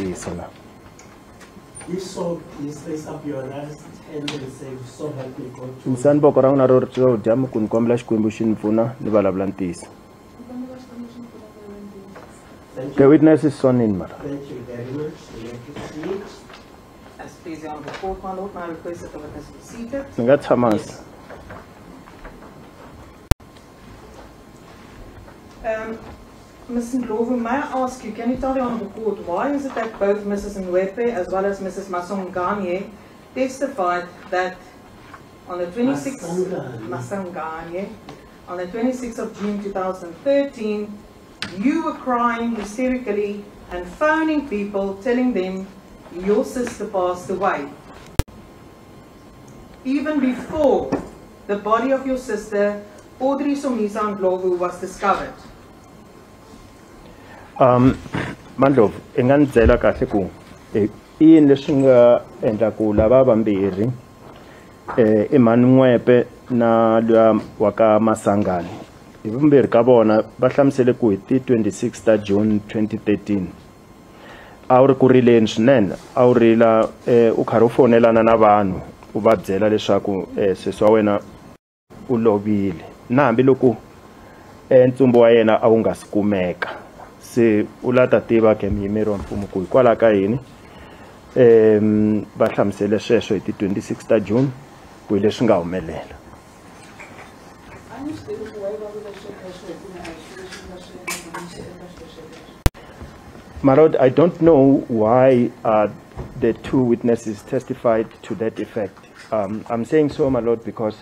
Sí, sola. msani boko ra n'wina ro ro dya mi ku ni kombela xikwembu xi ni pfuna ni vulavula ntiyiso the witness is son in Thank you very much. You have mara ni nga tshama hansi Um, Ms. Ndlovu, may I ask you, can you tell the honorable court, why is it that both Mrs. Nwepe as well as Mrs. Masonganye testified that on the 26th, Masanganye. Masanganye, on the 26th of June 2013, you were crying hysterically and phoning people, telling them your sister passed away. Even before the body of your sister, Audrey Somisa Ndlovu, was discovered. Um mandlovu i nga ni byela kahle ku eh, i yini leswi nga endla ku lava vambirhi eh i mhani n'wepe na luya wa ka masangani hi vumbirhi ka vona va hlamusele ku hi ti 26 ta june 2013 a wu ri ku rileni swinene? A wu rila eh, u karhi u fonelana na vanhu u va byela leswaku eh, sesi wa wena u lovile. Na hambiloko eh, ntsumbu wa yena a wu nga si kumeka. Se ke um va hlamusele sweswo hi ti 26 ta june nga My lord, I don't know why uh, the two witnesses testified to that effect. Um, I'm saying so, my lord, because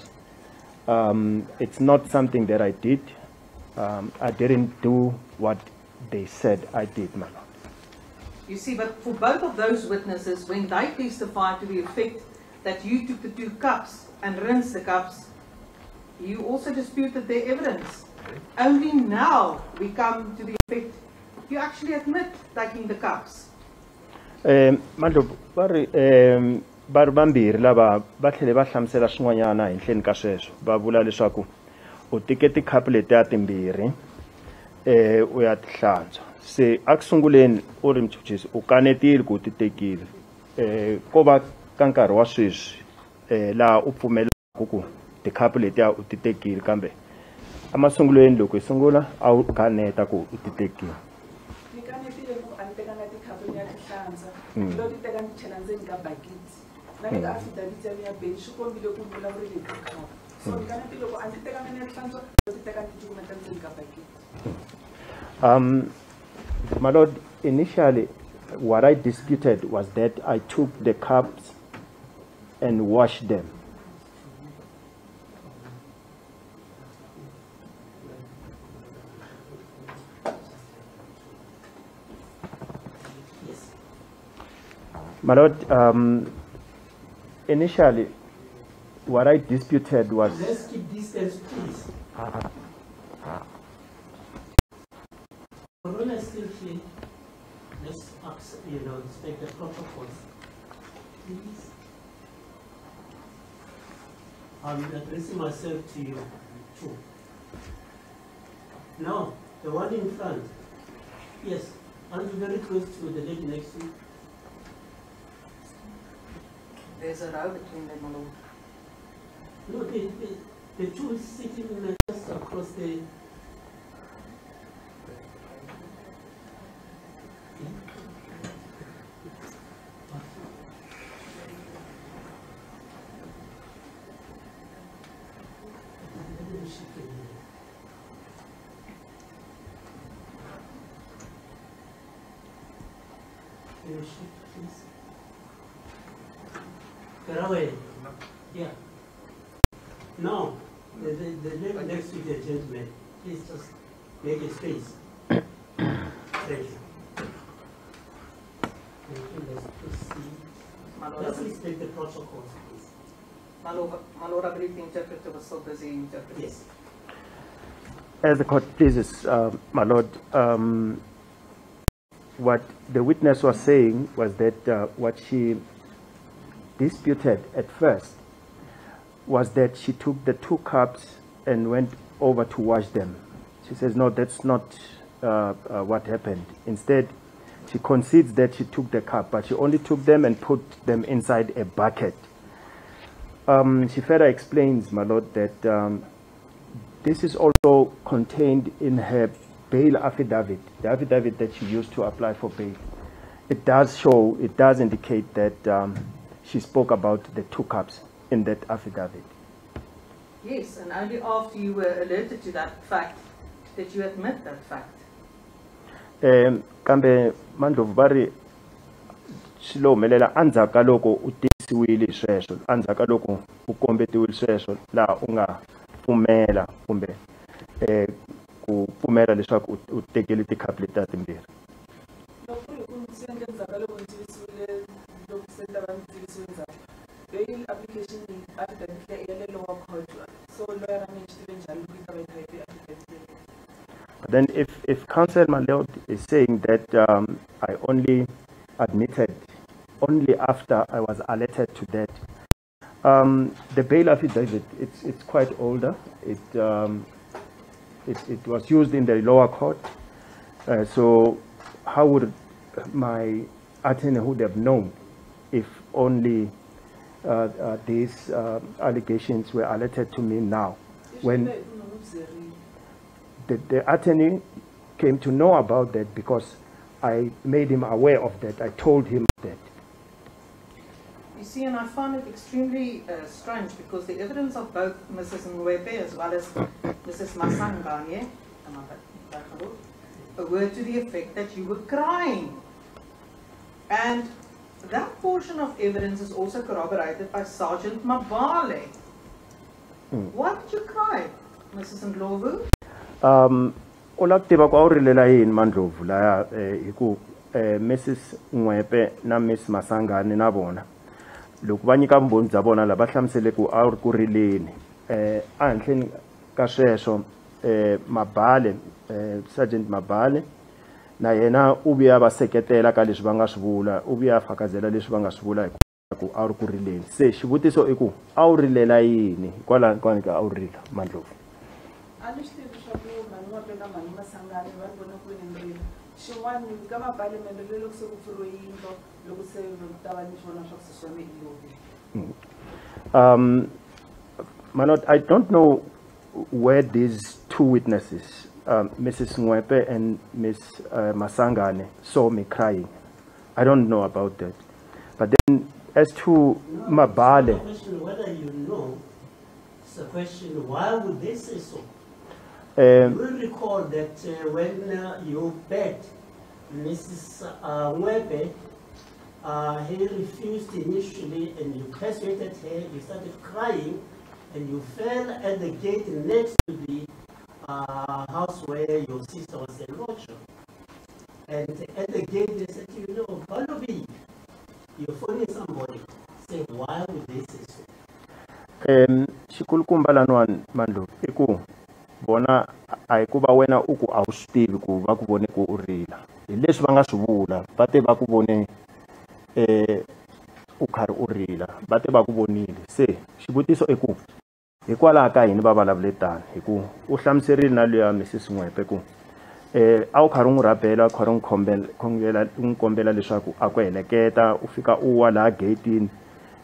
um, it's not something that I did. Um, I didn't do what they said I did, my lord. You see, but for both of those witnesses, when they testified to the effect that you took the two cups and rinsed the cups, you also disputed their evidence. Only now we come to the effect you actually admit taking the cups. Va ri um, va ri vambirhi lava va tlhele va hlamusela swin'wanyana hi hleni ka sweswo va vula leswaku u tike tikhapu letiya timbirhi eh u ya ti hlantswa se a ku sunguleni u ri muchuchisi u kanetile ku ti tekile eh ko va ka nkarhi wa sweswi eh laha u pfumelaka ku tikhapu letiya u ti tekile kambe emasungulweni loko hi sungula a wu kaneta ku u ti tekile ni kanetile ku a ni tekanga tikhapu ni ya ti hlantswa Mm. lo ti teka ni chela ndzeni ka bakiti na le ka affidavit ya mina beni swi kombile ku vulavurile hi tikhapu so ni kanetile ku a ni tekanga ni ya ti hlantswa lo ti teka ni ti cukumeta ndzeni ka bakiti Um, my lord, initially, what I disputed was that I took the cups and washed them. Yes. My lord, um, initially, what I disputed was Let's keep distance, please. Corona still here. Let's, ups- you know, respect the protocols. Please. I'm addressing myself to you, too. Now, the one in front. Yes, you very close to the lady next to you? There's a row between them, lord. No, the, the, the two sitting just across the. Can please? Get. Yeah. No, the, the, the lady next to the gentleman, please just make a space. Thank you. Thank you, let's proceed. My Let's respect the protocols, please. my lord, my lord, I the interpreter was so busy interpreting. Yes. As the court pleases, uh, my lord, um, what the witness was saying was that uh, what she disputed at first was that she took the two cups and went over to wash them. She says, no, that's not uh, uh, what happened. Instead, She concedes that she took the cup, but she only took them and put them inside a bucket. Um, she further explains, my lord, that um, this is also contained in her bail affidavit, the affidavit that she used to apply for bail. It does show, it does indicate that um, she spoke about the two cups in that affidavit. Yes, and only after you were alerted to that fact did you admit that fact. Um, kambe mandlovu va ri swi lo humelela endzhaku ka loko u tisiwile hi sweswo endzhaku ka loko u kombetiwile sweswo laha u nga pfumela kumbe ku pfumela leswaku u- u tekele tikhapu letiya timbirhi loko ku ri ku ndzi endle ka loko ndzi loko se ta va ndzi tivisiwe ndzhaku bail application affidavit leyi ya le lower court so lawyer ra mina xi tive njhani loko yi ta va yi kha yi affidavit then if, if counsel Malord is saying that um, I only admitted only after I was alerted to that, um, the bail affidavit, it's, it's quite older. It, um, it, it was used in the lower court. Uh, so how would my attorney would have known if only uh, uh, these uh, allegations were alerted to me now? When Iswi ku noma ubuzerile the, the attorney came to know about that because I made him aware of that. I told him that. You see, and I find it extremely uh, strange because the evidence of both Mrs. Nwebe as well as Mrs. Masanganye am I back- back on board? were to the effect that you were crying. And that portion of evidence is also corroborated by Sergeant Mabale. Mm. Why did you cry, Mrs. Ndlovu? Um, u lava ku tiva ku a wu rilela yini mandlhovu laya eh, hi ku eh, mrs n'wepe na miss masangani na vona loko va nyika vumbhoni bya vona lava hlamusele ku a ku rileni eh, a henhleni ka sweswo eh, mabale eh, sergeant mabale na yena u vuya va seketela ka leswi va nga swi vula u vuya a fakazela leswi va nga swi vula hi ku a wu ri ku rileni se xivutiso i ku a wu rilela yini? Hikwalaho kwani ka a wu rila mandlhovu a ni swi tivi leswaku mhani wa na mhani masangani va ni vona ku ni rila xin'wana ka mabali mendlele loko se ku pfuriwe yindlo. Loko se ta va ni swona swa ku se swa me i Um, Manot, I don't know where these two witnesses, um, Mrs. Ngwepe and Miss uh, Masangane, saw me crying. I don't know about that. But then, as to No, It's Mabale, not a question whether you know, it's a question why would they say so? um, You will recall that uh, when uh, you begged Mrs. Uh, Nwebe, uh, he refused initially and you persuaded her, you started crying and you fell at the gate next to the uh, house where your sister was in Rocha. And at the gate they said, you know, Balobi, you're phoning somebody. Say, why would they say so? um, xikulukumba laniwani mandlo i ku vona a hi wena u ku a wu swi tivi ku va ku vone ku u rila hi leswi va nga swi vula va te va ku vone eh u karhi u rila va te va ku vonile se xivutiso i ku hikwalaho ka yini va vulavule tani hi ku u hlamuserile na luya mrs n'wepe ku eh a wu karhi u n'wi rhabela u karhi u n'wi n'wi kombela leswaku a ku heleketa u fika u wa laha getini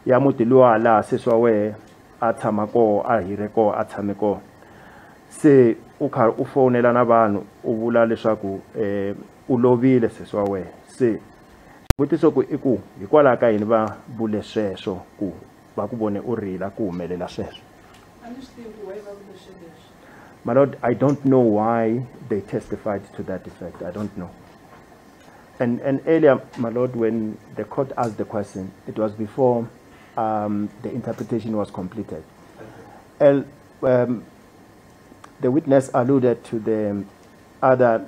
ya muti luwa laha sesi wa wehe a tshama koho a hire koho a tshame koho. Se u karhi u fonela na vanhu u vula leswaku eh u lovile sesi wa wehe se xivutiso ku i ku hikwalaho ka yini va vule sweswo ku va ku vone u rila ku humelela sweswo a ni swi tivi ku why va vule swe leswi My Lord, I don't know why they testified to that effect. I don't know. And, and earlier, my Lord, when the court asked the question, it was before um, the interpretation was completed. and um, the witness alluded to the other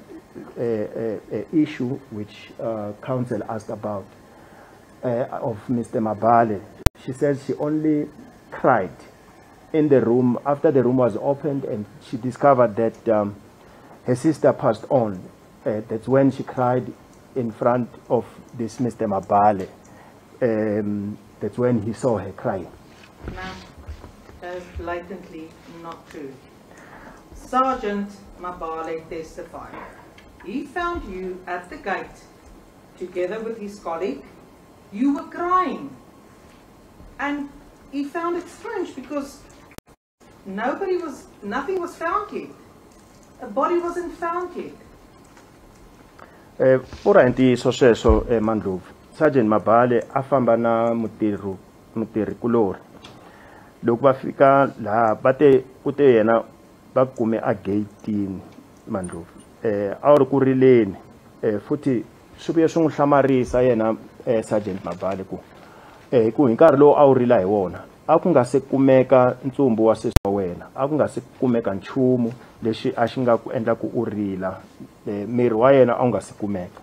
issue which uh, counsel asked about uh, of Mr. Mabale. She said she only cried in the room after the room was opened and she discovered that um, her sister passed on. Uh, that's when she cried in front of this Mr. Mabale. Um, that's when he saw her crying. That is blatantly not true. Sergeant Mabale testified. He found you at the gate together with his colleague, you were crying. And he found it strange because nobody was, nothing was found yet. A body wasn't found yet. Eh pura hi ntiyiso sweswo eh Mandlovu Sergeant Mabale a famba na mutirhi mutirhi kulori loko va fika laha va te u te yena va kume a gateini Mandlovu a wu ri ku rileni eh futhi swi vuye swi n'wi hlamarisa yena eh Sergeant Mabale ku eh ku hi nkarhi lowu a wu rila hi wona a ku nga se kumeka ntsumbu wa sesi wa wena a ku nga se kumeka nchumu lexi a xi nga ku endla ku u rila eh, miri wa yena a wu nga se kumeka.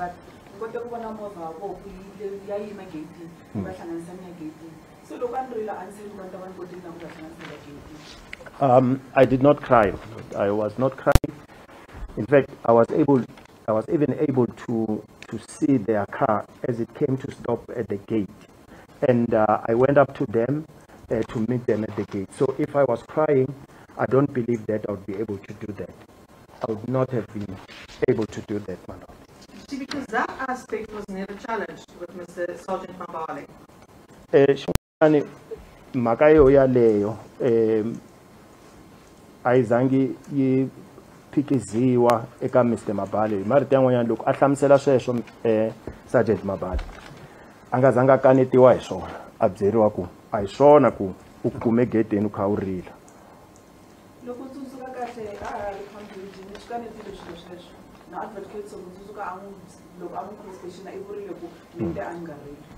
A kote ku vona movha wa voko yi ya yima getini va hlanganisa ni ya getini so loko a ni rila a ndzi va ni ta va ni kotile na ku va hlanganisa ya getini Um, I did not cry. I was not crying. In fact, I was able, I was even able to to see their car as it came to stop at the gate, and uh, I went up to them uh, to meet them at the gate. So if I was crying, I don't believe that I would be able to do that. I would not have been able to do that, my lord. See, because that aspect was never challenged with Mr. Sergeant Mabale. Eh, xin'wana mhaka yo yaleyo em a yi phikiziwa eka Mr Mabale hi marito yan'wanyana loko a hlamusela sweswo eh Sergeant Mabale a nga zanga kanetiwa hi swona a byeriwa ku a hi swona ku u kume geteni u kha u rila. Loko tsundzuka kahle a ri cambridgeni swi kanetile swilo sweswo. Na advocate loko tsundzuka a n'wi loko a n'wi cross station i vurile ku nite a nga rili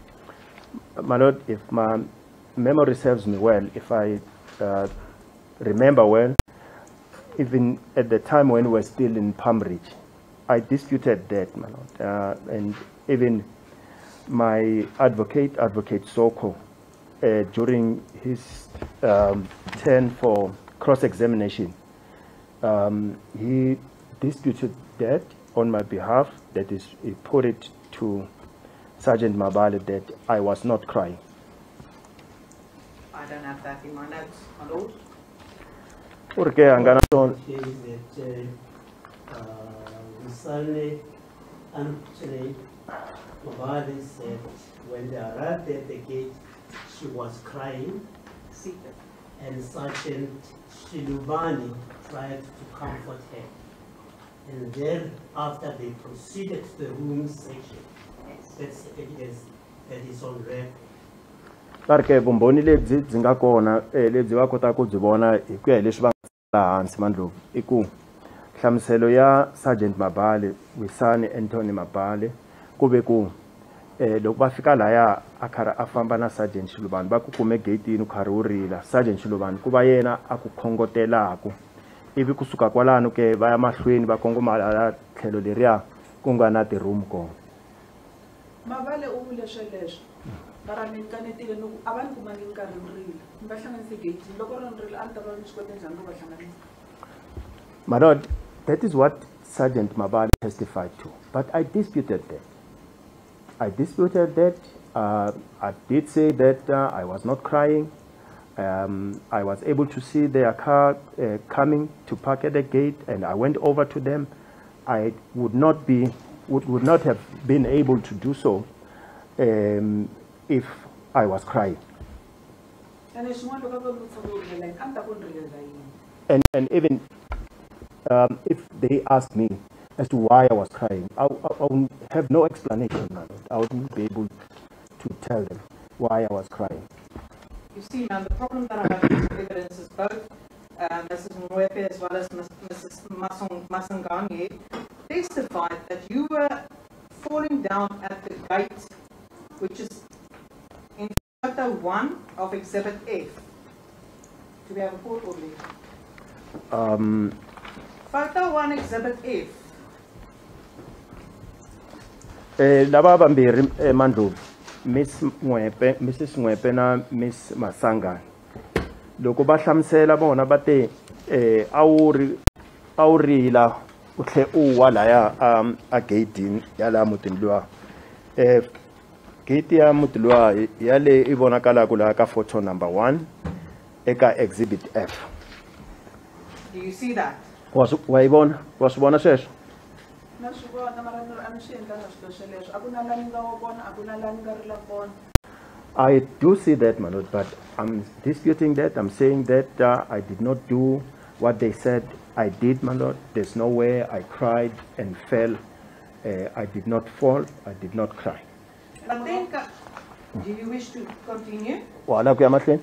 my lord if my memory serves me well if I uh, remember well even at the time when we were still in Palm Ridge, I disputed that, my lord. Uh, and even my advocate, Advocate Soko, uh, during his um, turn for cross-examination, um, he disputed that on my behalf. That is, he put it to Sergeant Mabale that I was not crying. I don't have that in my notes, my lord. Porque angana son Says that uh, uh, Wisale actually, Mabale said when they arrived at the gate, she was crying and Sergeant Shilubane tried to comfort her. And then after they proceeded to the room section, record. karhi ke vumbhoni lebyi byi nga kona eh, lebyi va kotaka ku byi vona hi ku ya hi leswi va laha hansi mandlovu i ku nhlamuselo ya sergeant mabale wisani anthony mabale ku ve ku eh, loko va fika laya a karhi a famba na sergeant shiluvani va ku kume getini u karhi wu rila sergeant shiluvani ku va yena a ku khongotelaku ivi kusuka kwalano ke va ya mahlweni va kongomalala tlhelo leriya ku nga na ti-room kona mavale u vule sweleswo mara ni kanetile ni a va ni kumangi ni karhi ni rila ni va hlanganise loko ri ni rila a ni ta va ni swi njhani va hlanganisa My lord, that is what Sergeant Mabale testified to. But I disputed that. I disputed that. Uh, I did say that uh, I was not crying. Um, I was able to see their car uh, coming to park at the gate, and I went over to them. I would not be, would, would not have been able to do so um, if I was crying. ene xin'wana loko a va vutisa ku rilela yini a ni ta ku ni rilela yini and and even um, if they asked me as to why I was crying, I, I, I would have no explanation. I wouldn't be able to tell them why I was crying. You see, now the problem that I have with the evidence is both uh, Mrs. Mwepe as well as Mrs. Masanganye testified that you were falling down at the gate, which is in photo one of Exhibit F. Do we have a court order? Um, Photo one, Exhibit F. eh, vambirhi eh, Mandlovu, Miss Mwepe, Mrs. Mwepe na Miss Masangani. Loko va hlamusela vona va te eh, a wu ri a wu rila u tlhe u wa laya um, a gate ya laha mutini luwa eh, gate ya muti luwa ya le i vonakalaka laha ka photo number one eka exhibit F. Do you see that? wa swi- wa yi vona wa swi vona sweswo na swi vona mara ni a ni swi endlanga swilo sweleswo a ku na lani nga wa kona a ku na lani nga rila kona I do see that, my lord, but I'm disputing that. I'm saying that uh, I did not do what they said I did, my lord. There's no way I cried and fell. Uh, I did not fall. I did not cry. Do you wish to continue? Wala ku ya mahlweni?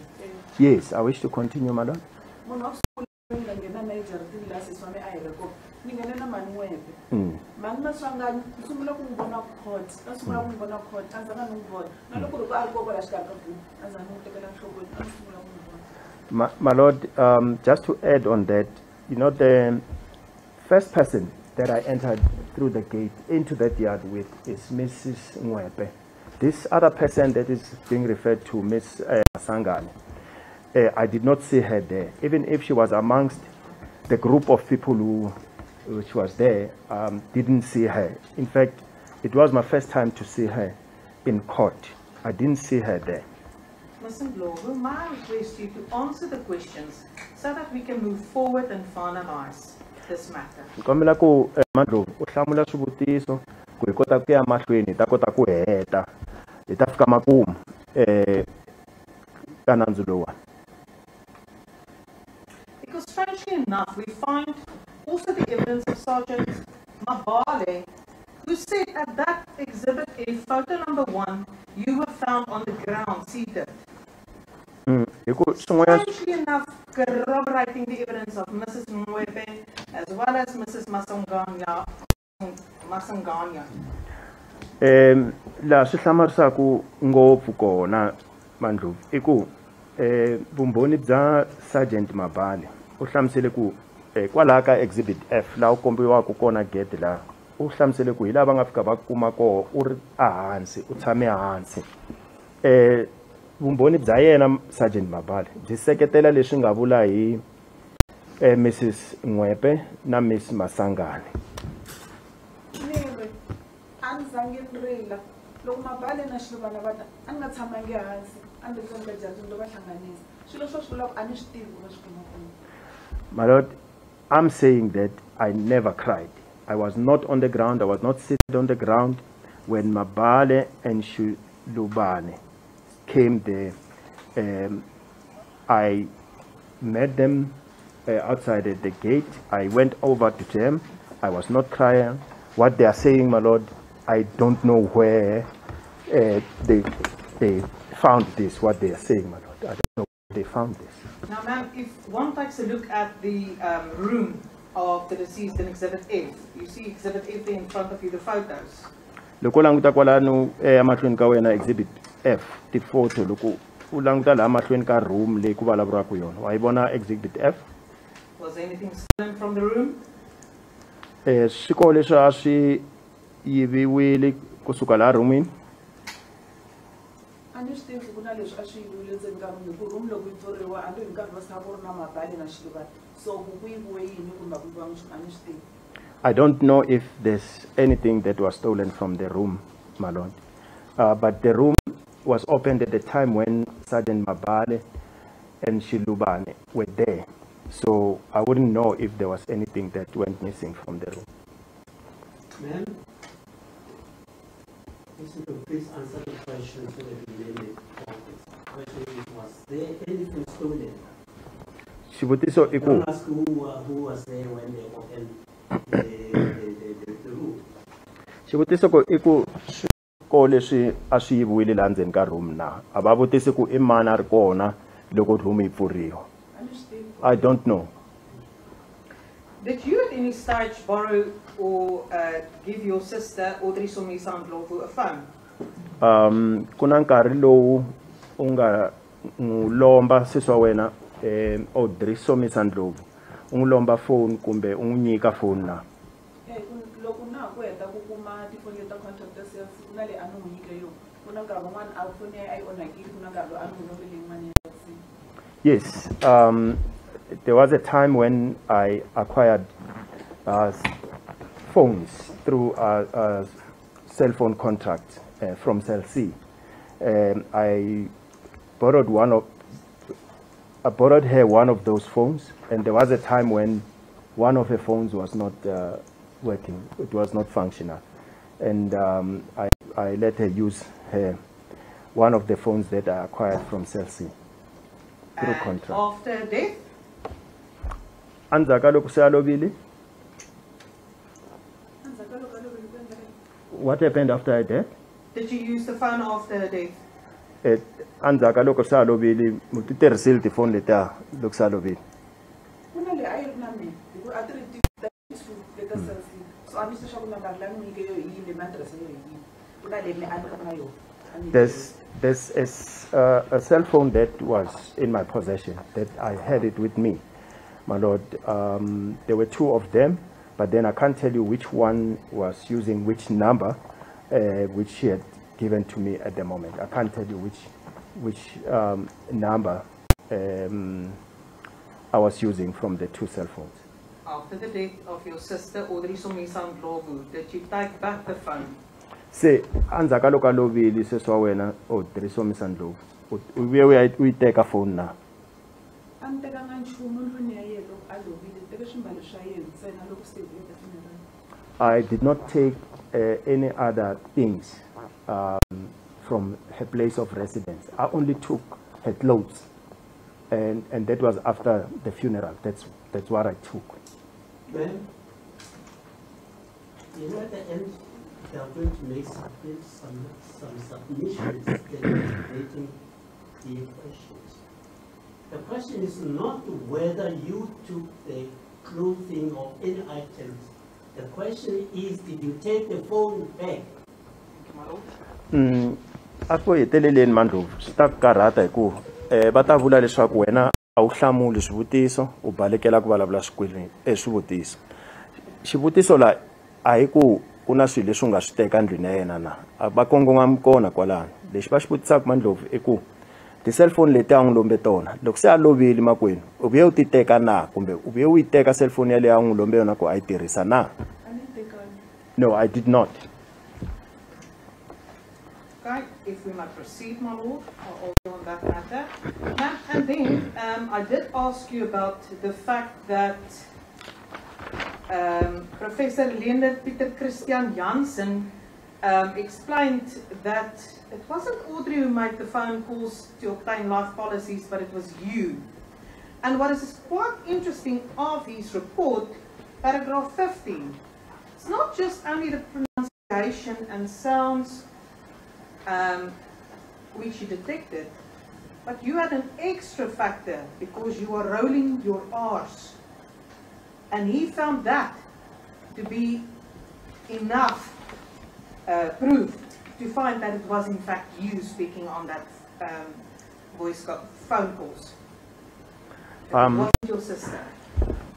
Yes, I wish to continue, my lord. munhu wa kusungula loyi nga nghena na ejaratini laha sesi wa mi a hi ri kona ni nghene na mani n'wembe Mm. mani na swangani ni sungula ku n'wi vona court a sungula ku n'wi vona court a zanga ni n'wi vona na loko ri ku a ri kokwala xikarhi ka buku a zanga ni n'wi tekela nhlokweni a ni sungula ku n'wi vona My, my lord, um, just to add on that, you know, the first person that I entered through the gate into that yard with is Mrs. Ngwepe. This other person that is being referred to, Miss uh, Sangani, uh, I did not see her there. Even if she was amongst the group of people who, which was there, um, didn't see her. In fact, it was my first time to see her in court. I didn't see her there. Ms. Ndlovu, may I request you to answer the questions so that we can move forward and finalize this matter? Ni kombela ku eh, Mandlovu u hlamula swivutiso ku hi kota ku ya mahlweni hi ta kota ku heta hi ta fika makumu eh ka nandzu lowuwani Because strangely enough, we find also the evidence of Sergeant Mabale, who said at that exhibit A, photo number one, you were found on the ground seated. Mm, ku Strangely enough, corroborating the evidence of Mrs. Mwepe as well as Mrs. Masanganya. Masanganya. um laha swi hlamarisaka ngopfu kona mandlovu i ku um vumbhoni bya sergeant mabali u hlamusele ku um kwalaha ka exhibit f laha u kombiwaka kona gede laha u hlamusele ku hi laha va nga fika va kuma koho u ri ehansi u tshame hansi um vumbhoni bya yena sergeant mabali byi seketela leswi nga vula hi um mrs n'wepe na miss masangani. Ni ri a ni zangi ni rila. Loko mabale na xiluvana va ta a ni nga tshamangi hansi a ni ri jaratini lo va hlanganisa. Swilo swo swi vulaka a ni swi tivi ku va swi kuma kwini My Lord, I'm saying that I never cried. I was not on the ground. I was not seated on the ground when Mabale and Shilubane came there. Um, I met them uh, outside the gate. I went over to them. I was not crying. What they are saying, my Lord, I don't know where uh, they, they found this, what they are saying, my Lord. I don't know where they found this. Now, ma'am, if one takes a look at the um, room of the deceased in Exhibit F, you see Exhibit F there in front of you, the photos. loko u languta kwalano emahlweni ka wena exhibit f tiphoto loko u languta laha mahlweni ka room leyi ku vulavuriwaka yona. Wa yi vona exhibit f? Was anything stolen from the room? um swi koho leswi a swi yiviwile kusuka laha romini a ni swi tivi ku na leswi a swi yiviwile ndzeni ka rumu ku rumu loko yi pfuriwa a ndo hi nkarhi va sava ku ri na mabali na xiluvana so ku ku yiviwe yini kumbe ku yiviwanga nchumu a ni swi tivi I don't know if there's anything that was stolen from the room, my lord. Uh, but the room was opened at the time when Sergeant Mabale and Shilubane were there. So I wouldn't know if there was anything that went missing from the room. Ma'am? Listen to please answer the question so that we name it. Question is, was there anything stolen? Xivutiso i ku Don't ask who, uh, who was there when they opened the, the, the, the, the room. xivutiso ku i ku swi koho leswi a swi yiviwile laha ndzeni ka room na a va vutisi ku i mani a ri kona loko room yi pfuriwa a ni swi tivi i don't know Did you at any stage borrow or uh, give your sister Audrey Somisa Ndlovu a phone? um ku na nkarhi lowu u nga n'wi lomba sesi wa wena um audrey somisa ndlovu u n'wi lomba foni kumbe u n'wi nyika foni na. Eh, loko na ha ku heta ku kuma tifoni ta contract ta sales ku na leyi a ni n'wi nyike yona ku na nkarhi van'wana a foni ya yena a yi onhakile ku na nkarhi loyi a ni n'wi lombele yin'wana ya yes um there was a time when i acquired uh, phones through a, cell phone contract uh, from cell c um, i borrowed one of I borrowed her one of those phones, and there was a time when one of her phones was not uh, working, it was not functional. And um, I, I let her use her, one of the phones that I acquired from Cell C through And contract. after death, Andzaka loko se a lovile, Andzakalo ka loko yi ku endleka yini? What happened after her death? did you use the phone after her death? Eh, Andzaka loko se a lovile, u ti tirhisile tifoni letiya loko se a lovile. ku na leyi a yi ri na mina hi a ti ri ti ta two le ka Cell so a ni swi leswaku nambara leyi a ni nyike yo hi yini leyi ma tirhisa yo hi yini ku na leyi mi a ni ri na yona There's, there's a, s- uh, a cell phone that was in my possession, that I had it with me, my lord. Um, there were two of them, but then I can't tell you which one was using which number, uh, which she had given to me at the moment. I can't tell you which, which um, number um, I was using from the two cell phones. After the death of your sister, Audrey Somisa Ndlovu, did you take back the phone? se andzhaka loko a lovile sesi wa wena u tirhisomisa ndlovu u vuye u ya u yi teka foni na I did not take uh, any other things um, from her place of residence. I only took her clothes, and, and that was after the funeral. That's, that's what I took. Ma'am, you know, at the end, they are going to make some, some, some submissions relating the questions. The question is not whether you took the clothing or any items. The question is, did you take the phone back? Mm, a ku heteleleni mandlovu swi ta ku karhata hi ku eh, va ta vula leswaku wena a wu hlamuli swivutiso u balekela ku vulavula swikwini eh, swivutiso xivutiso la a hi ku ku na leswi nga swi ndlwini ya yena na. Va kongoma kona kwalano lexi va xi vutisaka mandlovu i ku ti-cellphone leti a n'wi lombe tona. Loko se a lovile makwenu u vuye u ti teka na? Kumbe u vuye u yi teka cellphone yaleyo a n'wi lombe yona ku a yi tirhisa na? No i did not. If we might proceed, my lord, on that matter. Now, and then, um, I did ask you about the fact that um, Professor Leonard Peter Christian Jansen um, explained that it wasn't Audrey who made the phone calls to obtain life policies, but it was you. And what is quite interesting of his report, paragraph 15, it's not just only the pronunciation and sounds um, which you detected, but you had an extra factor because you were rolling your R's. And he found that to be enough uh, proof to find that it was in fact you speaking on that um, voice phone calls. Um, wasn't your sister.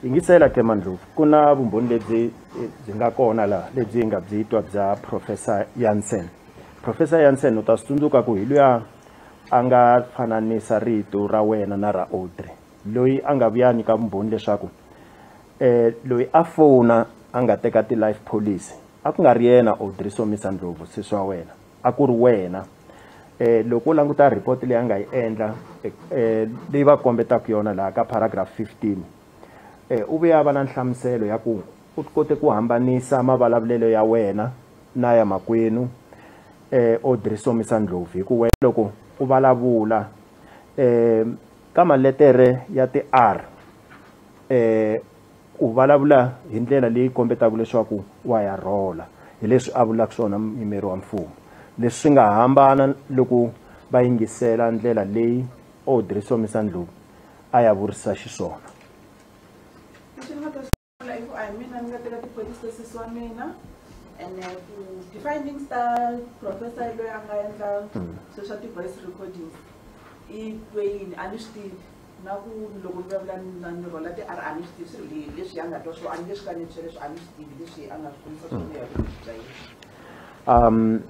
yingisela ke mandlovu ku na vumbhoni lebyi eh, byi nga kona laha lebyi hi nga byi twa bya professor jansen professor jansen u ta swi tsundzuka ku hi luya a nga fananisa rito ra wena na ra audrey loyi a nga vuya nyika vumbhoni leswaku eh loyi a fona a nga teka ti-life policy a ku nga ri yena audrey somisa ndlovu sesi wa wena. A ku ri wena. Eh loko u languta report leyi a nga yi endla eh, leyi va kombetaka yona laha ka paragraph 15 eh u vuya va na nhlamuselo ya ku u kote ku hambanisa mavulavulelo ya wena na ya makwenu eh Audrey Somisa Ndlovu hi ku wena loko u vulavula eh ka maletere ya ti R eh u vulavula hi ndlela leyi kombetaka leswaku wa ya rola hi leswi a vulaka swona yimeri wa mfumo. Leswi swi nga hambana loko va yingisela ndlela leyi Audrey Somisa Ndlovu a ya vurisa xiswona. Ene ti-findings ta professor loyi a nga endla swilo swa ti-voice recordings i twe yini a ni swi tivi. Um,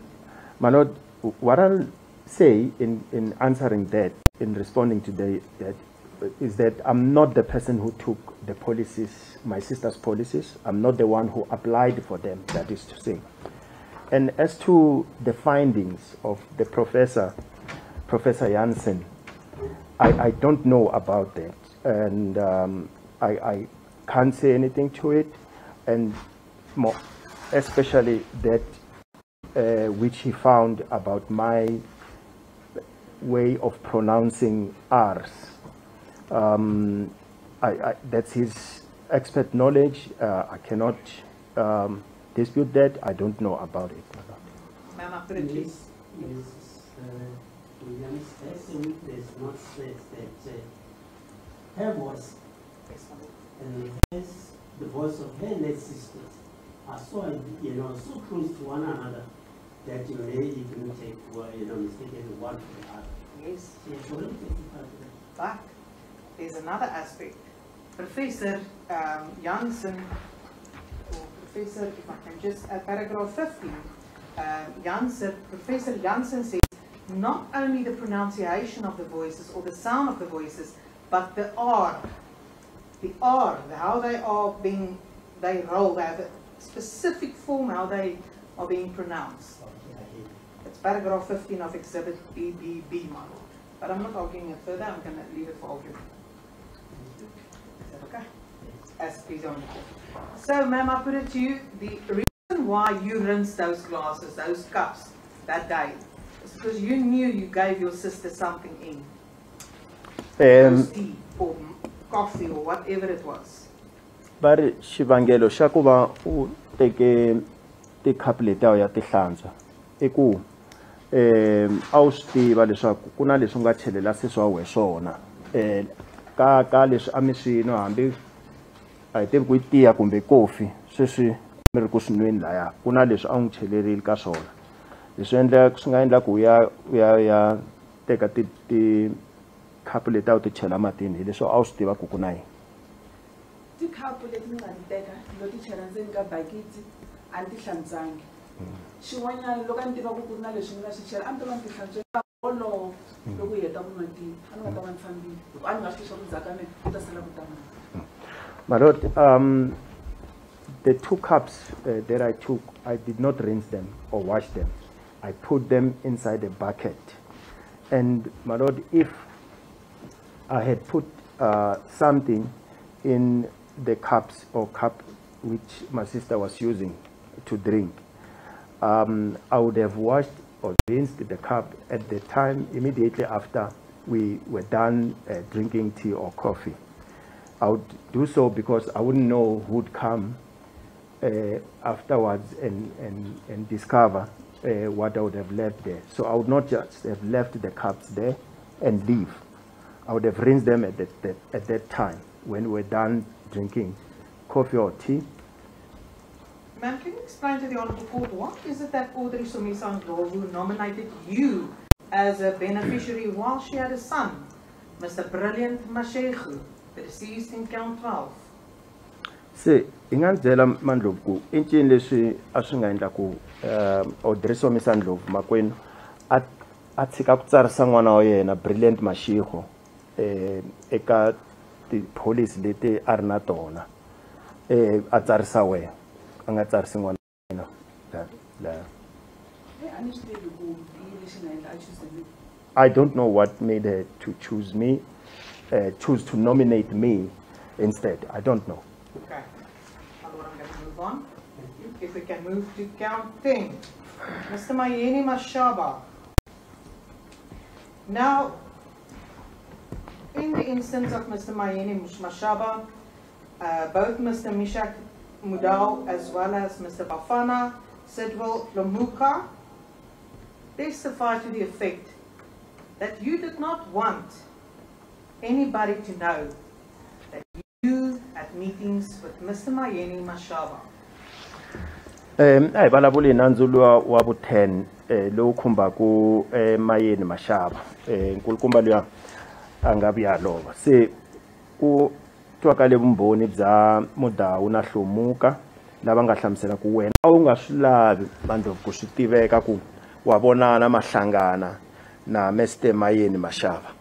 my lord, what I'll say in, in answering that, in responding to the, that, is that I'm not the person who took the policies, my sister's policies. I'm not the one who applied for them, that is to say. And as to the findings of the professor, Professor Janssen, I, I don't know about that. And um, I, I can't say anything to it, and more, especially that uh, which he found about my way of pronouncing R's. Um, I, I, that's his expert knowledge. Uh, I cannot um, dispute that. I don't know about it. Ma'am, I put it please. Yes, Mrs. uh, Williams, witness not said that uh, her voice and his, the voice of her late sisters are so, you know, so close to one another that you may even take, well, you know, mistaken one for the other. Yes. She has already testified to that. But there's another aspect. Professor um, Janssen, or Professor, if I can just, at paragraph 15, um, Janssen, Professor Janssen says, not only the pronunciation of the voices or the sound of the voices, but the R, the R, how they are being, they roll, they have a specific form how they are being pronounced. It's paragraph 15 of exhibit BBB model. But I'm not arguing it further, I'm going to leave it for argument. Is that okay? As. So ma'am, I put it to you, the reason why you rinsed those glasses, those cups that day, because you knew you gave your sister something in. Um, tea or coffee or whatever it was. va ri xivangelo xa ku va u teke tikhapu letiya u ya ti hlantswa i ku um a wu swi tiva leswaku ku na leswi nga chelela sesi wa swona um ka ka leswi a mi swi nwa hambi a hi tivi ku i tiya kumbe kofi sweswi mi ri ku swi nweni laya ku na leswi a wu n'wi chelerile ka swona leswi endla swi nga endla ku ya ya ya teka ti tikhapu letiya u ti chela matini hi leswi a wu swi tiva ku ku na yini? Tikhapu leti ni nga ti teka lo ti chela ndzeni ka bakiti a ni ti hlantswangi. Xin'wanyana loko a ni tiva ku ku ri na leswi ni nga swi chela a ni ta va ni ti hlantswe nkarhi wolowo loko hi heta ku nwa tiya a ni nga ta va ni fambile. Hikuva a ni nga swi leswaku ndzhaku ka mina ku ta sala ku mani My um, the two cups uh, that I took, I did not rinse them or wash them. I put them inside a bucket. And my lord, if I had put uh, something in the cups or cup which my sister was using to drink, um, I would have washed or rinsed the cup at the time immediately after we were done uh, drinking tea or coffee. I would do so because I wouldn't know who would come uh, afterwards and, and, and discover uh, what I would have left there. So I would not just have left the cups there and leave. I would have rinsed them at that, that, at that time when we're done drinking coffee or tea. Ma'am, can you explain to the Honourable Court what is it that Audrey Somisang who nominated you as a beneficiary while she had a son, Mr. Brilliant Mashego, deceased in count 12? Se mandlovu ku i ncini leswi endla ku misa ndlovu makwenu a a tshika ku tsarisa n'wana wa yena brilliant um eka tipholisi leti a ri na tona um a tsarisa wena a nga tsarisi n'wana wa yena i I don't know what made her to choose me, uh, choose to nominate me instead. I don't know. Okay. My I'm going to move on. If we can move to count 10. Mr. Mayeni Mashaba. Now, in the instance of Mr. Mayeni Mashaba, uh, both Mr. Mishak Mudau as well as Mr. Bafana Sidwell Lomuka testified to the effect that you did not want anybody to know that at meetings with Mr. Mayeni Mashaba. Um, a hi vulavuli hi nandzu luwa wa vu 10 eh, lowu khumbaku eh, mayeni mashava eh, nkulukumba luya a nga vuya lova se ku twakale vumbhoni bya mudawu na hlomuka lava nga hlamusela ku wena a wu nga swi lavi mandlovu ku swi tiveka ku wa vonana mahlangana na mr mayeni mashava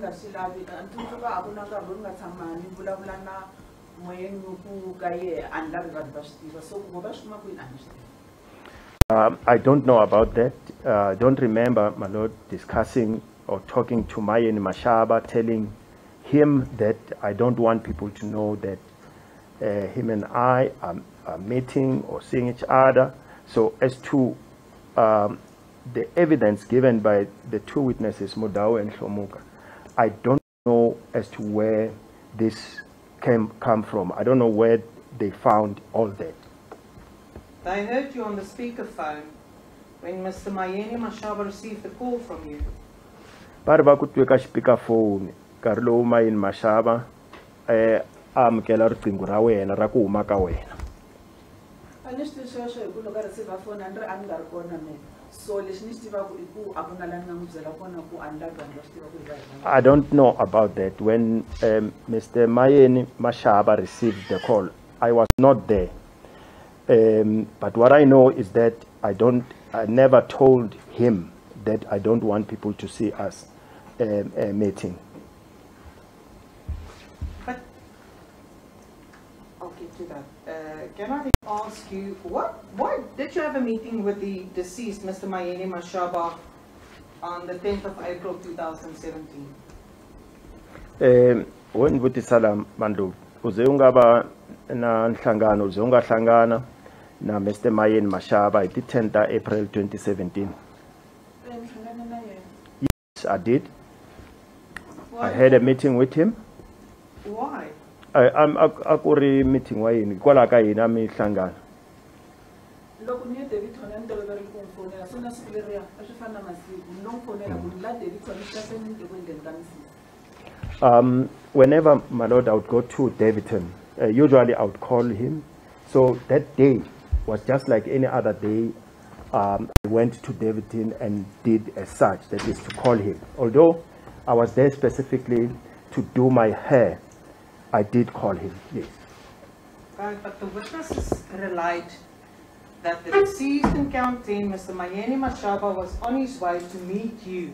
nga na na so Um, I don't know about that. Uh, I don't remember, my lord, discussing or talking to Mayeni Mashaba, telling him that I don't want people to know that uh, him and I are, are meeting or seeing each other. So as to um, the evidence given by the two witnesses, Mudau and Shomuka, I don't know as to where this came come from. I don't know where they found all that. They heard you on the speakerphone when Mr. Mayeni Mashaba received a call from you. va ri va ku twe ka xipikafoni nkarhi lowu mayini maxava eh, a amukela riqingho ra wena ra ku huma ka wena a ni swi tivi sweswo hi ku loko a receive foni a ni ri a ni nga ri kona mina i i don't know about that. When um, mr mayeni mashaba received the call i was not there. Um, but what i know is that i don't i never told him that i don't want people to see us um, uh, meeting can I ask you, what, why did you have a meeting with the deceased, Mr. Mayeni Mashaba, on the 10th of April 2017? Eh wenivutisa la Mandlovu uze ungaba na nhlangano uze ungahlangana na Mr Mayeni Mashaba hi ti 10 ta April 2017 Eh, ni hlangane na yena yes I did I had a meeting with him Why? A ku ri meeting wa yini ka yini a mi hlangana. Loko ni ye daveyton a ni toloveri ku n'wi fonela so na siku leriya a swi na masiku ni lo n'wi fonela ku ni la daveyton hlase ni ntekweni ndzeni ka misisi um whenever my lord I would go to Daveyton uh, usually I would call him. So that day was just like any other day um, I went to Daveyton and did a search, that is to call him. Although I was there specifically to do my hair, I did call him, yes. Right, but the witnesses relied that the deceased in count 10, Mr. Mayeni Mashaba, was on his way to meet you.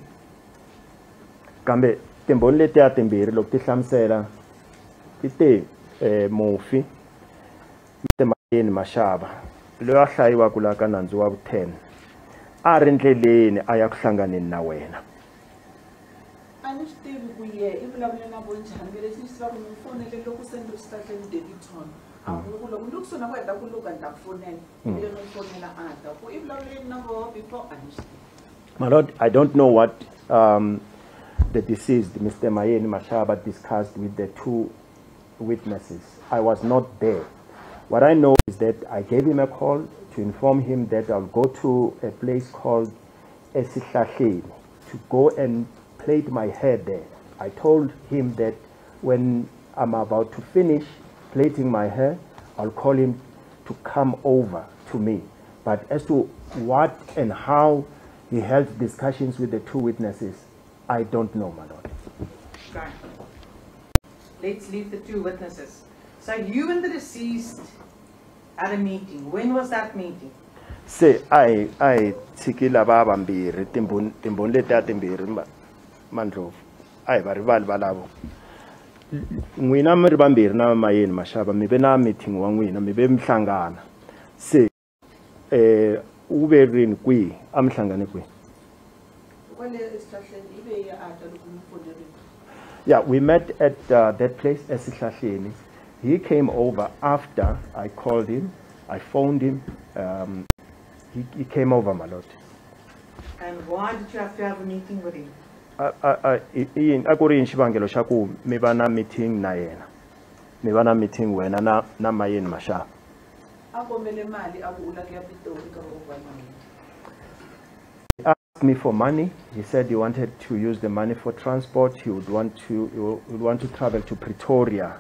kambe timbhoni letiya timbirhi loko ti hlamusela ti te eh, mufi Mr. Mayeni Mashaba loyi a hlayiwaka laha ka nandzu wa vu-10 a ri ndleleni a ya ku hlanganeni na wena ni swi tivi ku ye i vulavule na vo njhani lexi ni xi tivaka ni fonele loko se ni ri xitahleni daveyton a ku ku loko ni ri kusuhi na ku heta ku luka ni ta ku fonela ivile ni fonela a ta ku i vulavuleni na voho before a ni swi tivi My Lord, I don't know what um, the deceased, Mr. Mayeni Mashaba, discussed with the two witnesses. I was not there. What I know is that I gave him a call to inform him that I'll go to a place called Esihlahleni to go and plait my hair there. I told him that when I'm about to finish plaiting my hair, I'll call him to come over to me. But as to what and how he held discussions with the two witnesses, I don't know, my lord. Okay. Let's leave the two witnesses. So you and the deceased had a meeting. When was that meeting? se a hi a hi tshikila va vambirhi timbhoni timbhoni letiya timbirhi ma- mandlhovu a va rivali valavo n'wina mi ri vambirhi na mayeni maxava mi ve na meeting wa n'wina mi ve mi hlangana se eh u ve rini kwihi a mi hlangane kwihi kwale esihlahleni ive ye a ta loko ni n'wi fonerile Yeah, we met at uh, that place, Esihlahleni. He came over after I called him. I phoned him. Um, he, he came over, my lord. And why did you have to have a meeting with him? A- a- a- i- i yini- a ku ri yini xivangelo xa ku mi va na meeting na yena? Mi va na meeting wena na na mayeni maxava a kombele mali a ku u lava ku ya pitori ka vakokwani asked me for money. He said he wanted to use the money for transport. He would want to he would want to travel to pretoria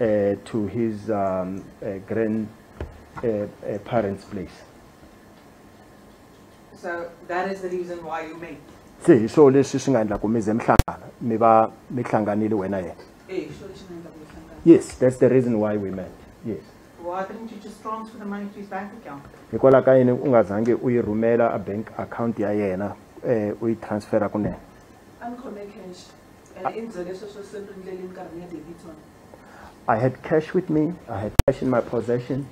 uh, to his um, uh, grand uh, uh, parents place. So that is the reason why you met. Se hi swo leswi swi nga endla ku mi ze mi hlangana mi va mi hlanganile wena yena. E xo lexi nga endla ku hi hlangana yes that's the reason why we met. Yes. Why didn't you just transfer the money to his bank account? hikwalaho ka yini u nga zangi u yi rhumela a bank account ya yena um u yi transfera kunene? A ni khome cash. And i byele sweswo se ni ri ndleleni nkarhini ya daveyton I had cash with me. I had cash in my possession,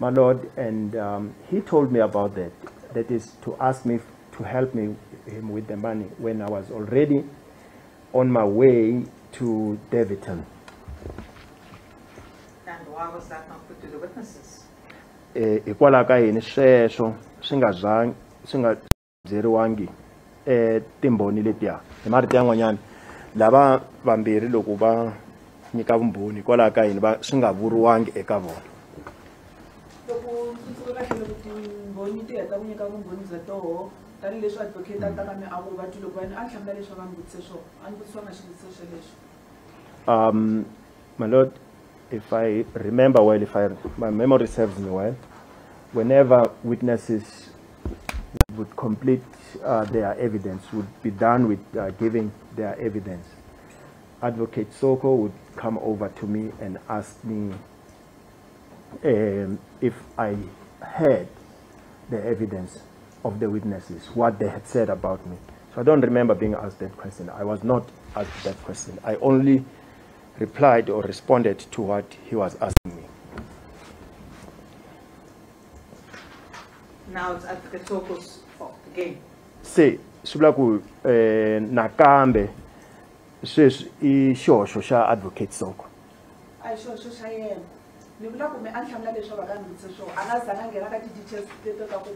my Lord, and um, he told me about that. That is to ask me to help me him with the money when I was already on my way to Davidton. And why was that not put to the witnesses? Eh hikwalaho ka yini? Sweswo swi nga zangi swi nga byeriwangi eh timbhoni letiya hi marito yan'wanyana lava vambirhi loko va nyika vumbhoni hikwalaho ka yini? Va swi nga vuriwangi eka vona. Loko tsundzuka kahle loko timbhoni ti heta ku nyika vumbhoni bya toho. Tanihileswi advocate a taka mi avo va twi loko vanhu a hlamula leswi va va mi vutise swona a ni vutisiwanga xivutiso xelexo Um, my Lord, if I remember well, if I, my memory serves me well, whenever witnesses would complete uh, their evidence, would be done with uh, giving their evidence, Advocate Soko would come over to me and ask me um, if I heard the evidence of the witnesses, what they had said about me. So I don't remember being asked that question. I was not asked that question. I only replied or responded to what he was asking me. Now it's Advocate Soko's fault again. Se swi vula ku eh, nakambe sweswi i xihoxo xa advocate Soko. a xihoxo xa yena ni vula ku mi a hlamula va ka ni vutise swona a nga zanga nghena ka ti-details teto ta ku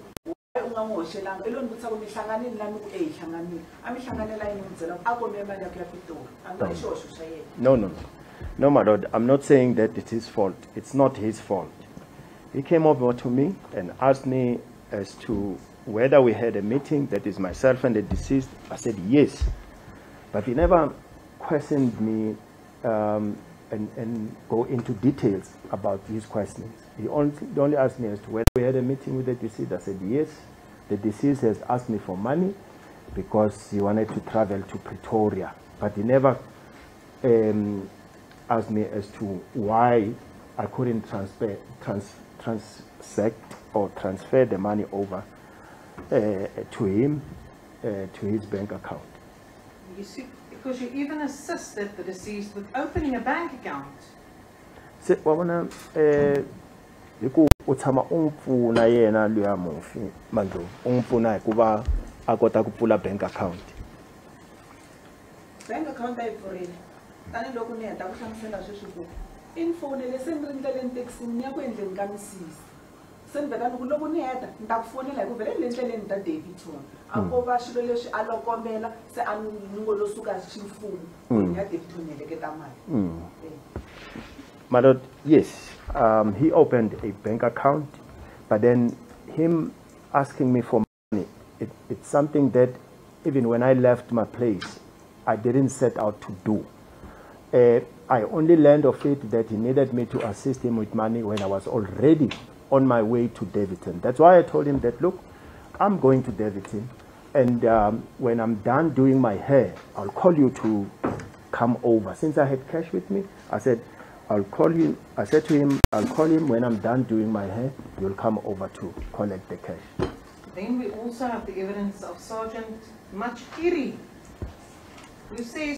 No, no, no. No, my lord, I'm not saying that it's his fault. It's not his fault. He came over to me and asked me as to whether we had a meeting, that is myself and the deceased. I said yes. But he never questioned me um, and, and go into details about his questionings. He only, he only asked me as to whether we had a meeting with the deceased. I said yes. The deceased has asked me for money because he wanted to travel to Pretoria. But he never um, asked me as to why I couldn't transfer, trans, transact or transfer the money over uh, to him, uh, to his bank account. You see, because you even assisted the deceased with opening a bank account. wa vona eh hi ku u tshama u n'wi pfuna yena luya mufi mandlovu u n'wi pfuna hi ku va a kota ku pfula bank account. Bank account a yi pfurile. Tanihiloko ni heta ku hlamusela sweswi ku i ni fonele se ni ri ndleleni thekisini ni ya ku endleni ka misisi. Se ni vhela ni ku loko ni heta ni ta ku fonela hi ku vhele ni le ndleleni ta davidton a ko va xilo leswi a lokombela se a ni ngo lo suka ximfumo ni ya davidton ni heleketa mali. My lord, yes, um, he opened a bank account, but then him asking me for money, it, it's something that even when I left my place, I didn't set out to do. Uh, I only learned of it that he needed me to assist him with money when I was already on my way to Daveyton. That's why I told him that, look, I'm going to Daveyton, and um, when I'm done doing my hair, I'll call you to come over. Since I had cash with me, I said, I'll call him. I said to him, I'll call him when I'm done doing my hair. You'll come over to collect the cash. Then we also have the evidence of Sergeant Machiri, who says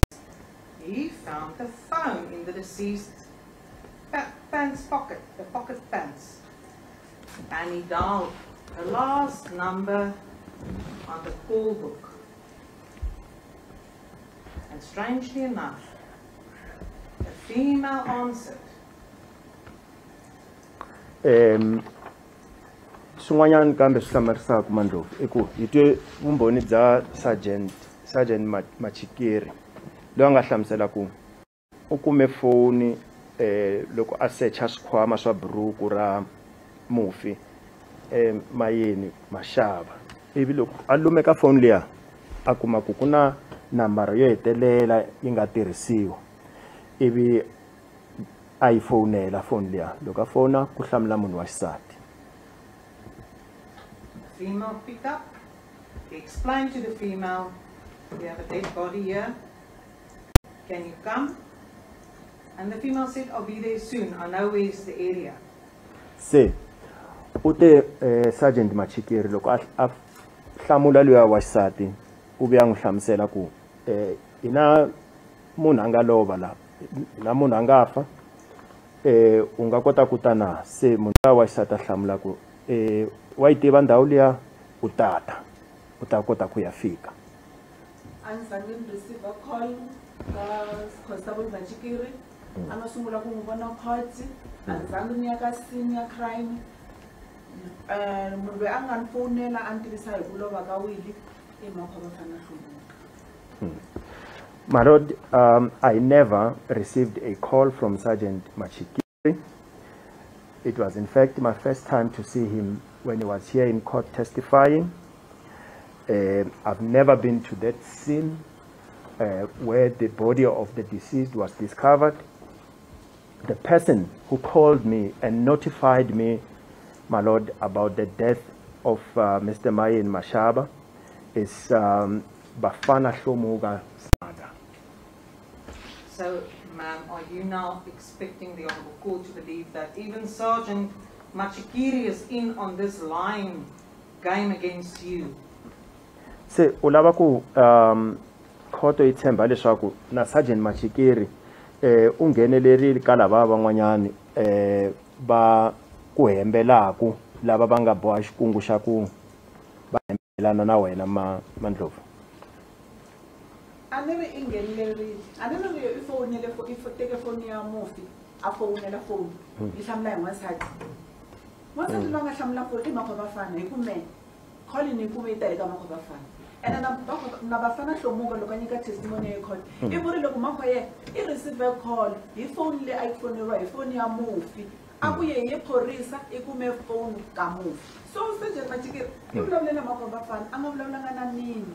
he found the phone in the deceased pa- pants pocket, the pocket pants. And he dialed the last number on the call book. And strangely enough, female answered. Um, swin'wanyana kambe swi hlamarisaka mandlovu i ku hi twe vumbhoni bya sergeant sergeant Ma- machikiri loyi a nga hlamusela ku u kume foni eh loko a secha swikhwama swa buruku ra mufi eh mayeni maxava ivi loko a lume ka foni liya a kuma ku ku na nambara yo hetelela yi nga tirhisiwa ivi a yi fowunela foni liya loko a fona ku hlamula munhu wa xisati female picked up. He explained to the female, we have a dead body here. Can you come? And the female said, I'll be there soon. I know where's the area. se u te eh, sergeant machikiri loko a a hlamula luya wa xisati u vuya n'wi hlamusela ku eh ina munhu a nga lova la na munhu a nga fa eh u nga kota ku ta na se munhu luya wa xisati a hlamula ku eh wa yi tiva ndhawu liya u tata u ta kota ku ya fika. A ni zange ni receive call ka constable Machikiri a nga sungula ku n'wi vona court a zangi ni ya ka scene ya crime um munhu loyi a nga ni fowunela a ni tivisa hi ku lova ka wili i mhaka va fana hlomula My Lord, um, I never received a call from Sergeant Machikiri. It was, in fact, my first time to see him when he was here in court testifying. Uh, I've never been to that scene uh, where the body of the deceased was discovered. The person who called me and notified me, my Lord, about the death of uh, Mr. Mayin Mashaba is um, Bafana Shomuga. So, ma'am, are you now expecting the Honourable Court to believe that even Sergeant Machikiri is in on this lying game against you? se u lava ku um khoto yi tshemba leswaku na sergeant machikiri eh u nghenelerile ka lava van'wanyani eh va ku hembelaku lava va nga boha xikungu xa ku va hembelana na wena ma mandlovu a ni ri i nghenelerile a ni ri i fowunele fo- i fo- teke foni ya mufi a fowunela foni yi hlamula hi n'wansati n'wansati loyi a nga hlamula foni i makhwa vafana hi ku me call ni yi kume yi ta eka makhwa vafana ene na vafana hlomuka loko a nyika testimony ya court i vurile ku makhwa ye i receive call hi foni leyi a yi foneriwa hi foni ya mufi a ku ye hi phorisa i kume foni ka mufi so sergeant machikiri i vulavule na makhwa vafana a nga vulavulanga na mina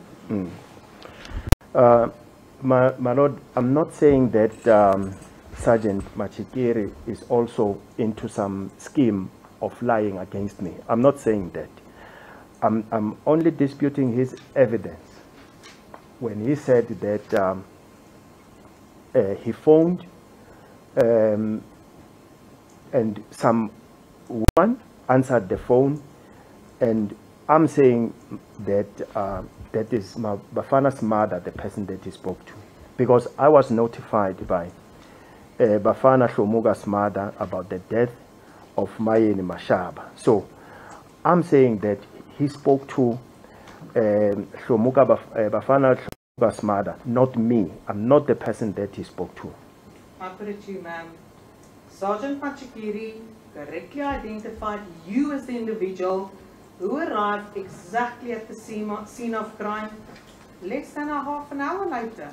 My, my lord, I'm not saying that um, Sergeant Machikiri is also into some scheme of lying against me. I'm not saying that. I'm, I'm only disputing his evidence when he said that um, uh, he phoned um, and some woman answered the phone and I'm saying that uh, that is Ma- Bafana's mother, the person that he spoke to, because I was notified by uh, Bafana Shomuga's mother about the death of Mayeni Mashaba. So I'm saying that he spoke to um, Shomuga Baf- uh, Bafana Shomuga's mother, not me. I'm not the person that he spoke to. I put it to you, ma'am. Sergeant Machikiri correctly identified you as the individual who arrived exactly at the scene of crime. Less than a half an hour later.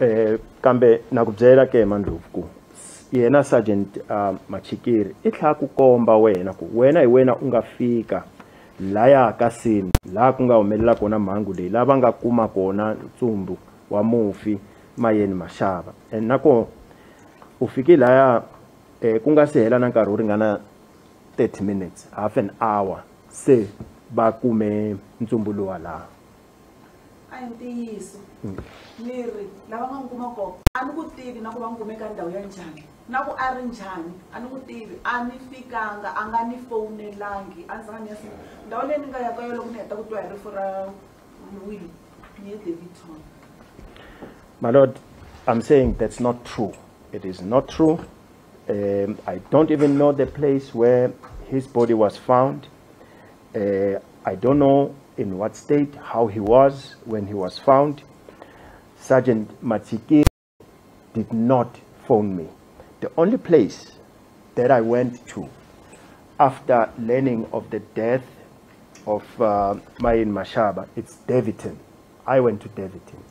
eh kambe nakubyela ke mandlovu yena sergeant uh, machikiri i tlha ku komba wena ku wena hi wena u nga fika laya ka scene laha ku nga humelela kona mhangu leyi lava nga kuma kona ntsumbu wa mufi mayeni mashava and nako u fike laya eh, ku nga se hela na nkarhi wo ringana 30 minutes half an hour se va kume ntsumbu luwa laha a hi ntiyiso ni lava nga n'wi kuma kona a ni ku tivi na ku va n'wi kume ka ndhawu ya njhani na ku a ri njhani a ni ku tivi a ni fikanga a nga ni fowunelangi a ndzi nga ni ya si ndhawu leyi ni nga ya ka yo loko ni heta ku twa hi rifo ra wili ni ye daveyton My Lord, I'm saying that's not true. It is not true. Um, I don't even know the place where his body was found. Uh, I don't know in what state, how he was when he was found. Sergeant Matsiki did not phone me. The only place that I went to after learning of the death of uh, Mayin Mashaba, it's Daveyton. I went to Daveyton.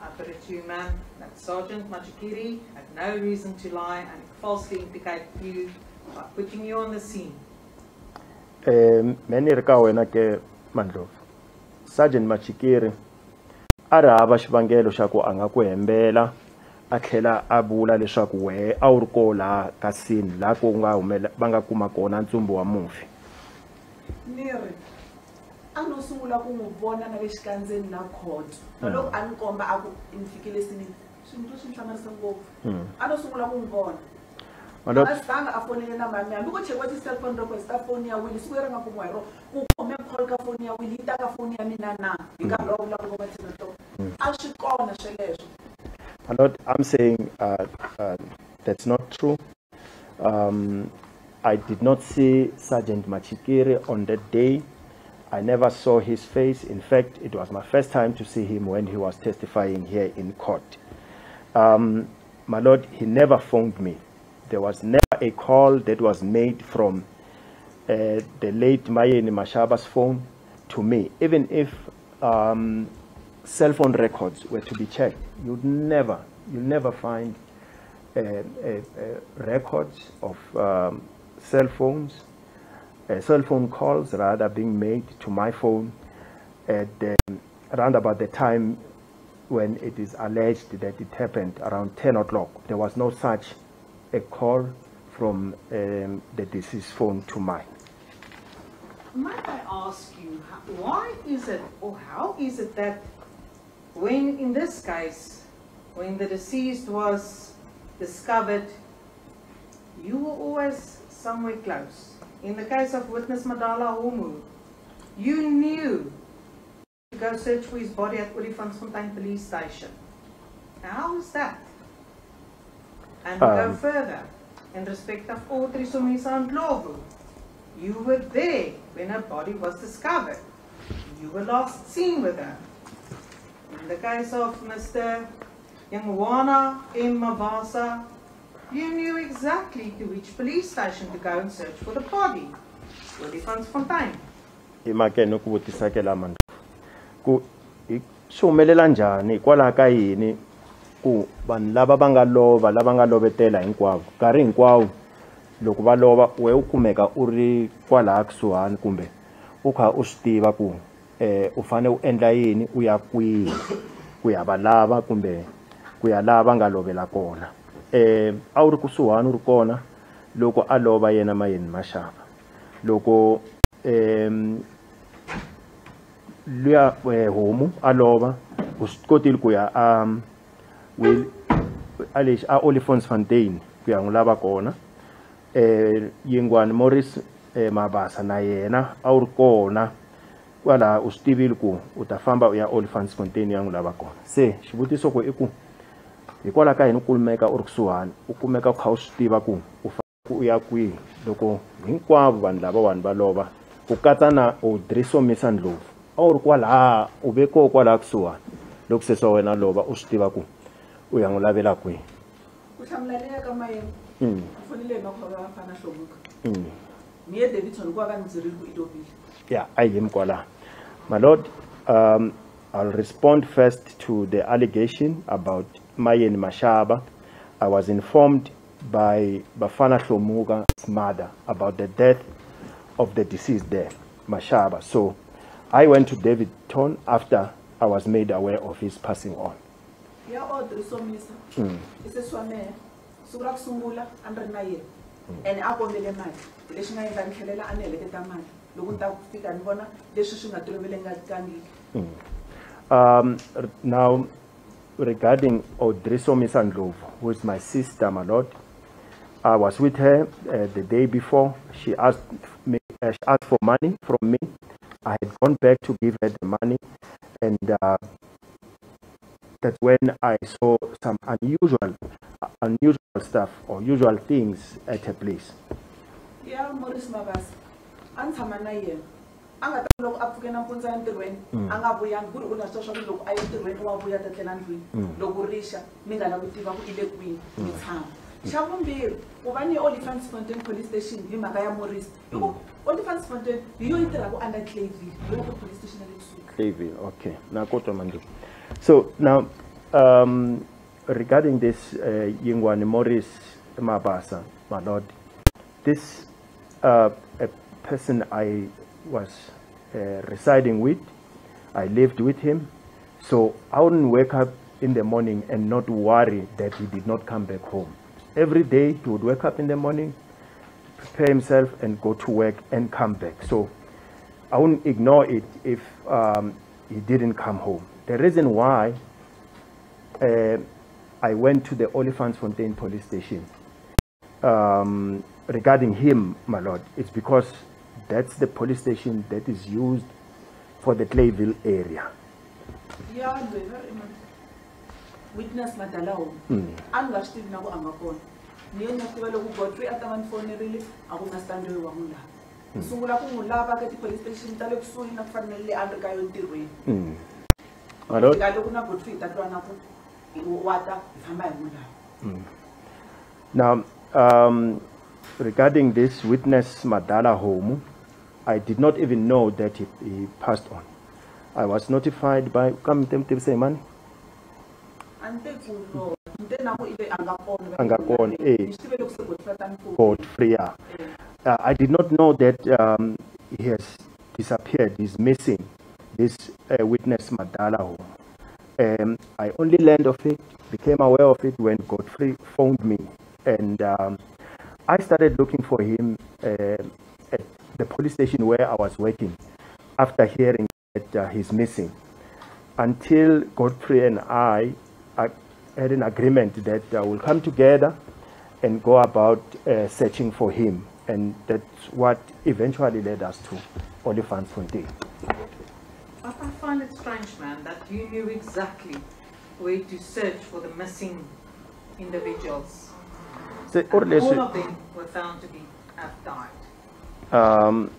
I Sergeant Machikiri had no reason to lie and falsely implicate you by putting you on the scene. um meni ri ka wena ke mandlovu? Sergeant machikiri a ri hava xivangelo xa ku a nga ku hembela a tlhela a vula leswaku wehe a wu ri koho laha ka sini laha ku nga humela va nga kuma kona ntsumbu wa mufi. Ni ri a no sungula ku n'wi vona na le xikandzeni na khoto na loko a ni komba a ku ni fikile sinini swilo swi ngopfu a no sungula ku n'wi vona a Malord, nga zanga a fonele na mami hambi ko chekiwa ti-cellphone records ta foni ya wili siku leri nga kumiwa hi rona ku khome call ka foni ya wili yi ta ka foni ya mina na? Hi nkarhi lowu vulavula va tina to. A swi kona sweleswo my I'm saying uh, uh, that's not true. Um, I did not see Sergeant Machikiri on that day. I never saw his face. In fact, it was my first time to see him when he was testifying here in court. Um, my lord, he never phoned me. There was never a call that was made from uh, the late Mayeni Mashaba's phone to me. Even if um, cell phone records were to be checked, you'd never, you'll never find uh, uh, uh, records of um, cell phones, uh, cell phone calls rather being made to my phone at around about the time when it is alleged that it happened around 10 o'clock. There was no such a call from um, the deceased phone to mine. Might I ask you, why is it, or how is it that when, in this case, when the deceased was discovered, you were always somewhere close? In the case of witness Madala Homu, you knew to go search for his body at Olifantsfontein Police Station. How is that? And we go Um, further, in respect of Audrey Somisa and Ndlovu, you were there when her body was discovered. You were last seen with her. In the case of Mr. Yingwani M. Mabasa, you knew exactly to which police station to go and search for the body. Olifantsfontein. ku vutisa ke lama ku swi humelela njhani hikwalaho ka yini ku vanhu lava va nga lova lava nga lovetela hinkwavo nkarhi hinkwawo loko va lova we u kumeka u ri kwalaha kusuhani kumbe u kha u swi tiva ku eh u fane u endla yini u ya kwihi ku ya va lava kumbe ku ya laha va nga lovela kona. Eh a wu ri kusuhani u ri kona loko a lova yena mayeni mashava loko em luya eh, homu a lova u swi kotile ku ya a a lexi a Olifantsfontein ku ya n'wi lava kona. Um Yingwani Morris eh Mabasa na yena a wu ri kona. Kwalaha u swi tivile ku u ta famba u ya Olifantsfontein u ya n'wi lava kona. Se xivutiso ku i ku hikwalaho ka yini u kumeka u ri kusuhani u kumeka u kha u swi tiva ku u ku u ya kwihi. Loko hinkwavo vanhu lavawani va lova ku katsa na Audrey Somisa A wu ri kwalaha u ve koho kwalaha kusuhani loko sesi wa wena lova u swi tiva ku u ya n'wi lavela kwihi ku hlamula leya ka mayeni Mm, ku fonile hi makhova va fana mm. ni ye davidson ku va ndzirile ku i lovile Yeah, I am Kwala. My Lord, um, I'll respond first to the allegation about mayeni Mashaba. I was informed by Bafana hlomuka's mother about the death of the deceased there, Mashaba. So I went to David Ton after I was made aware of his passing on. ya audrey somisa i sesi wa mehe siku ra ku sungula a ni ri na yena ene a kombele mali. Hi nga endla ni tlhelela a ni heleketa mali. Loko ni ta fika ni vona leswi swi nga tolovelengakangiki Um, now, regarding Audrey Somisa Ndlovu, who is my sister, my lord, I was with her uh, the day before. She asked me, uh, she asked for money from me. I had gone back to give her the money, and uh, that's when I saw some unusual, unusual stuff or usual things at her place. ya morris mabasa a ni tshama na yena. A nga ta loko a pfuke nampundzu ya ntirhweni mm. a nga vuyangi ku ri u na swo swa ku loko a ye ntirhweni wa vuya ta tlela ndlwini mm. loko rixa mi nga lavi tiva ku i le kwini mi mm. tshama xa vumbirhi ku va ni ye olifants police station hi mhaka ya morris hi ku olifantsfontein hi yo yi tirhaka under clayville hi yona police station ya le kusuhi Clayville, okay. Now go to Mandu. So now, um, regarding this uh, Yingwani Morris Mabasa, my lord, this uh, a person I was uh, residing with, I lived with him, so I wouldn't wake up in the morning and not worry that he did not come back home. Every day he would wake up in the morning, prepare himself and go to work and come back. So I wouldn't ignore it if um, he didn't come home. The reason why uh, I went to the Olifantsfontein police station um, regarding him, my lord, it's because that's the police station that is used for the Clayville area. ya witness madala hmm. homu a ni nga swi tivi na ku hmm. a nga kona ni ye ni swi tiva loko godfrey a ta va ni fonerile a ku nga standoyi wa n'wi sungula ku n'wi lava ka ti-police station ta le kusuhi na ku fanele a ri ka yo ntirhweni. My lord, fika loko na godfrey hi ta twana ku wa ta hi famba hi Now, um, regarding this witness Madala Homu, I did not even know that he, he passed on. I was notified by come tem tem say man a ni te ku no ni te na ku ive a nga kona A nga kona, eh. hi swi tive loko se godfrey a ta ni pfuna. Godfrey. yeah. Uh, I did not know that um, he has disappeared. He's missing. This uh, witness Madala Um, I only learned of it, became aware of it when Godfrey phoned me, and um, I started looking for him uh, at the police station where I was working. After hearing that uh, he's missing, until Godfrey and I uh, had an agreement that uh, we'll come together and go about uh, searching for him, and that's what eventually led us to Olifantsfontein. But I find it strange, man, that you knew exactly where to search for the missing individuals. Or all of them were found to be have died. um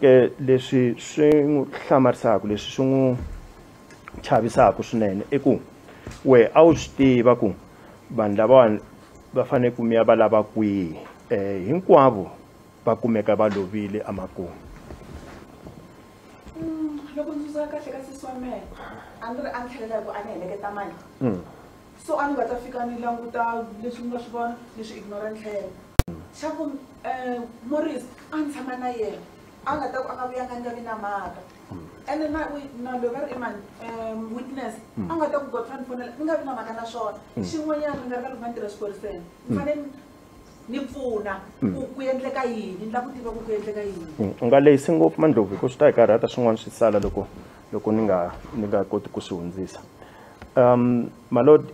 ke leswi swi n'wi hlamarisaka leswi swi n'wi chavisaka swinene i ku we a wu swi tiva ku vanhu lavawani va fanele ku mi ya va lava kwihi um hinkwavo va kumeka va lovile emakumu loko ndzi swa kahle ka sisi wa mehe a ni ri a ni tlhelela hi ku a ni heleketa mani Mm. so a ni nga ta fika ni languta leswi ni nga swi vona leswi ignora tlhelo xa ku um morris a ni tshama na yena a nga ta ku a nga vuyanga ni nga vi na mhaka ene na wi- na loyi va ri i mani um witness a nga ta ku godfrey ni fonela ni nga vi na mhaka na swona xin'wanyana ni nga ri ka loko va ni tirha xiphoriseni ni fanele ni pfuna ku ku endleka yini? Ni lava ku tiva ku ku endleka yini? Mm, u nga lehisi ngopfu mandlovu hikuva swi ta hi karhata swin'wana swi sala loko loko ni nga ni nga koti ku swi hundzisa. Um my lord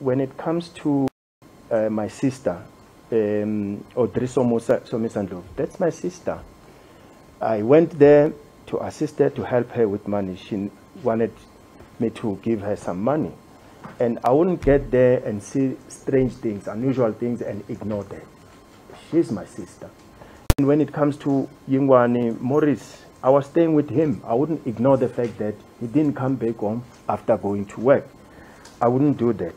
when it comes to uh, my sister um Audrey Somusa Somisa Ndlovu that's my sister. I went there to assist her to help her with money she wanted me to give her some money and I wouldn't get there and see strange things unusual things and ignore them she's my sister and when it comes to Yingwani Morris, I was staying with him. I wouldn't ignore the fact that he didn't come back home after going to work. I wouldn't do that.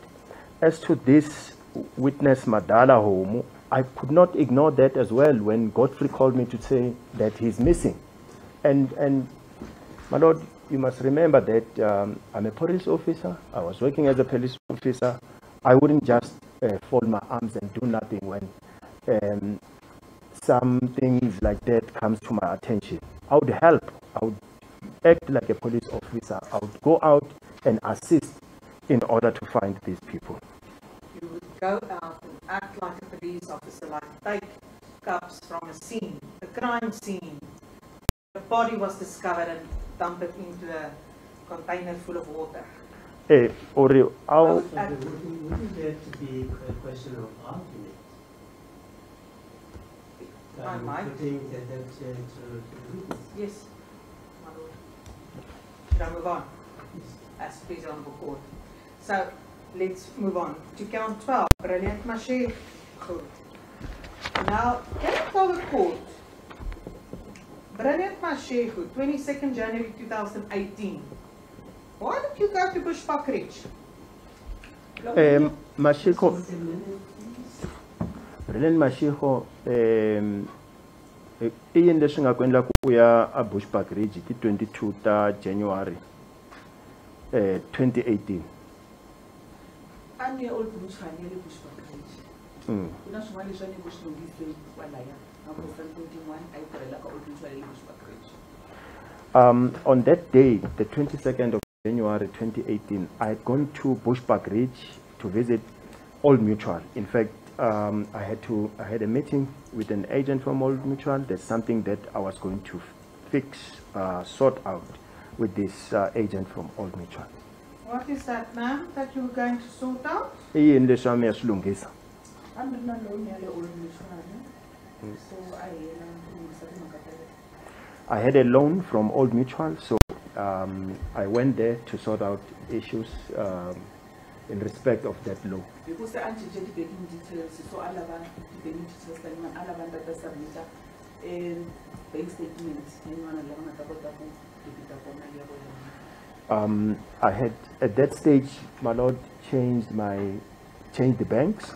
As to this witness Madala Homu, I could not ignore that as well when Godfrey called me to say that he's missing. And, and my lord, you must remember that um, I'm a police officer. I was working as a police officer. I wouldn't just uh, fold my arms and do nothing when um, some things like that comes to my attention. I would help. I would act like a police officer. I would go out and assist in order to find these people. You would go out and act like a police officer, like take cups from a scene, a crime scene. The body was discovered and dumped into a container full of water. Eh, Ori, how, Wouldn't wouldn't that be a question of argument? I might. Putting that, that to, to the. Yes, my lord. Should I move on? As please on court. So let's move on to count 12. Brilliant, Mashego. Good. Now, can you tell the court? Brilliant, Mashego. Good. 22nd January 2018. Why did you go to Bushbuck Ridge? um, Mashego, Brilliant Mashego, um, i yini leswi nga ku endla u ya a Bushbuck Ridge ti 22 ta January eh 2018 a ni ye old bushfani ya le bushbuckridge mm. ku na swin'wana leswi a ni ku swi lunghise kwalaya na ku santo tin'wana a yi tirhela ka old bushfani ya le bushbuckridge Um, on that day, the 22nd of January 2018, I had gone to Bushbuck Ridge to visit Old Mutual. In fact, um, I had to I had a meeting with an agent from Old Mutual. There's something that I was going to fix, uh, sort out with this uh, agent from Old Mutual. What is that, ma'am, that you were going to sort out? I yini leswi a mi ya swi lunghisa? a ni ri na loan ya le old bushfani so a hi yena ku lunghisa timhaka ta yena I had a loan from Old Mutual, so um, I went there to sort out issues um, in respect of that loan. hikuva se a ni cince ti-banking details so a lava ti-banking details ta yin'wana a lava ni ta ta submita eh, bank statement yin'wana laha va nga ta kota ku debita kona mali ya vona Um, I had at that stage, my lord changed my changed the banks,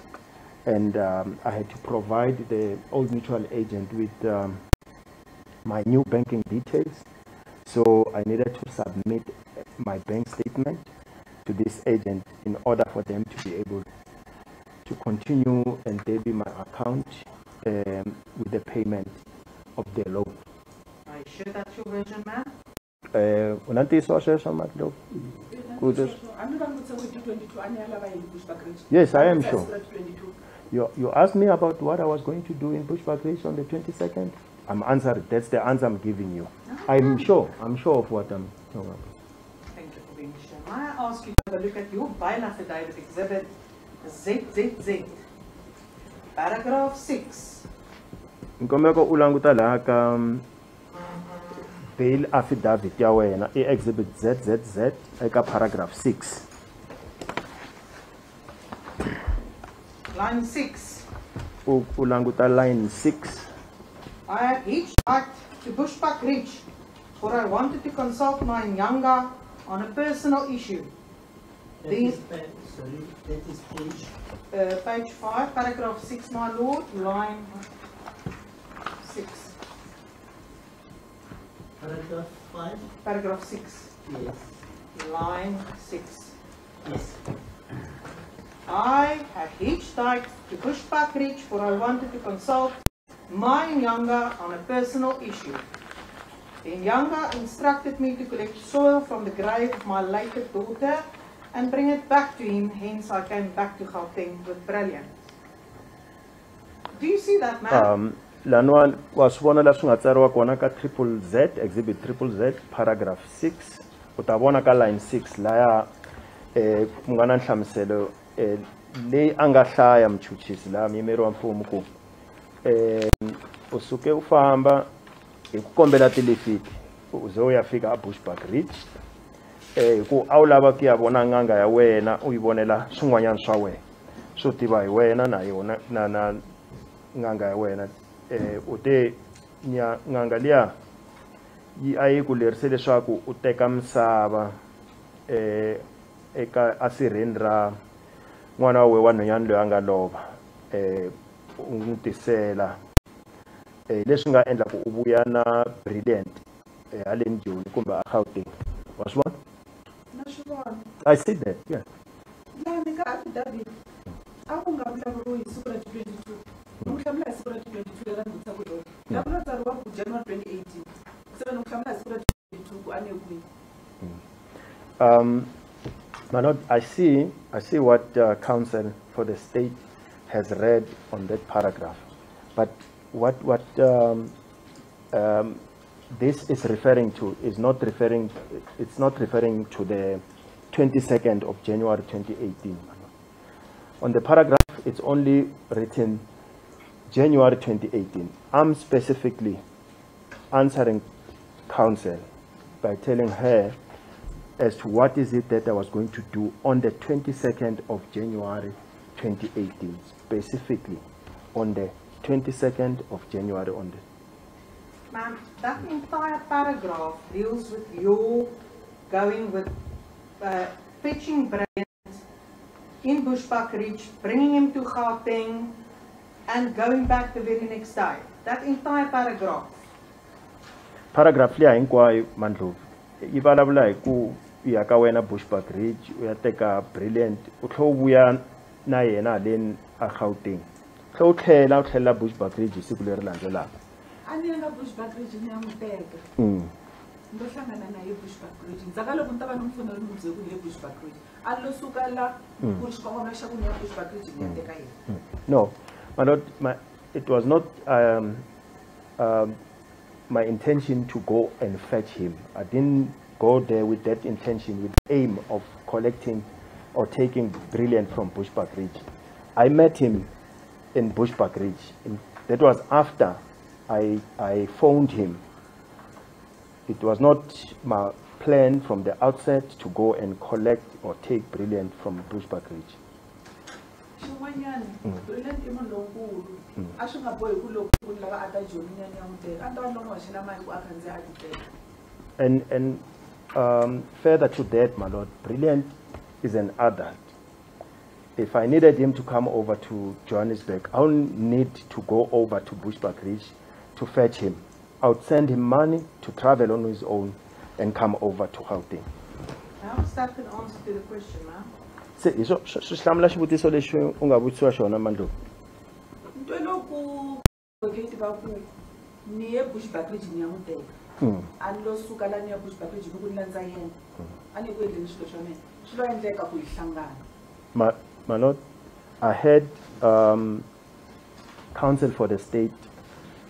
and um, I had to provide the old mutual agent with um, my new banking details. So I needed to submit my bank statement to this agent in order for them to be able to continue and debit my account um, with the payment of the loan. Are you sure that's your version, ma'am? Uh, unantiso wa sweswo Madlo? Ku- this- a mi va mi vutisa ku hi ti twenty-two a ni ya lava yini bushbuck ridge Yes, I am sure. Siku ra ti twenty-two You, you asked me about what I was going to do in Bushbuck Ridge on the 22nd. I'm answering. That's the answer I'm giving you. I'm sure. I'm sure of what I'm talking about. Thank you for being sure. May I ask you to have a look at your bail affidavit exhibit ZZZ, paragraph six. Nkomeko u languta laha ka um, bail affidavit ya wena i exhibit ZZZ eka paragraph 6. Line six. U, u languta line 6. I had hitchhiked to Bushbuck Ridge for I wanted to consult my Nyanga on a personal issue. That The- is, pa- sorry, that is page, Uh, page five, paragraph six, my lord, line six, paragraph five, paragraph six, yes, line six. yes. I had hitchhiked to Bushbuck Ridge for I wanted to consult my Nyanga on a personal issue. The Nyanga instructed me to collect soil from the grave of my late daughter and bring it back to him, hence I came back to Gauteng with Brilliant. Do you see that, ma'am? Um, laniwani wa swi vona leswi nga tsariwa kona triple z exhibit triple z paragraph 6 u ta vona line 6 laya eh, ku eh, leyi a nga hlaya muchuchisi laha muyimeri wa mfumo ku eh, u suke u famba hi ku kombela tilifiti u ze u ya fika a bushback ridge. Eh, ku a wu lava ku ya vona n'anga ya wena u yi vonela swin'wanyana swa wena swo tiva hi wena na yona na na n'anga ya wena eh u te n'anga liya yi a yi ku lerise leswaku u teka misava eh eka asirheni ra n'wana wa we wa nhwanyana loyi a nga lova eh u n'wi tisela. Eh leswi nga endla ku u vuya na brilliant eh haleni joni kumbe a Gauteng. Wa swi vona? Na swi vona. I see that yeah. Laha ni ka affidavit. A ku nga vulavuriwi hi siku ra ti twenty-two. Ni ku hlamula hi siku ra ti twenty-two leri ni vutisaka rona na ku ri tsariwa ku january twenty eighteen. Se ni ku hlamula hi siku ra ti twenty-two ku a ni kwihi Um, lord, I see, I see what uh, counsel for the state has read on that paragraph. But what, what um, um, this is referring to is not referring, it's not referring to the 22nd of January 2018. On the paragraph, it's only written January 2018. I'm specifically answering counsel by telling her as to what is it that I was going to do on the 22nd of January 2018, specifically on the 22nd of January on the Ma'am, that entire paragraph deals with your going with uh, fetching Brilliant in Bushbuck Ridge, bringing him to Gauteng, and going back the very next day. That entire paragraph. paragraph liya hinkwayo mandlovu yi vulavula hi ku u ya ka wena bushbuck ridge u ya teka brilliant u tlhela u vuya na yena haleni a gauteng. U tlhela u tlhela u tlhelela bushbuck ridge hi siku leri landzelaka. A ni yanga bushbuck ridge ni ya n'wi teka. Mm. ni lo hlangana naye bushbuck ridge. Ndzhaka loko ni ta va ni n'wi pfuna ni ku ni le bushbuck ridge. A lo suka la ku ri xikongomelo xa ku ni ya bushbuck ridge ni ya teka yena. No, my lord, my, it was not um, um, my intention to go and fetch him. I didn't go there with that intention, with the aim of collecting or taking Brilliant from Bushbuck Ridge. I met him in Bushbuck Ridge. In, that was after I, I phoned him. It was not my plan from the outset to go and collect or take Brilliant from Bushbuck Ridge. xin'wana mm. brilliant i munhu lonkulu a swi nga bohi ku loko ku lava a ta joni nyani ya n'wi teka a ta va ni hoxela mali ku a khandziya a ti teka And, and um, further to that, my lord, Brilliant is an adult. If I needed him to come over to Johannesburg, I would need to go over to Bushbuck Ridge to fetch him. I would send him money to travel on his own and come over to Gauteng. How is that an answer to the question, ma'am? Se hi swi hlamula xivutiso lexi u nga vutisiwa xona mandlovu nto loku advocate va ku ni ye bushbuckridge ni ya n'wi teka. A ni lo suka la ni ya bushbuckridge loko ni landza yena a ni ku endleni swilo swa mina swi lo endleka ku hi hlangana my, my lord i had um, counsel for the state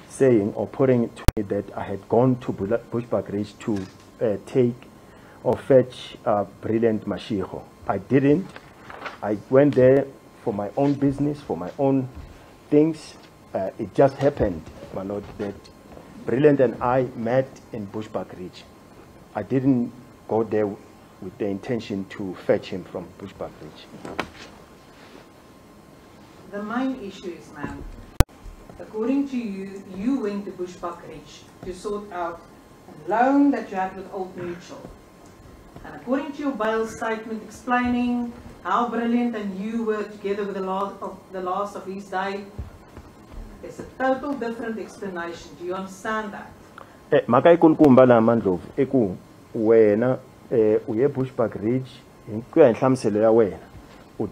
saying or putting it to me that i had gone to bushbuck ridge to uh, take or fetch uh, brilliant Mashego. I didn't. I went there for my own business for my own things. Uh, it just happened my lord that brilliant and i met in bushbuck ridge i didn't go there with the intention to fetch him from bushbuck ridge The main issue is, ma'am, according to you, you went to Bushbuck Ridge to sort out a loan that you had with Old Mutual. And according to your bail statement explaining how brilliant and you were together with the last of, the last of his day, there's a total different explanation. Do you understand that? Eh, mhaka yikulukumba laha mandlovu i ku wena eh, u ye bushbuck ridge hi ku ya wena u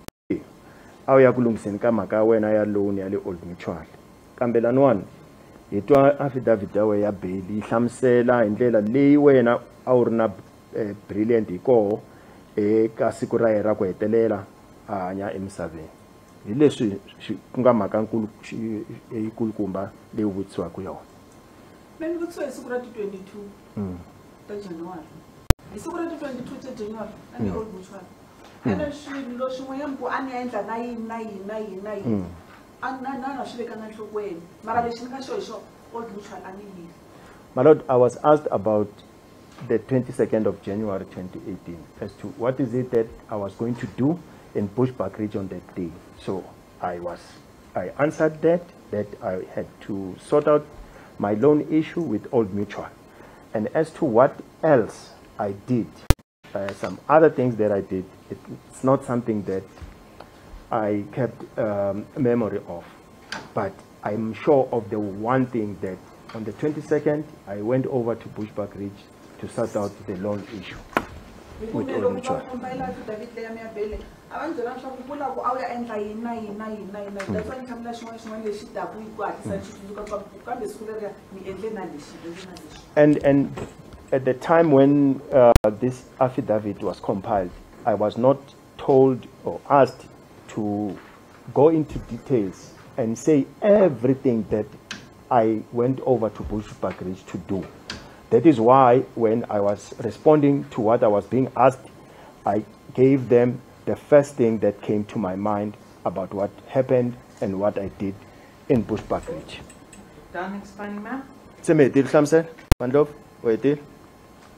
a wu ya ku lunghiseni ka mhaka ya wena ya loan ya le old mutual kambe laniwani hi twa affidavit ya wena ya bail yi hlamusela hi ndlela leyi wena a wu ri na eh, brilliant hi koho eka siku ra yena ra ku hetelela a hanya emisaveni hi leswi ku nga mhaka yikulukumba leyi vutisiwaka yona. Vutisiwa hi siku ra ti-twenty-two ta january. Hmm. Hi siku ra ti-twenty-two ta january a ni old mutual. Hmm. Ene swilo swin'wanyana ku a ni endla na yini na yini na yini na yini hmm. a na na na swi vekanga nhlokweni. Mara lexi ni nga xo hi xo old mutual a ni yile My Lord, I was asked about the 22nd of January 2018 as to what is it that I was going to do in Bushbuck Ridge on that day. So I was, I answered that, that I had to sort out my loan issue with Old Mutual. And as to what else I did, uh, some other things that I did, it, it's not something that I kept um, memory of. But I'm sure of the one thing that on the 22nd, I went over to Bushbuck Ridge to sort out the loan issue. With Old Mutual. Va kombayela affidavit leyi ya mi ya bele a va ni byela leswaku vula ku a wu ya endla yini na yini na yini na yini that's why ni hlamula xin'wana xin'wana lexi taku ku hatlisa ni xi tsundzuka kambe siku leriya ni endle na lexi ni na lexi And, and at the time when uh, this affidavit was compiled, I was not told or asked to go into details and say everything that I went over to Bushbuck Ridge to do. That is why when I was responding to what I was being asked, I gave them the first thing that came to my mind about what happened and what I did in Bushbuck Ridge. Done explaining, ma'am? Se me hetile hlamusela Mandlovu u hetile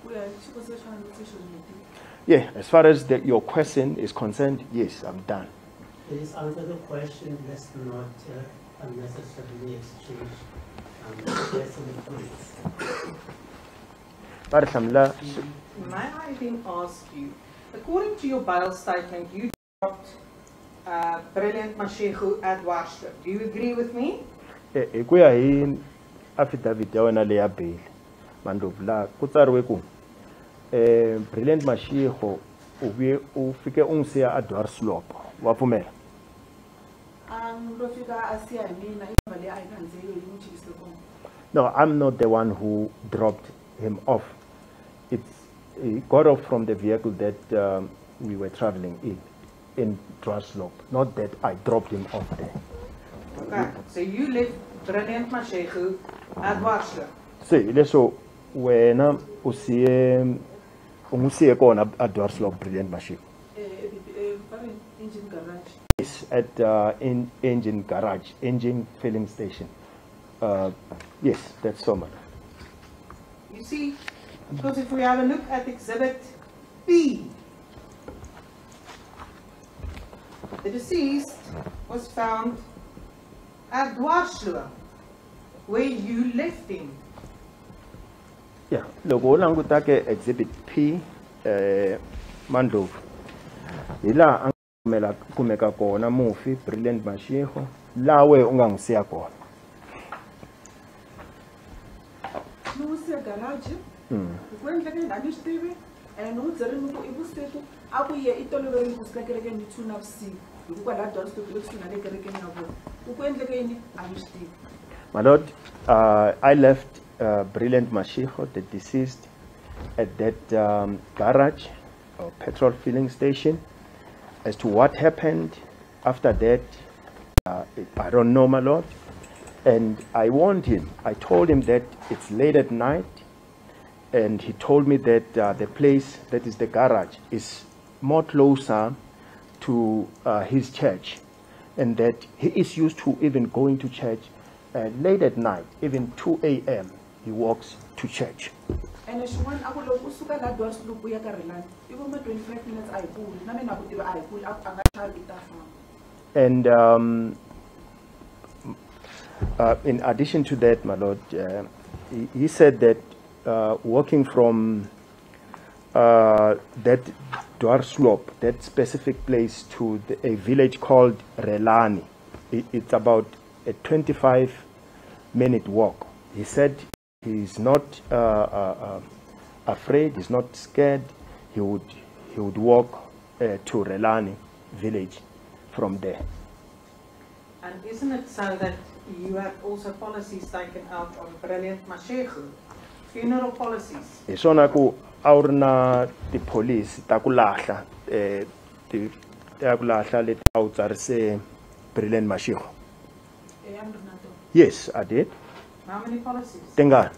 ku ya hi xivutiso xa xivutiso leti Yeah, as far as the, your question is concerned, yes, I'm done. Please answer the question, let's not uh, unnecessarily exchange um, personal points. Ba re hlamula May I then ask you, according to your bail statement, you dropped uh, Brilliant Mashego at Dwarsloop. Do you agree with me? eh, hi ku ya hi affidavit ya wena leya bail Mandlovu laha ku tsariwe ku eh Brilliant Mashego u vuye u fike u n'wi siya a Dwarsloop wa pfumela a ni lo fika a siya hi mina i mali leyi a yi khandziyiwe yi n'wi chikisile kona No, I'm not the one who dropped him off. Got off from the vehicle that um, we were traveling in, in Dwarsloop. Not that I dropped him off there. Okay, so you left Brilliant Mashego at Dwarsloop. se hileswo wena u siye u n'wi siye kona a Dwarsloop Brilliant Mashego va engine garage yes at uh, in engine garage engine filling station uh, yes that's so much You see, because if we have a look at Exhibit P, the deceased was found at Dwarsloop, where you left him. Yeah, loko u languta ke exhibit P eh Mandlovu hi laha a kumela kumeka kona mufi Brilliant Mashego. Lawe u nga n'wi siya kona ni n'wi My Lord, uh, I left uh, Brilliant Mashego, the deceased, at that um, garage or petrol filling station. As to what happened after that, uh, I don't know, my Lord. And I warned him. I told him that it's late at night, and he told me that uh, the place, that is the garage, is more closer to uh, his church, and that he is used to even going to church uh, late at night, even 2 a.m. He walks to church. ene xin'wana a ku loko u suka laha dwarislopi u ya ka relani i vo twenty-five minutes a hi kuli na mina ku tiva a hi kuli a a nga xavi ta famba And um, uh, in addition to that, my Lord, uh, he, he said that uh, walking from uh, that Dwarsloop, that specific place, to the, a village called Relani, it, it's about a 25 minute walk. He said he's not uh, uh, afraid, he's not scared. He would, he would walk uh, to Relani village from there. And isn't it so that you have also policies taken out on Brilliant Mashego? Funeral policies. hi swona ku a wu ri na tipholisi ta ku lahla eh ti ta ku lahla leti a wu tsarise Brilliant Mashego. Tona yes i did. How many policies? tingani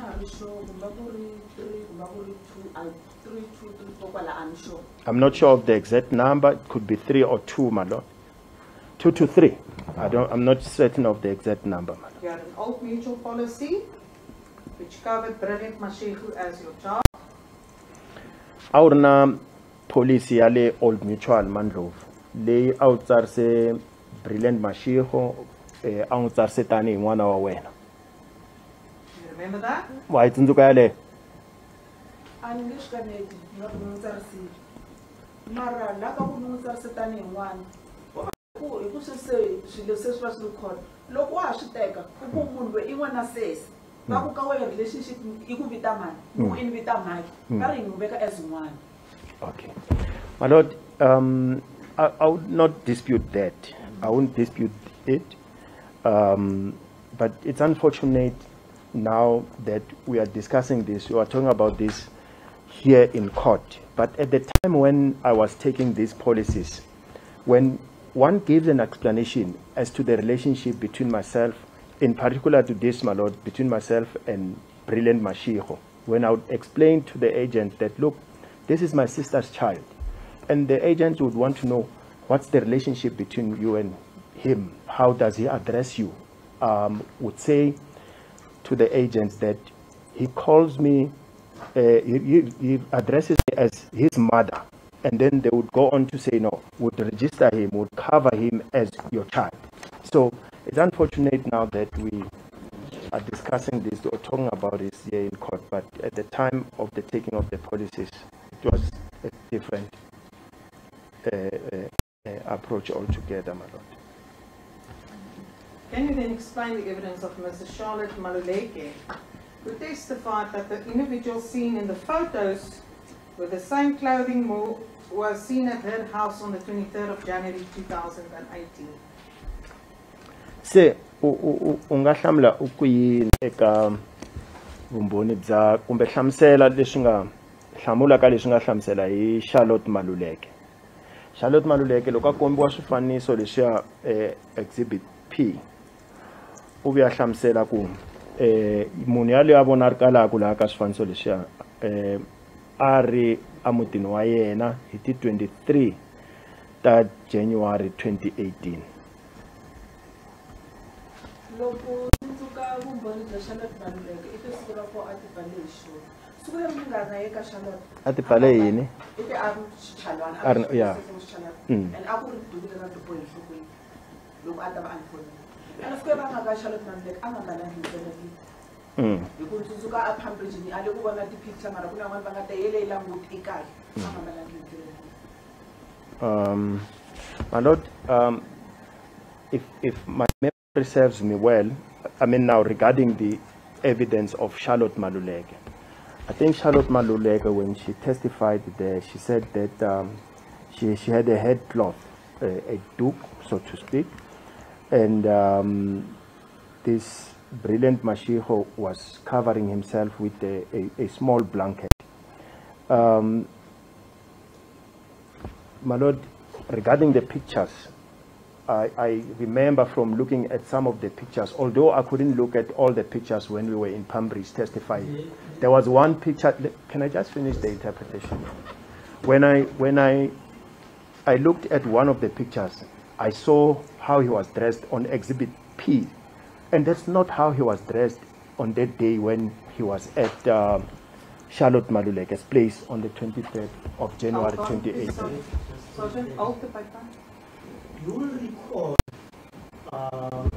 ha ri. Sure kumba ku ri three kumba ku ri two a three two three four kwala a ni sure. I'm not sure of the exact number it could be 3 or 2 my lord. 2 to 3 i don't i'm not certain of the exact number my lord. You had an old mutual policy which covered Brilliant Mashego as your child. a wu ri na pholisi ya le old mutual mandlovu leyi a wu tsarise Brilliant Mashego eh a n'wi tsarise tanihi n'wana wa wena You remember that? wa yi tsundzuka yaleyo a ni nge swi kaneti ni ri ni n'wi tsarisile mara la ka ku ni n'wi tsarise tanihi n'wana ko va ku hi ku swi se swilo se swi va swi ri kona loko wa ha swi teka u ku munhu loyi i n'wana sesi va ku ka wena relationship i ku mani munhu i ni ka ri hi as n'wana Okay. My Lord, um, I, I would not dispute that. I wouldn't dispute it. Um, but it's unfortunate now that we are discussing this, we are talking about this here in court. But at the time when I was taking these policies, when one gives an explanation as to the relationship between myself, in particular to this, my lord, between myself and Brilliant Mashego, when I would explain to the agent that, look, this is my sister's child, and the agent would want to know what's the relationship between you and him, how does he address you, um, would say to the agents that he calls me, uh, he, he addresses me as his mother, and then they would go on to say, no, would register him, would cover him as your child. So it's unfortunate now that we are discussing this or talking about this here in court, but at the time of the taking of the policies, it was a different uh, uh, uh, approach altogether, my lord. Can you then explain the evidence of Mrs. Charlotte Maluleke, who testified that the individual seen in the photos with the same clothing mo- was seen at her house on the 23rd of January 2018? se u u nga hlamula ku yini eka vumbhoni bya kumbe hlamusela leswi nga hlamula ka leswi nga hlamusela hi Charlotte Maluleke Charlotte Maluleke loko a kombiwa swifaniso leswiya eh, exhibit P u vuya hlamusela ku eh munhu yaloye a vonakalaku laha ka swifaniso leswiya eh a ri emutini wa yena hi ti 23 ta January 2018 loko tsundzuka vumbhoni bya Charlotte Maluleke i siku ra four a ti pfale hi xona siku leri mi nga na ye charlotte a ti pfale yini ivi a ri xichalwana A ri- yeah. Mm. and a ku ri duku leri a ri bohi enhlokweni loko a ta va a ni fonela ene siku leri a nga ka charlotte mandlek a nga mbalangi ndlela leyi. Hi ku tsundzuka a a le ku vona ti-picture mara ku na van'wani va nga ta yeleyi languti ekaya a nga mbalangi Um, my lord, um, if, if my memory serves me well, I mean now regarding the evidence of Charlotte Maluleke, I think Charlotte Maluleke, when she testified there, she said that um, she, she had a headcloth, a, a duke, so to speak, and um, this brilliant Mashego was covering himself with a, a, a small blanket. Um, my lord, regarding the pictures, I, I remember from looking at some of the pictures, although I couldn't look at all the pictures when we were in Palm Ridge testifying. There was one picture, can I just finish the interpretation? When I, when I, I looked at one of the pictures, I saw how he was dressed on exhibit P. And that's not how he was dressed on that day when he was at uh, Charlotte Maluleke's place on the 23rd of January Hold on, please, 2018. Sergeant, hold the paper. You will recall, uh,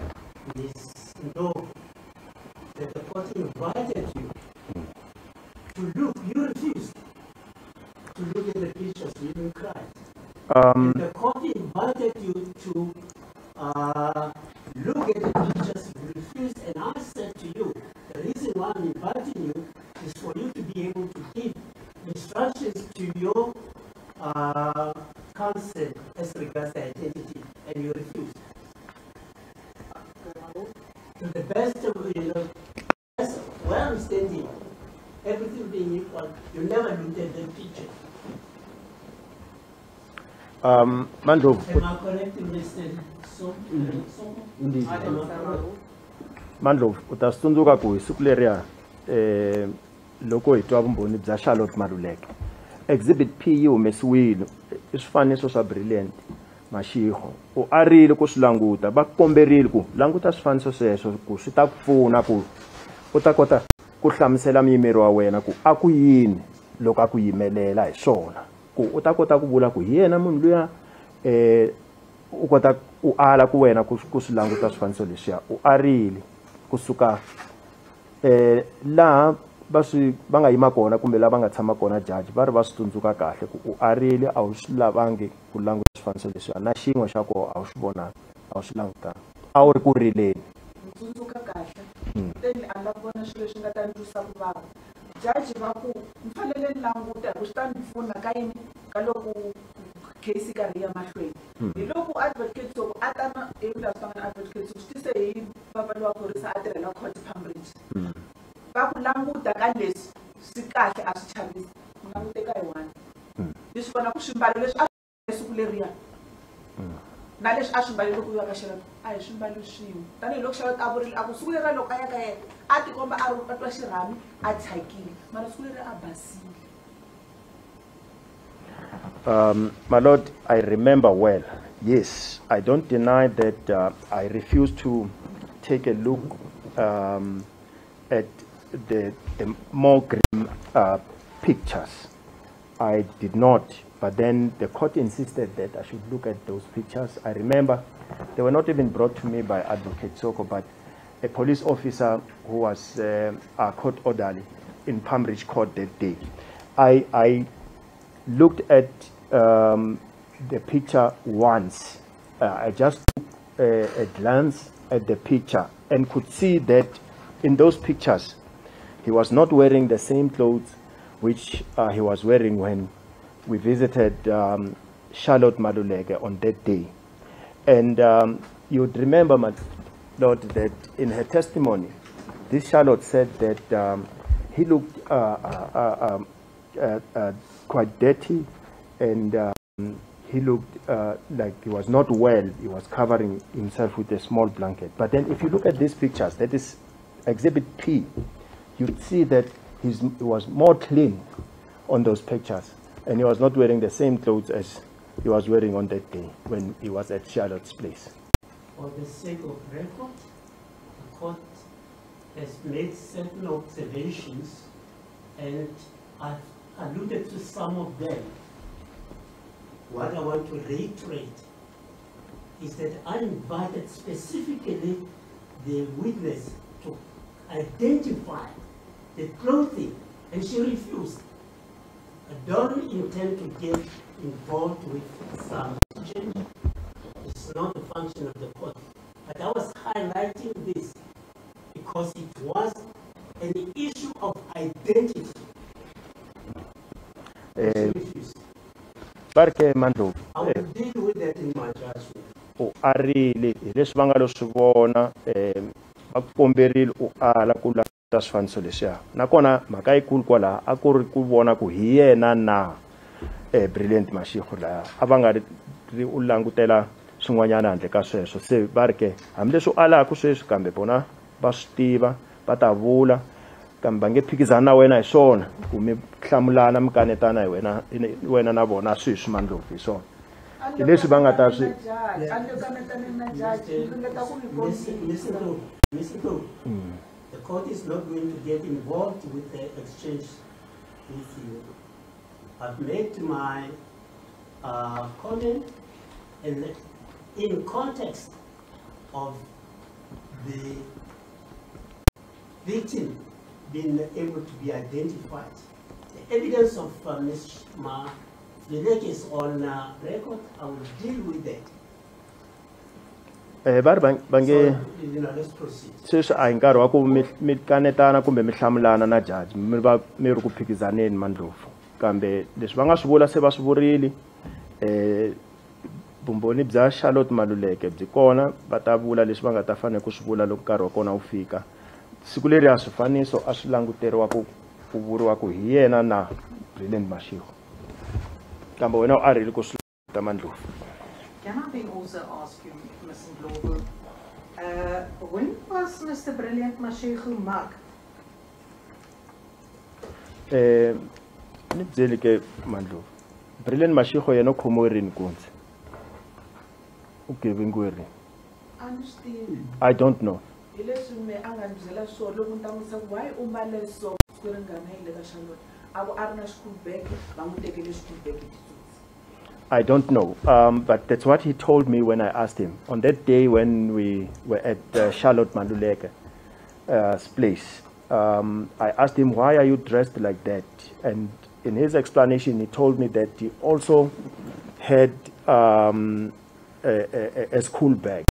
Ms. Ndo, that the court invited you to look, you refused to look at the pictures, you even cried. Um, And the court invited you to uh, look at the teachers you refused, and I said to you, the reason why I'm inviting you is for you to be able to give instructions to your uh, counsel as regards the identity, and you refused. To the best of you know, yes, where I'm standing, everything being equal, you never looked at the teacher. um, Am I correct in Mandlovu, u ta swi tsundzuka ku hi siku leriya eh loko hi twa vumbhoni bya Charlotte Maluleke. Exhibit P yi humesiwile i swifaniso swa Brilliant Mashego. U arile ku swi languta, va komberile ku languta swifaniso sweswo ku swi ta pfuna ku u ta kota ku hlamusela muyimeri wa wena ku a ku yini loko a ku yimelela hi swona. Ku u ta kota ku vula ku hi yena munhu luya eh u kota u ala ku wena ku swi languta swifaniso leswiya u arile kusuka eh laha va swi va nga yima kona kumbe lava nga tshama kona jaji va ri va swi tsundzuka kahle ku u arile a wu swi lavangi ku languta swifaniso leswiya. Na xin'we xa koho a wu swi vonangi a wu swi langutanga a wu ri ku rileni. Ni tsundzuka kahle. Then a nga vona swilo leswi nga ta ni twisa ku vava. Jaji va ku ni fanele ni languta hi ku swi ta ni pfuna ka yini? Ka loko case karhi ya mahlweni. Hi loko advocate soko a ta na swi tanga na advocate swi tise hi vavali wa phorisa a tirhela court pambridge va ku languta ka leswi swi kahle a swi chavisi ku languteka hi one. Ni swi vona ku swimbalo leswi a siku leriya na leswi a swi mbalele loko ya ka xelata a hi swimbalo swin'we tanihiloko xelata a vurile a ku siku leriya loko a ya ka yena. A tikomba a twa xirhami a thyakile mara siku leriya a basile Um, my Lord, I remember well. Yes, I don't deny that uh, I refused to take a look um, at the, the more grim uh, pictures. I did not, but then the court insisted that I should look at those pictures. I remember they were not even brought to me by Advocate Soko, but a police officer who was uh, a court orderly in Palm Ridge Court that day. I, I looked at um, the picture once. Uh, I just took a, a glance at the picture and could see that in those pictures, he was not wearing the same clothes which uh, he was wearing when we visited um, Charlotte Maluleke on that day. And um, you would remember, my Lord, that in her testimony, this Charlotte said that um, he looked uh, uh, uh, um, uh, uh, quite dirty and um, he looked uh, like he was not well. He was covering himself with a small blanket. But then, if you look at these pictures, that is Exhibit P, you'd see that he was more clean on those pictures. And he was not wearing the same clothes as he was wearing on that day when he was at Charlotte's place. For the sake of record, the court has made certain observations and I've alluded to some of them. What I want to reiterate is that I invited specifically the witness to identify the clothing, and she refused. I don't intend to get involved with some change. It's not a function of the court. But I was highlighting this because it was an issue of identity. My judgment. u arile hi leswi va nga lo swi vona um va ku komberile u ala ku lata swifaniso leswiya. Nakona mhaka yikulu kwalaha a ku ri ku vona ku hi yena na um brilliant mashiko laya. A va nga ri u langutela swin'wanyana handle ka sweswo. Se va ri ke hambileswi u alaka sweswi kambe vona va swi tiva va ta vula kambe va nge phikizani na wena hi swona ku mi hlamulana mi kanetana hi wena wena na vona swi hi swimandlovu hi swona Hi leswi va nga ta swi- Listen, listen to, listen to. The court is not going to get involved with the exchange with you. I've made my uh, comment and in context of the victim being able to be identified. The evidence of uh, Ms. Ma Vivek is on uh, record. I will deal with that. um va ri va nge sweswi a hi nkarhi wa ku mi kanetana kumbe mi hlamulana na jaji mi va mi ri ku phikizaneni mandlofu kambe leswi va nga swi vula se va swi vurile um vumbhoni bya charlotte maluleke byi kona va ta vula leswi va nga ta fanele ku swi vula loko nkarhi wa kona wu fika siku leri ya swifaniso a swi languteriwa ku ku vuriwa ku hi yena na brilliant mashiko kambe wena u arhile ku swi ta Can I then also ask you, Ms. Ndlovu, uh, when was Mr. Brilliant Mashego mugged? um ni byeli ke mandlovu brilliant mashiko yena u khomiwe rini kunzi u gevingiwe rini a i don't know why so i don't know um, but that's what he told me when i asked him. On that day when we were at uh, charlotte maluleke uh, place um, i asked him why are you dressed like that? And in his explanation he told me that he also had um, a, a, a school bag.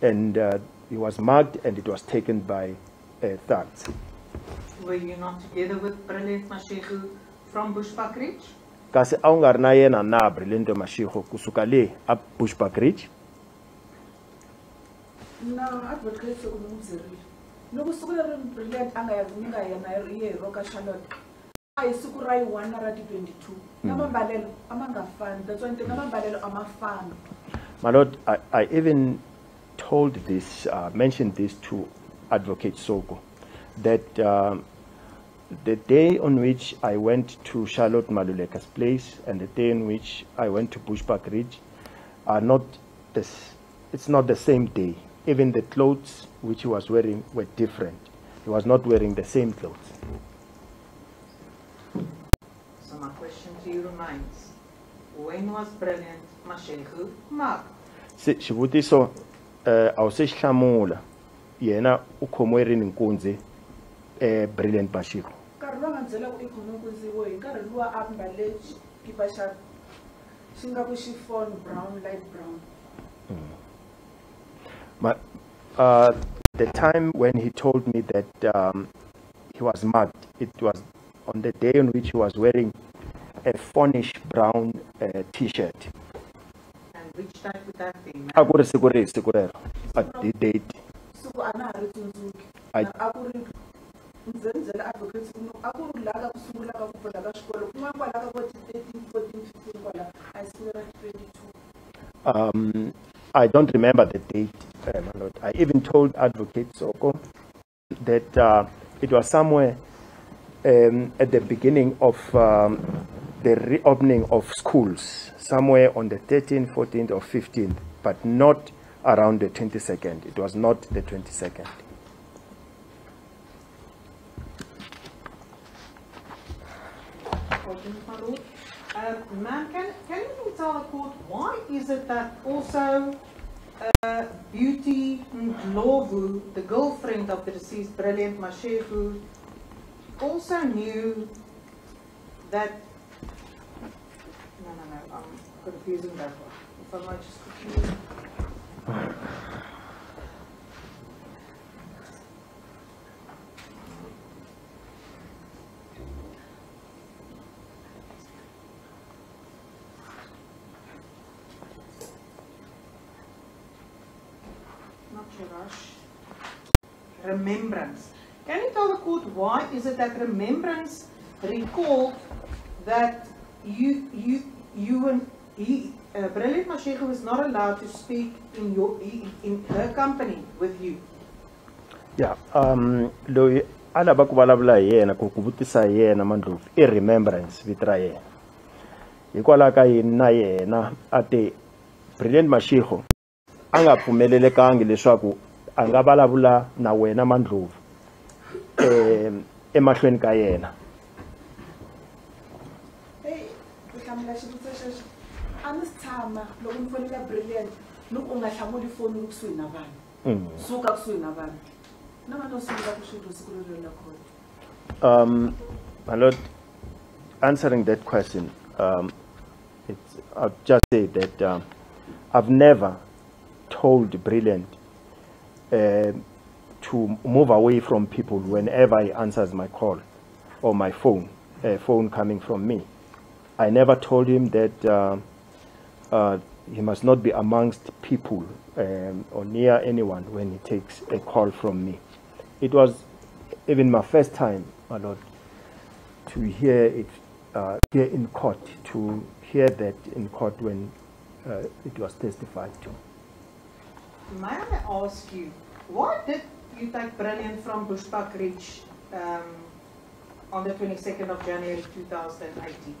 And uh, he was mugged and it was taken by uh, thugs. Were you not together with Brilliant Mashego from Bushbuck Ridge? kasi a wu nga ri na yena na brilliant Mashego kusuka le a bushbuck ridge. Na advocate u n'wi byerile loko siku leri brilliant a nga ya mi nga yena hi hero ka charlotte a hi siku ra yi one na ra ti-twenty-two na mambalelo a ma nga fani. That's why ni na mambalelo a ma fani. My lord i, I even told this uh, mentioned this to advocate soko that um, the day on which i went to charlotte maluleke's place and the day on which i went to bushbuck ridge are not this it's not the same day. Even the clothes which he was wearing were different. He was not wearing the same clothes. So my question to you remains, when was Brilliant Mashego mugged? se xivutiso uh, a wu se xi hlamula yena u khomiwe rini nkunzi eh, brilliant Mashego nkarhi lowu a nga byela ku i khome kunziwo hi nkarhi luwa a mbale xikipa xa xi nga ku xifon brown light brown. Ma, uh, the time when he told me that um, he was mugged, it was on the day on which he was wearing a fawnish brown uh, t-shirt. And which date that be? A ku ri siku rihi siku rero? At the date. siku a na ha ri tsundzuki a ku ri ndzi ni byela advocate siku a ku ri laha ka ku sungula ka ku pfula ka xikolo kun'wana kwalaha ka vo ti-thirteen fourteen fifteen kwalaha a hi siku ra ti-twenty-two Um, I don't remember the date, uh, my lord. I even told Advocate Soko that uh, it was somewhere um, at the beginning of um, the reopening of schools somewhere on the 13th, 14th, or 15th, but not around the 22nd. It was not the 22nd. Uh, Ma'am, can, can you tell the court why is it that also uh, Beauty Ndlovu, the girlfriend of the deceased Brilliant Mashego, also knew that Confusing that one. If I might just quickly. Not Shirash. Remembrance. Can you tell the court why is it that remembrance recalled that you you you he uh, Brilliant Mashego was not allowed to speak in your in, her company with you? ya um loyi a lava ku vulavula hi yena ku ku vutisa hi yena mandlovu i remembrance vito ra yena hikwalaho ka yini na yena a te brilliant mashego a nga pfumelelekangi leswaku a nga vulavula na wena mandlovu emahlweni ka yena Hey, ku hlamula xivutiso xexo a ni si tshama loko ni fonela brilliant loko u nga hlamuli foni ri kusuhi na vanhu Mm. suka kusuhi na vanhu na va no sungula ku swilo siku rero la kona Um, my lord, answering that question, um, it's, I'll just say that um, I've never told Brilliant uh, to move away from people whenever he answers my call or my phone, a phone coming from me. I never told him that uh, uh, he must not be amongst people um, or near anyone when he takes a call from me. It was even my first time, my lord, to hear it uh, here in court, to hear that in court when uh, it was testified to. May I ask you, why did you take Brilliant from Bushbuck Ridge um, on the 22nd of January 2018?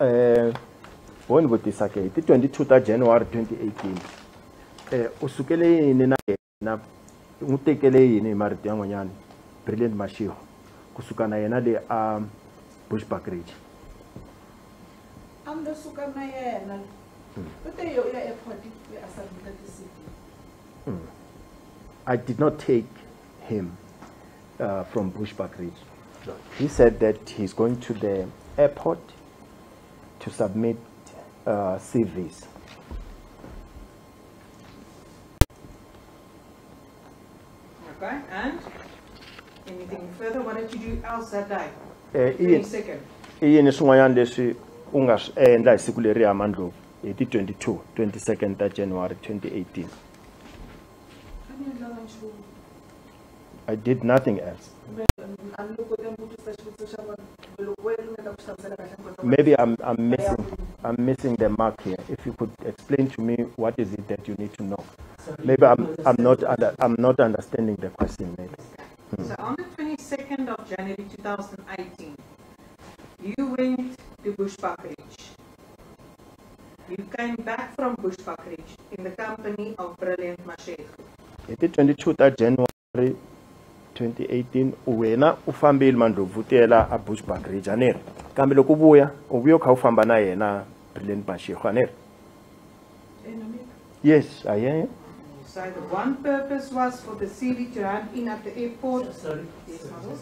Eh, boni vutisa ke hi ti 22 ta January 2018 eh u sukele yini na yena u n'wi tekele yini hi marito yan'wanyana Brilliant Mashego kusuka na yena le a Bushbuck Ridge a ni lo suka na yena. U te yo ya airport ya a submita ti-cv I did not take him uh, from Bushbuck Ridge. He said that he's going to the airport to submit CVs. Okay, and anything further? What did you do else that day? Eh, Ian, 22nd. i yini swin'wanyana leswi u nga swi endla hi siku leriya mandlovu hi ti 22 22nd ta January 2018 a ni endlanga nchumu I did nothing else a ni lo kota ku vutisa xivutiso xa vona loko wena ri nga ta ku hlamusela kahle ni kota ku- maybe I'm, I'm missing I'm missing the mark here if you could explain to me what is it that you need to know maybe I'm, I'm not under, I'm not understanding the question maybe hmm. So on the 22nd of January 2018, you went to Bushbuck Ridge. You came back from Bushbuck Ridge in the company of Brilliant Mashego. hi ti 22 ta January 2018 wena u fambile mandlovu u tiyela a Bushbuck Ridge aneri kambe loko u vuya u vuya u kha u famba na yena Brilliant bashego aneri yes I hear you one purpose was for the city to run in at the airport. Sorry, Yes, sorry,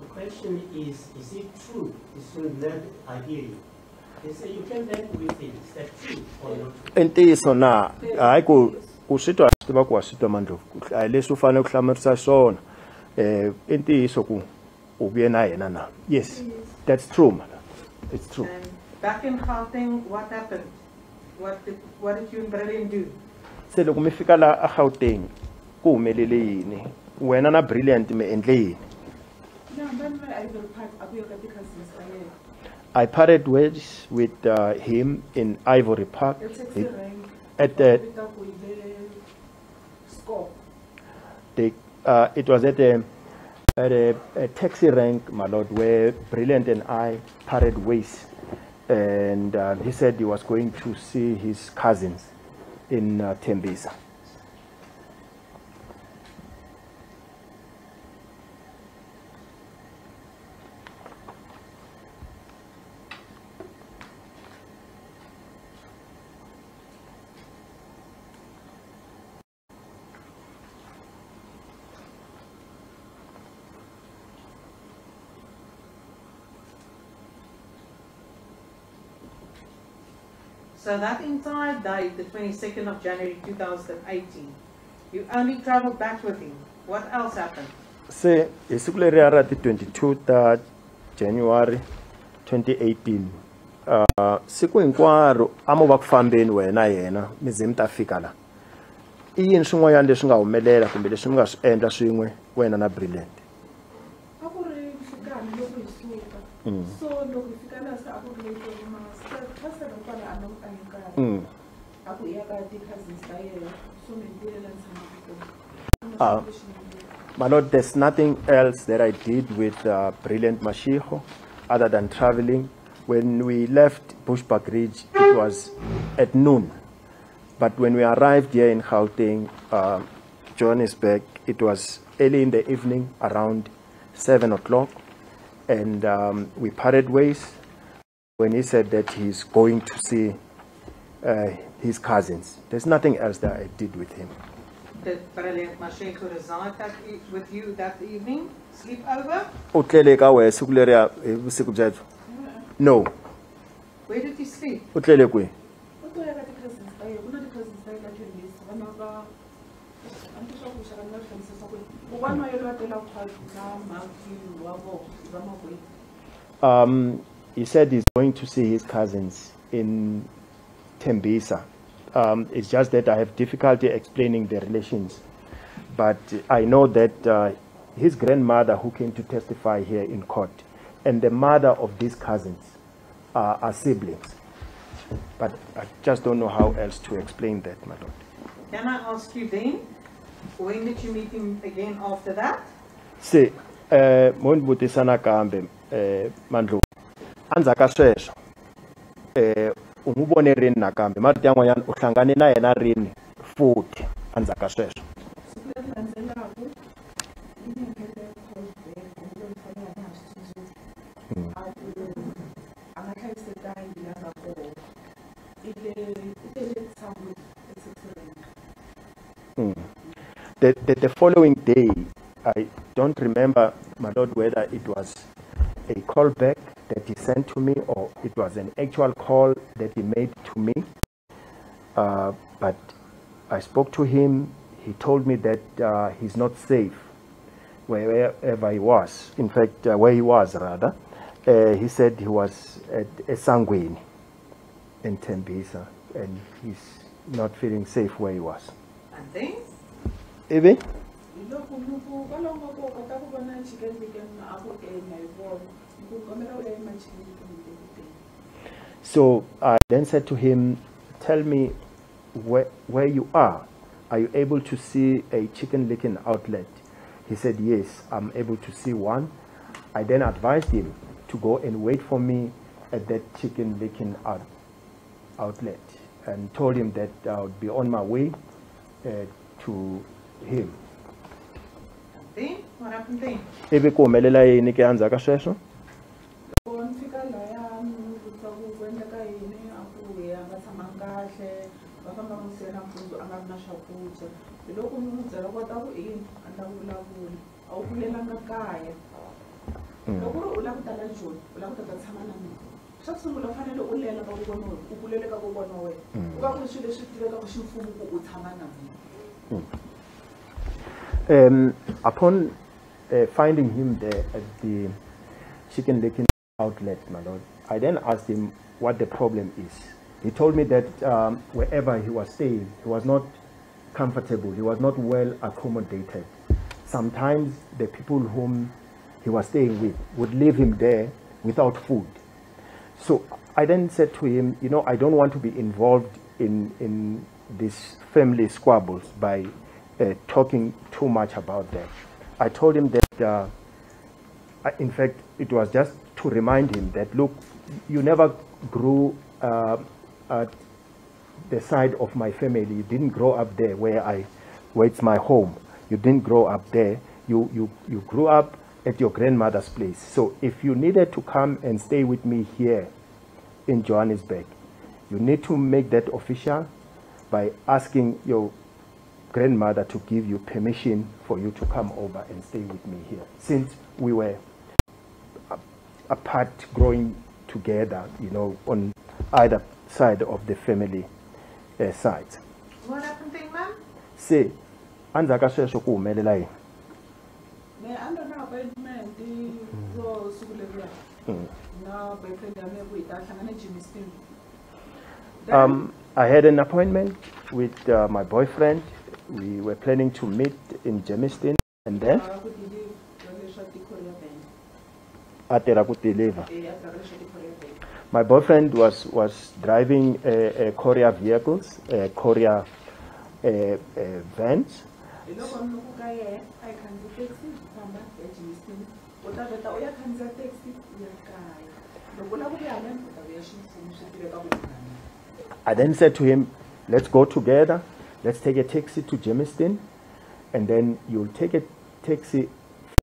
The question is, is it true? Is it that I hear you. They say you can with it. Is that true or not? na hayi ku ku swi twa swi tiva ku wa swi twa mandlovu Ku- a leswi u fanele ku hlamarisa swona i ntiyiso ku u yena na yes. That's true man it's true. And back in Gauteng, what happened? What did, what did you and Brilliant do? se loko mi fika la a gauteng ku humelele yini? Wena na brilliant mi endle yini? Ni hambani na ivory park a ku yo ka ti-cousins ta yena i parted ways with uh, him in ivory park. It- at the, vita uh, it was at a at a, a taxi rank my lord where brilliant and i parted ways. And uh, he said he was going to see his cousins in uh, tembisa So that entire day, the 22nd of January 2018, you only traveled back with him. What else happened? se hi siku leriya ra ti-22 ta january 2018 uh, siku hinkwaro a mo va ku fambeni wena yena mi ze mi ta fika la i yini swin'wanyana leswi nga humelela kumbe leswi mi nga swi endla swin'we wena na brilliant a ku ri nhlikani loko hi suka so loko hi fika laha se a ku ri late ma ka kwala a na a hi nkarhi mm. a ku hi ya ka ti-cousins ta yena so tshamaka Ah. My Lord, there's nothing else that I did with uh, Brilliant Mashego other than traveling. When we left Bushbuck Ridge, it was at noon. But when we arrived here in Gauteng, uh, Johannesburg, it was early in the evening, around 7 o'clock. And um, we parted ways when he said that he's going to see uh, his cousins. There's nothing else that I did with him. Did Brilliant Mashego reside that e- with you that evening? Sleep over? u tlele ka wehe siku leriya hi vusiku byebyo no Where did you sleep? u tlele kwihi u to ya ka ti-cousins ta yena ku na ti-cousins ta yena tembisi vana va a ni swa ku xaka ni nga swi hlamusisa ku kokwana wa yena wa tela khwati na mhaki wa vona va magweti um, he said he's going to see his cousins in Tembisa. Um, it's just that I have difficulty explaining the relations. But I know that uh, his grandmother, who came to testify here in court, and the mother of these cousins are, are siblings. But I just don't know how else to explain that, my lord. Can I ask you then, when did you meet him again after that? se eh mo ni vutisa nakambe eh mandlu sweswo eh rini nakambe yan'wanyana u hlangane na yena rini futhi ka sweswo siku leri landzelaka i nyikete call back kumbe ni fanele ni ha swi tsundzuki a ku a nga hlayisekangi la nga kona i le i te le tshangweni esekisireni Mm. The, the, the following day, I don't remember, my lord, whether it was a call back that he sent to me or it was an actual call that he made to me. Uh, but I spoke to him. He told me that uh, he's not safe wherever he was. In fact, uh, where he was, rather. Uh, he said he was at Esangweni in Tembisa and he's not feeling safe where he was. And then? Ivi? Hi loko loko kwalaho nga ko kota ku vona Chicken Licken a ku ena hi vona ku kombela u ya ema Chicken Licken ekuteni So I then said to him, Tell me where, where you are. Are you able to see a Chicken Licken outlet? He said, Yes, I'm able to see one. I then advised him to go and wait for me at that Chicken Licken out, outlet and told him that I would be on my way uh, to him. Then? What happened then? Ivi ku humelela yini ke endzhaku ka sweswo? Loko ni fika laya ni vutisa ku ku endleka yini a ku hi a nga tshamangi kahle va famba n'wi siya nampundzu a nga ri na swakudya hi loko ni n'wi byela kota ku i a ni la vulavula a wu vulelanga kaya loko ri u lava ku ta la joni u lava ku ta ta tshama na mina xa ku sungula u fanele u lela ka kokwana wena u vulele ka kokwana wena ku ka ku ri swilo leswi tivekaka ximfumo ku u tshama na mina Um, upon uh, finding him there at the Chicken Licken outlet, my lord, I then asked him what the problem is. He told me that um, wherever he was staying, he was not comfortable, he was not well accommodated. Sometimes the people whom he was staying with would leave him there without food. So I then said to him, you know, I don't want to be involved in, in these family squabbles by uh, talking too much about that. I told him that, uh, I- in fact, it was just to remind him that, look, you never grew uh, at the side of my family. You didn't grow up there where I, where it's my home. You didn't grow up there. You, you, you grew up at your grandmother's place. So if you needed to come and stay with me here in Johannesburg, you need to make that official by asking your grandmother to give you permission for you to come over and stay with me here. Since we were apart growing together, you know, on either side of the family uh, side. What happened then, ma'am? Se andzhaku ka sweswo ku humelela yini? Me ri na appointment ro siku leriya na boyfriend ya me ku hi ta hlangana Um, I had an appointment with uh, my boyfriend. We were planning to meet in Germiston and then ku deliver leswa ti-courier van. A ku deliver. A. My boyfriend was, was driving uh, courier vehicles, courier vans. A. I then said to him, let's go together. Let's take a taxi to Germiston. And then you'll take a taxi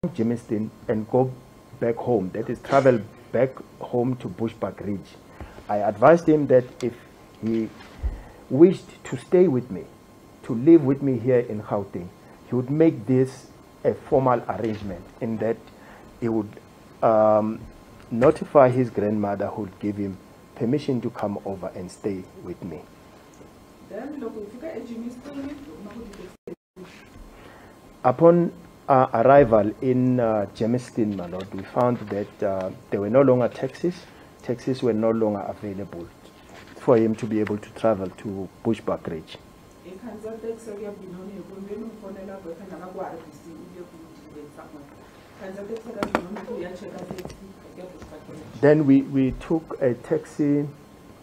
from Germiston and go back home. That is, travel back home to Bushbuck Ridge. I advised him that if he wished to stay with me, to live with me here in Gauteng, he would make this a formal arrangement in that he would um, notify his grandmother who would give him permission to come over and stay with me. Then loko hi fika eJimiston hi kuma ku ti-taxi Upon our arrival in uh, Germiston, my lord, we found that uh, there were no longer taxis. Taxis were no longer available for him to be able to travel to Bushbuck Ridge. Then we, we took a taxi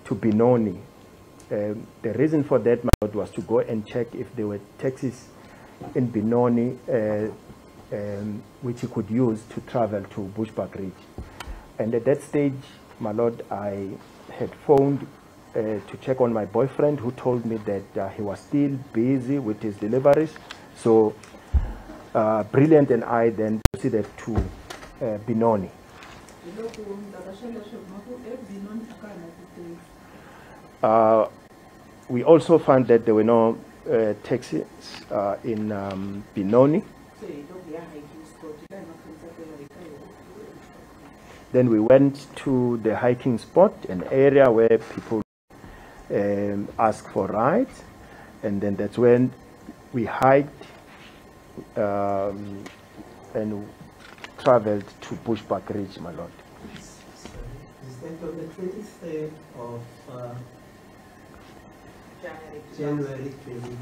to Benoni. Um, the reason for that my lord, was to go and check if there were taxis in Benoni uh, um, which he could use to travel to Bushbuck Ridge. And at that stage, my lord, I had phoned uh, to check on my boyfriend who told me that uh, he was still busy with his deliveries. So uh, Brilliant and I then proceeded to uh, Benoni. hi loko ni ta ka sweleswo hi mhaka ku eBenoni a ka ha na ti-taxi. Uh, we also found that there were no uh, taxis in um, Benoni. se hi loko hi ya hiking spot hi laha hi nga khandziya tela hi ka yona Then we went to the hiking spot, an area where people um, ask for rides, and then that's when we hiked um, and traveled to Bushbuck Ridge, my lord. Is that on the twenty-third of uh, January. January twenty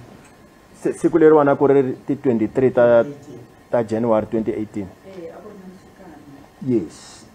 Si- Siku leriwana ku ri ti 23 ta, eighteen? ta January 2018. eh a ku ri na nhlekani Yes,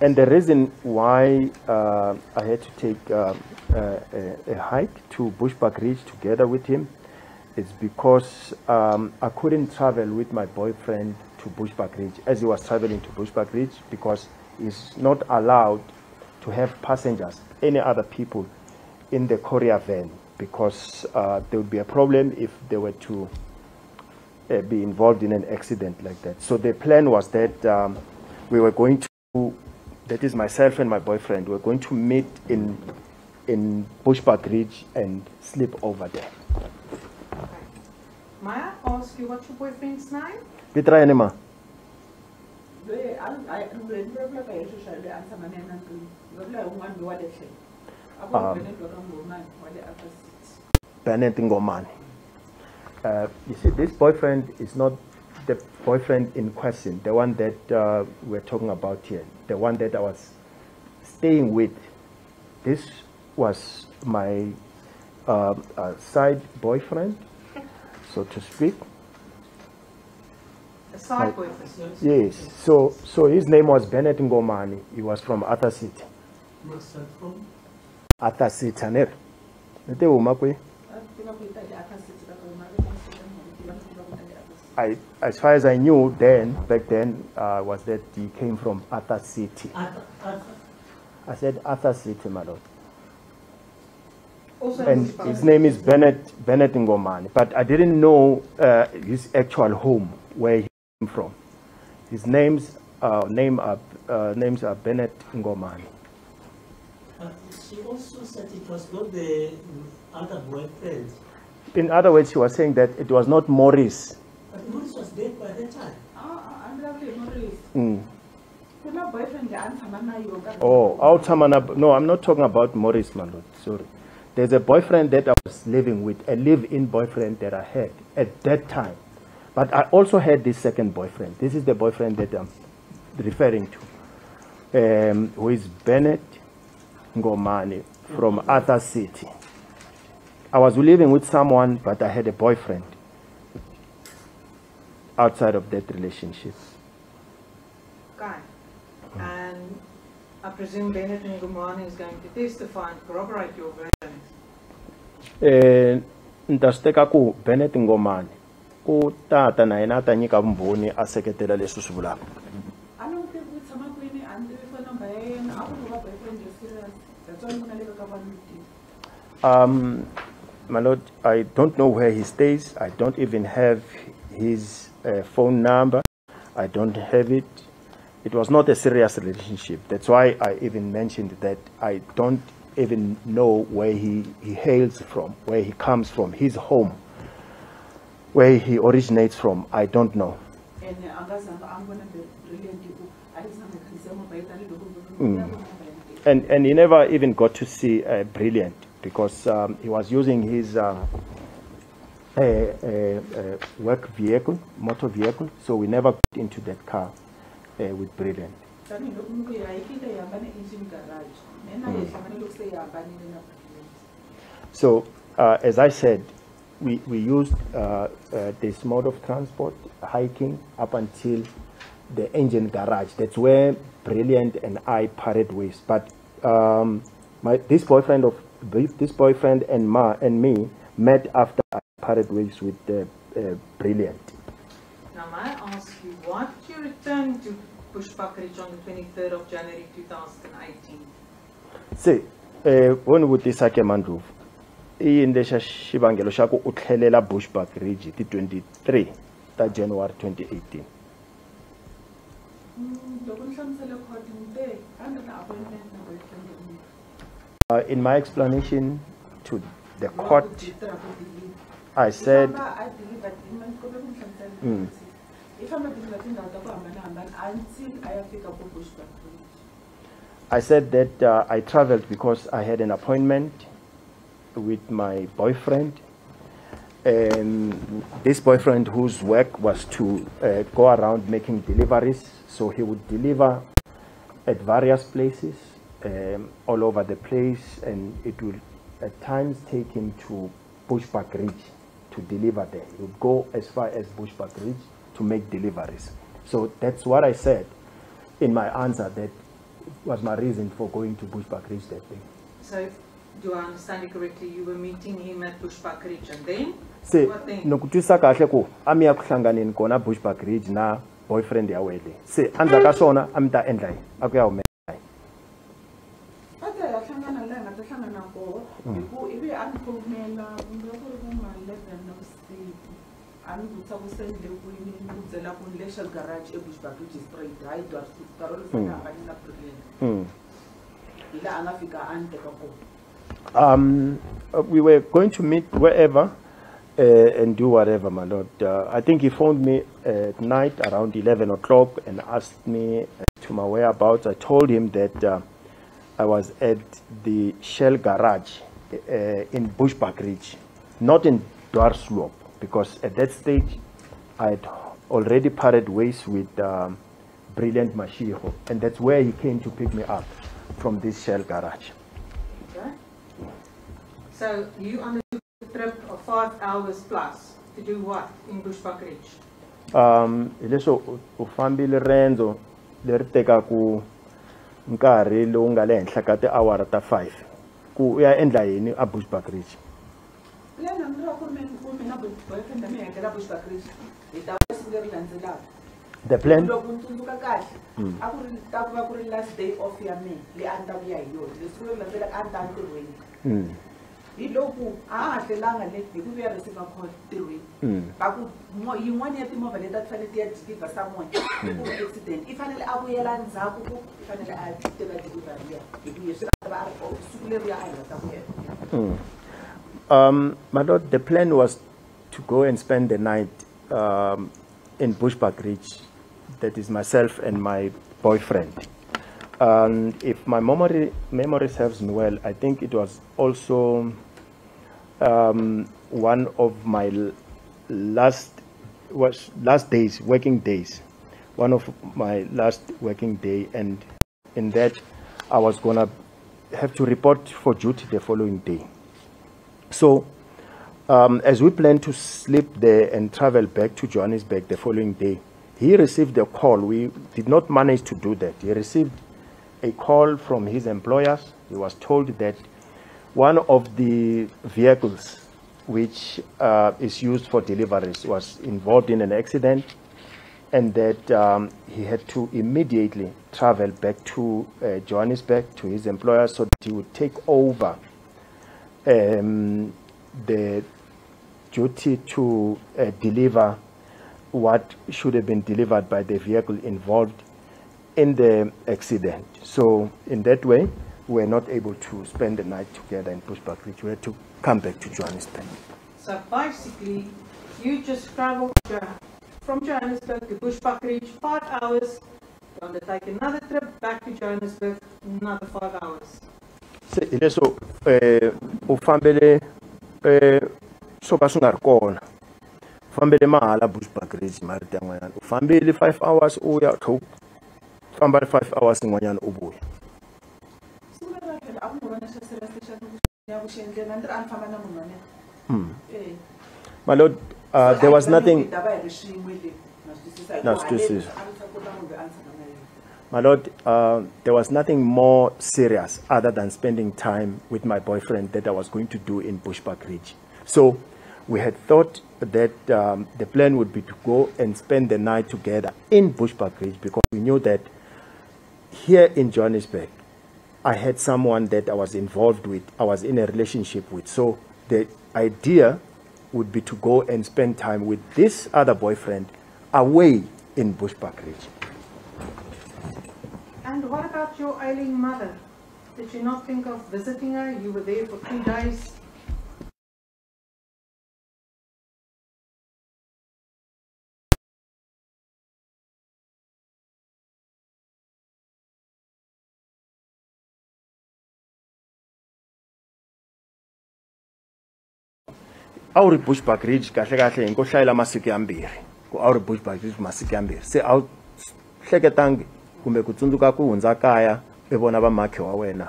And the reason why uh, I had to take uh, uh, a, a hike to Bushbuck Ridge together with him is because um, I couldn't travel with my boyfriend to Bushbuck Ridge as he was traveling to Bushbuck Ridge because he's not allowed to have passengers, any other people, in the courier van because uh, there would be a problem if they were to uh, be involved in an accident like that. So the plan was that um, we were going to, that is myself and my boyfriend, we're going to meet in in Bushbuck Ridge and sleep over there. Okay. May I ask you what's your boyfriend's name? Petra Yanema, loyi loyi ni vulavulaka hi sweswo loyi a ni tshama na yena ndlwini ni vulavula hi un'wana loyi wa le tlhelo a ku ri bened wa ka ngomani wa le upper city Bennett Ngomani. Uh, you see, this boyfriend is not the boyfriend in question, the one that uh, we're talking about here, the one that I was staying with. This was my uh, uh, side boyfriend, so to speak. A side boyfriend. Yes, so so his name was Bennett Ngomani. He was from Arthur City. What's that from? Arthur City, aner. Nete huma I, as far as I knew then, back then, uh, was that he came from Arthur City. Arthur, Arthur. I said Arthur City, my lord. Also and his name is Bennett Bennett Ngomani. But I didn't know uh, his actual home where he came from. His names uh, name are, uh, names are Bennett Ngomani. But she also said it was not the other boyfriend. In other words, she was saying that it was not Maurice. But Maurice was dead by that time. Ah, ah, I'm lovely, Maurice. Mm. Ku na boyfriend leyi a ni tshama na yona ka- Oh, I'll tell man ab- no, I'm not talking about Maurice, my lord. Sorry. There's a boyfriend that I was living with, a live-in boyfriend that I had at that time. But I also had this second boyfriend. This is the boyfriend that I'm referring to, um, who is Bennett Ngomani from Arthur City. I was living with someone, but I had a boyfriend outside of that relationship. Okay. And I presume Bennett Ngumane is going to testify and corroborate your version. eh ntasiteka ku Bennett Ngomani u tata na yena a ta nyika vumbhoni a seketela leswi swi vulaka a ni n'wi tivi ku tshama kwini a ni tivi phone number ya yena a ku ri va boyfriend yo serious that's why ni nga le ka va ni tiva um my lord i don't know where he stays i don't even have his uh, phone number. I don't have it. It was not a serious relationship. That's why i even mentioned that i don't even know where he, he hails from where he comes from his home where he originates from. I don't know. And a nga zanga a ni vona brilliant hi ku a ni zanga khandziya movha yi tani loko Mm. ya movha ya ntirho. and and he never even got to see uh, Brilliant because um, he was using his uh, uh, uh, uh, work vehicle, motor vehicle, so we never got into that car uh, with Brilliant. tanihiloko ni ku hi hayikile hi hambane Engen garage nena hi hlangane loko se hi hambanile na So, uh, as I said, we, we used uh, uh, this mode of transport, hiking, up until the Engen garage. That's where Brilliant and I parted ways. But um, my, this boyfriend of this boyfriend and ma and me met after I parted ways with uh, uh, Brilliant. Now may I ask you, why did you return to Ridge on the 23rd of January 2018? Se eh wona vutisa ke Mandlovu i yini lexa xivangelo xa ku u tlhelela Bushbuck Ridge ti 23 ta January 2018 Mm, loko ni hlamusele court ni te a ni ri na appointment na boyfriend ya mina Uh, in my explanation to the court, I said, I famba a deliver man kumbe ku Mm. i famba deliver tindhawu ta ku until a ya fika ku bushbuck I said that uh, I traveled because I had an appointment with my boyfriend. And this boyfriend, whose work was to uh, go around making deliveries, so he would deliver at various places um, all over the place, and it would at times take him to Bushbuck Ridge to deliver there. He would go as far as Bushbuck Ridge to make deliveries. So that's what I said in my answer that was my reason for going to Bushbuck Ridge that day. So, do I understand it correctly? You were meeting him at Bushbuck Ridge and then? se What then? ni ku twisisa kahle ku a mi ya ku hlanganeni kona bushbuck ridge na boyfriend ya wele se endzhaku ka swona a mi ta endla yini a ku ya humelela yini a ta ya hlangana laha hi nga ta hlangana koho hi ku ivi a ni fowunela kumbe ku ri ku ma eleven navusiku a ni vutisa ku se ni le kwini ni ku byela ku ni le shell garage ebushbuck ridge straight hayi dwaro lusani hambani na brilliant hi laha a nga fika a ni teka kona Um, uh, we were going to meet wherever uh, and do whatever, my lord. Uh, I think he phoned me at night around 11 o'clock and asked me uh, to my whereabouts. I told him that uh, I was at the Shell garage uh, in Bushbuck Ridge, not in Dwarsloop, because at that stage I had already parted ways with um, Brilliant Mashego, and that's where he came to pick me up from this Shell garage. Okay. So, you undertook a trip of five hours plus to do what in Bushbuck Ridge? um hileswo u- fambile rendzo leri tekaku nkarhi lowu nga le henhla ka tiawara ta 5 ku u ya endla yini a bushbuck ridge lena ni ri ku ri ku mina boyfriend hi endlela bushback ridge hi ta siku leri landzelaka the plan loko ni tsundzuka kahle a ku ri ta ku va ku ri last day off ya mina leyi a ni ta vuya hi yona leswi leri landzelaka a ni ta ntirhweni mm. hi loko a ha hlelanga le hi ku vuya receiver call ntirhweni Mm. va ku yin'wana ya timovha leti a ti fanele ti ya deliver someone ku accident i fanele a vuyela ndzhaku ku i fanele a teka delivery liya hi ku yeswi a ta va a ri oh, siku leriya a hi nga ta vuya Um, my lord, the plan was to go and spend the night um, in Bushbuck Ridge. That is myself and my boyfriend. And if my memory memory serves me well, I think it was also um, one of my last was last days, working days, one of my last working day, and in that I was gonna have to report for duty the following day. So, um, as we planned to sleep there and travel back to Johannesburg the following day, he received a call. We did not manage to do that. He received a call from his employers. He was told that one of the vehicles which uh, is used for deliveries was involved in an accident and that um, he had to immediately travel back to uh, Johannesburg to his employer so that he would take over um, the duty to uh, deliver what should have been delivered by the vehicle involved in the accident. So, in that way, we were not able to spend the night together in Bushbuck Ridge. We had to come back to Johannesburg. So basically, you just traveled from Johannesburg to Bushbuck Ridge, five hours. You're to take another trip back to Johannesburg, another five hours. Leswo eh u fambele eh swo ka swi nga ri kona u fambele mahala bushbuck ridge marita n'wanyana. U fambile five hours u ya tlhe u famba five hours n'wanyana u vuya siku leriya phela a ku ngo va na xa serious xa ku ya ku xiendleni a ni ri a ni famba na munhu wa mina Hmm. My lord uh, there was nothing ku hi ta va hi ri swin'we le na swi twisisa My Lord, uh, there was nothing more serious other than spending time with my boyfriend that I was going to do in Bushbuck Ridge. So we had thought that um, the plan would be to go and spend the night together in Bushbuck Ridge because we knew that here in Johannesburg, I had someone that I was involved with, I was in a relationship with. So the idea would be to go and spend time with this other boyfriend away in Bushbuck Ridge. And what about your ailing mother? Did you not think of visiting her? You were there for three days. a wu ri ridge kahle kahle hi ngo hlayela masiku yambirhi ku a wu ri bushbuck ridge masiku yambirhi se a hleketangi kumbe ku tsundzuka ku hundza kaya i vona va makhe wa wena.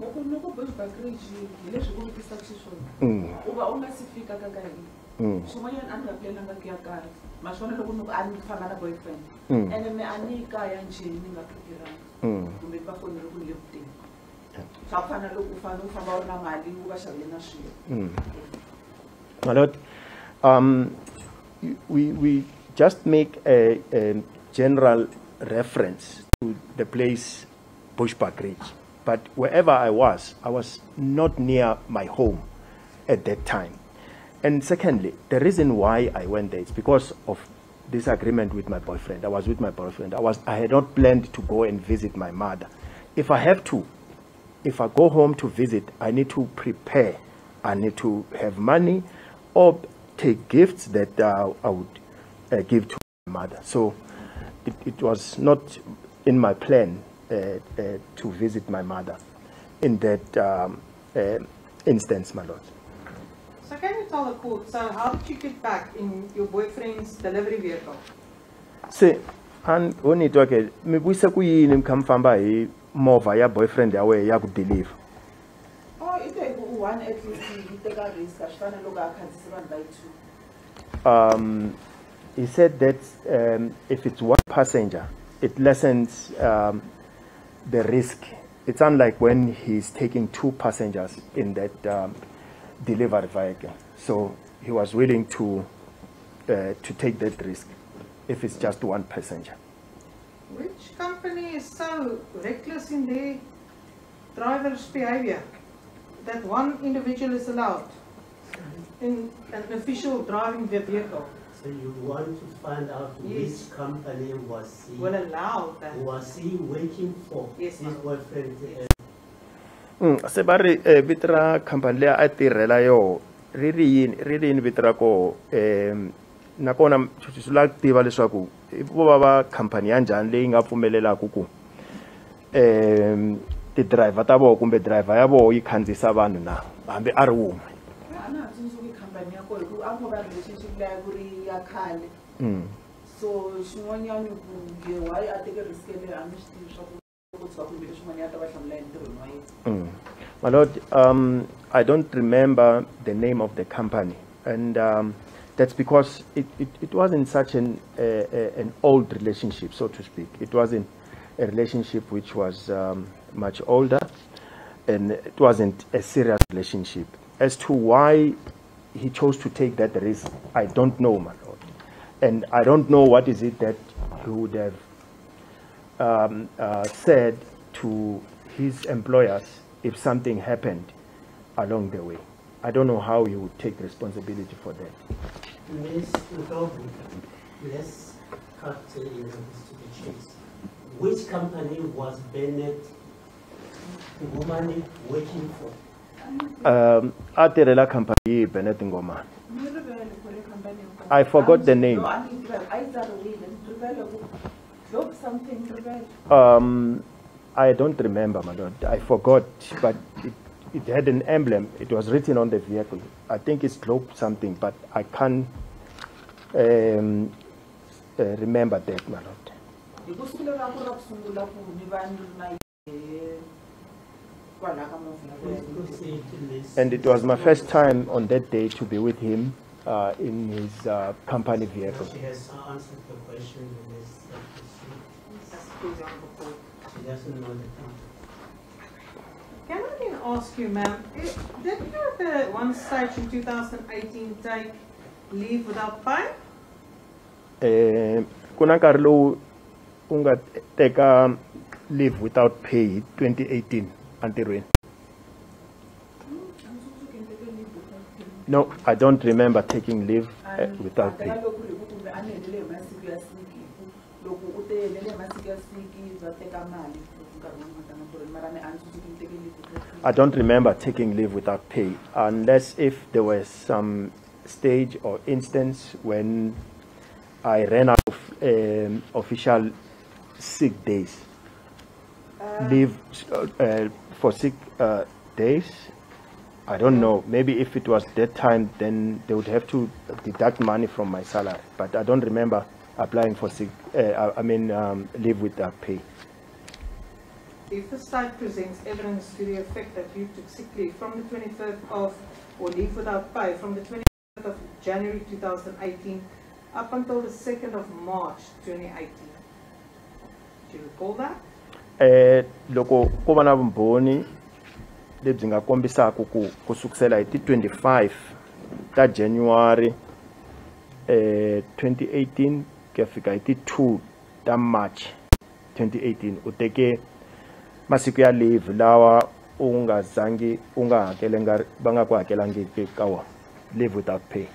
Loko loko hi leswi ku vutisaka xiswona u va u nga si fika ka ka hina. Mm, swin'wanyana a ni nga ku ya kaya loko ni ku a ni famba na boyfriend Mm. ene me a ni kaya njheni ni nga mm. kumbe va fonele ku ni le swa fana loko u fanele u famba u ri na mali u va na swilo. Um, we, we just make a, a general reference to the place Bushbuck Ridge. But wherever I was, I was not near my home at that time. And secondly, the reason why I went there is because of disagreement with my boyfriend. I was with my boyfriend. I was I had not planned to go and visit my mother. If I have to, if I go home to visit, I need to prepare. I need to have money or take gifts that uh, I would uh, give to my mother. So it, it was not in my plan uh, uh, to visit my mother in that um, uh, instance, my lord. So can you tell the court, so how did you get back in your boyfriend's delivery vehicle? se an ho ni twa ke mi vuyise ku yini mi kha mi famba hi movha ya boyfriend ya wena ya ku deliver oh i to hi ku u one at least yi teka a swi fana loko a khandziyise vanhu va two um, he said that um, if it's one passenger, it lessens um, the risk. It's unlike when he's taking two passengers in that um, delivery vehicle. So he was willing to uh, to take that risk if it's just one passenger. Which company is so reckless in their driver's behavior that one individual is allowed in an official driving the vehicle, So you want to find out Yes. which company was he, will allow that. was he working for? Yes, His ma'am. boyfriend, uh, Mm, se va ri eh, vito ra khampani leyi a tirhela yoho ri ri yini ri ri yini vito ra koho um nakona swi la tiva leswaku i vo va va khampani ya njhani leyi nga pfumelelaku ku um ti-driver ta vona kumbe driver ya vona yi khandziyisa vanhu na hambi a ri wun'we a na ha tsundzuki khampani ya kona hikuva a ko va relationship leya ku ri ya khale Mm. so xin'wanyani ku why a teke risk leyi a mi swi tivi swa ku loko tshuka ku mbile swin'wana ya ta va hlamula hi ntirhweni wa yena Mm. My Lord, um, I don't remember the name of the company, and um, that's because it, it, it wasn't such an, uh, an old relationship, so to speak. It wasn't a relationship which was um, much older, and it wasn't a serious relationship. As to why he chose to take that risk, I don't know, Lord. And I don't know what is it that he would have um, uh, said to his employers if something happened along the way. I don't know how he would take responsibility for that. Ms. Ndlovu, let's cut you know, this to the chase. Which company was Bennett Ngumani working for? Um, a tirhela khampani yihi Bennett Ngomane? mi rivele kwale khampani hinkwayo. I forgot the name. No, a ni tivela a yi tsariwile ni rivele ku globe something rivele Um, I don't remember, my lord. I forgot, but it, it had an emblem. It was written on the vehicle. I think it's Globe something, but I can't um, uh, remember that, my lord. hi ku sungula ku ra ku sungula ku mi va ni ri na yehe kwalaha ka movha ya Please wena. proceed, Ms. And it was my first time on that day to be with him uh, in his uh, company vehicle. She has answered the question, Ms. Proceed. That's please on the board. She doesn't know the company. Can I then ask you, ma'am, eh, did you at the one stage in 2018 take leave without pay? Eh, kuna nkarhi lowu u nga teka leave without pay hi 2018 entirhweni. No, I don't remember taking leave uh, without pay. handlela loko ri ku kumbe a ni helele hi masiku ya siki hi ku loko u te helele hi masiku ya siki va teka mali loko nkarhi wun'we ta ntirhweni mara ni a ni tsundzuki ni teke leave I don't remember taking leave without pay unless if there was some stage or instance when I ran out of um, official sick days. Leave uh, uh, for sick uh, days. I don't know. Maybe if it was that time, then they would have to deduct money from my salary. But I don't remember applying for sick. Uh, I mean, um, leave without pay. If the state presents evidence to the effect that you took sick leave from the 23rd of, or leave without pay from the 23rd of January 2018 up until the 2nd of March 2018. Do you recall that? eh loko ko va na vumbhoni lebyi nga kombisaka ku ku sukusela hi ti 25 ta January eh 2018 ku ya fika hi ti 2 ta March 2018 u teke masiku ya leave lawa u nga zangi u nga hakelenga va nga ku hakelangiki ka wona. Without pay.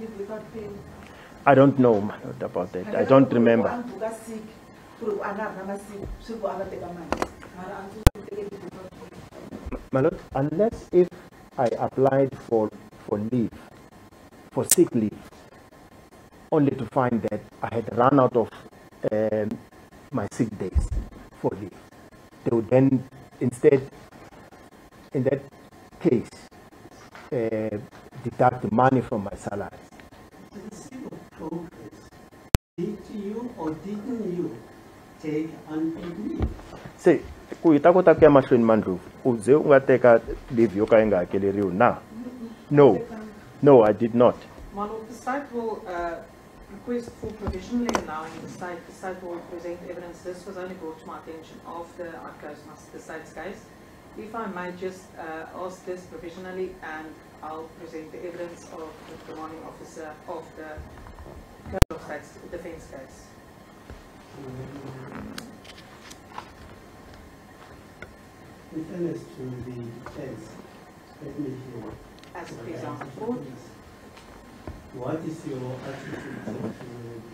Leave without pay? I don't know about that. I don't remember My lord, unless if I applied for, for leave, for sick leave, only to find that I had run out of um, my sick days for leave, they would then instead, in that case, uh, deduct money from my salary. Did you or didn't you take unpaid? Se ku hi ta kota ku ya mahlweni mandlhuvu u ze u nga teka leave yo ka yi nga hakeleriwi na no no i did not lord, the state will uh, request for provisionally allowing the state, the state will present evidence. This was only brought to my attention after I closed my, the state's case. If I may just uh, ask this provisionally and I'll present the evidence of the commanding officer of the Code of State's defense case. In fairness to the defense, let me hear. As what per the example, attitude is. What is your attitude to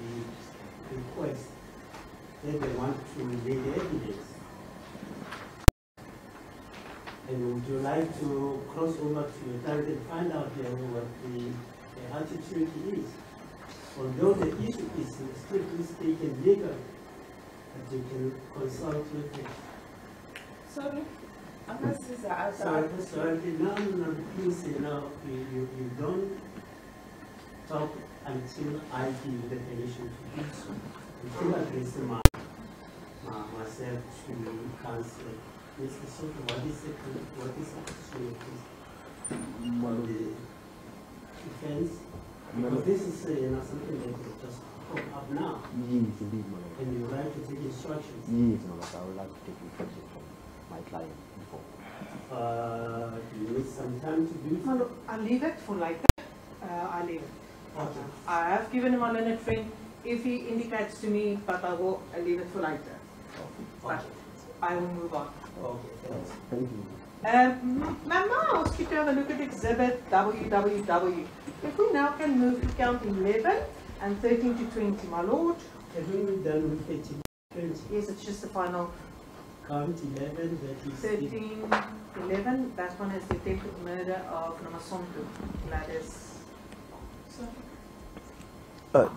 the request that they want to lay the evidence? And would you like to cross over to your client and find out what the, the attitude is? Although the issue is strictly speaking legal, but you can consult with it. Sorry, angasiza Sorry, asa sorry, no, no, no, please, you know, you, you, you don't talk until I give you the permission to do so. Until I address my, my, myself to counsel. Mr. Soto, what is the, what is the opportunity for the defense? Because this is, uh, you know, something that will just now, Yes, indeed, my lord. and you like to take instructions. Yes, my lord. I would like to take instructions from my client before. Uh, do you need some time to do My lord, I'll leave it for later. Uh, I'll leave it. Okay. I have given him my learned friend. If he indicates to me, but I will I'll leave it for later. But Okay. I will move on. Okay, thanks. Thank you. Um, Mama, I ask you to have a look at exhibit www. If we now can move to count 11 and 13 to 20, my lord. Have we done with eighteen, twenty, Yes, it's just the final count eleven, that is. 13, 11. That one is the attempted murder of Namasonto, Gladys. Uh,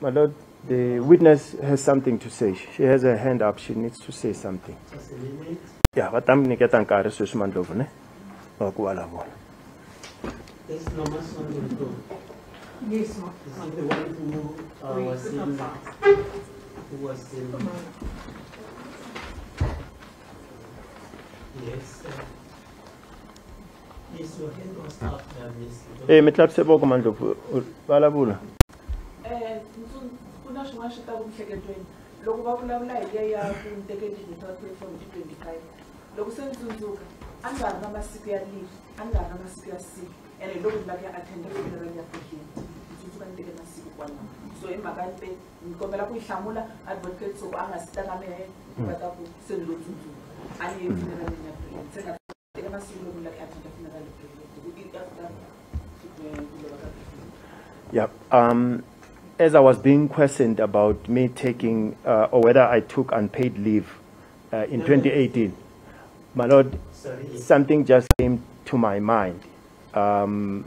my lord, the witness has something to say. She has her hand up. She needs to say something. Just a minute. Yeah, va ta mi nyiketa nkarhi sweswi mandlovu ne wa ku vulavula There's no Yes, ma. Is it the one who uh, was in, who was in, yes. Yes, your hand was up, uh, Miss. eh eh Mtsun- ku na swin'wana swi ta ku miehleketweni loko va vulavula hi liya ya ku ni teke digital platform hi twenty five loko se ni tsundzuka a ni nga ri na masiku ya leave a ni nga ri na masiku ya siku ene hi loko ni lava ku ya attenda funeral ya president ni tsundzuka ni teke masiku kwalaho so hi mhaka ni ni kombela ku yi hlamula advocate soko a nga sitanga mehe va ta ku se ni lo tsundzuka a ni ye funeraleni ya president se nga teke masiku loko ni lava ku ya attenda funeral ya president ku i after eh, ku lova ka president Yeah. Um, as I was being questioned about me taking uh, or whether I took unpaid leave uh, in 2018, my lord, Sorry, something just came to my mind um,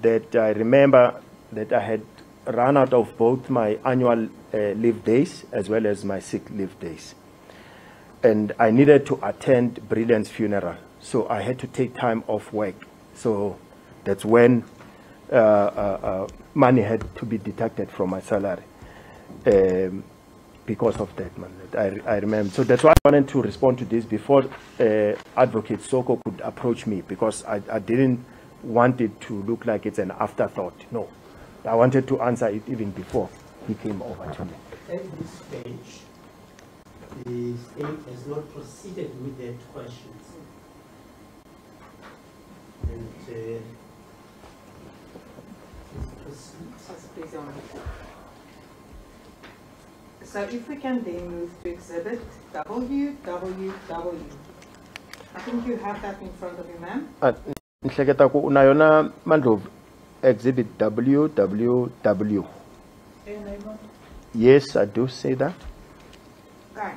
that I remember that I had run out of both my annual uh, leave days as well as my sick leave days. And I needed to attend Brilliant's funeral. So I had to take time off work. So that's when uh, uh, uh, money had to be deducted from my salary um, because of that, man. I, I remember. So that's why I wanted to respond to this before uh, Advocate Soko could approach me because I, I didn't want it to look like it's an afterthought. No. I wanted to answer it even before he came over to me. At this stage, the state has not proceeded with their questions. And, uh, please proceed. Yes, please, Your Honor. So if we can then move to exhibit www. I think you have that in front of you, ma'am. Uh, nhleketa ku na yona Mandlovu exhibit www. Yes, I do say that. Okay.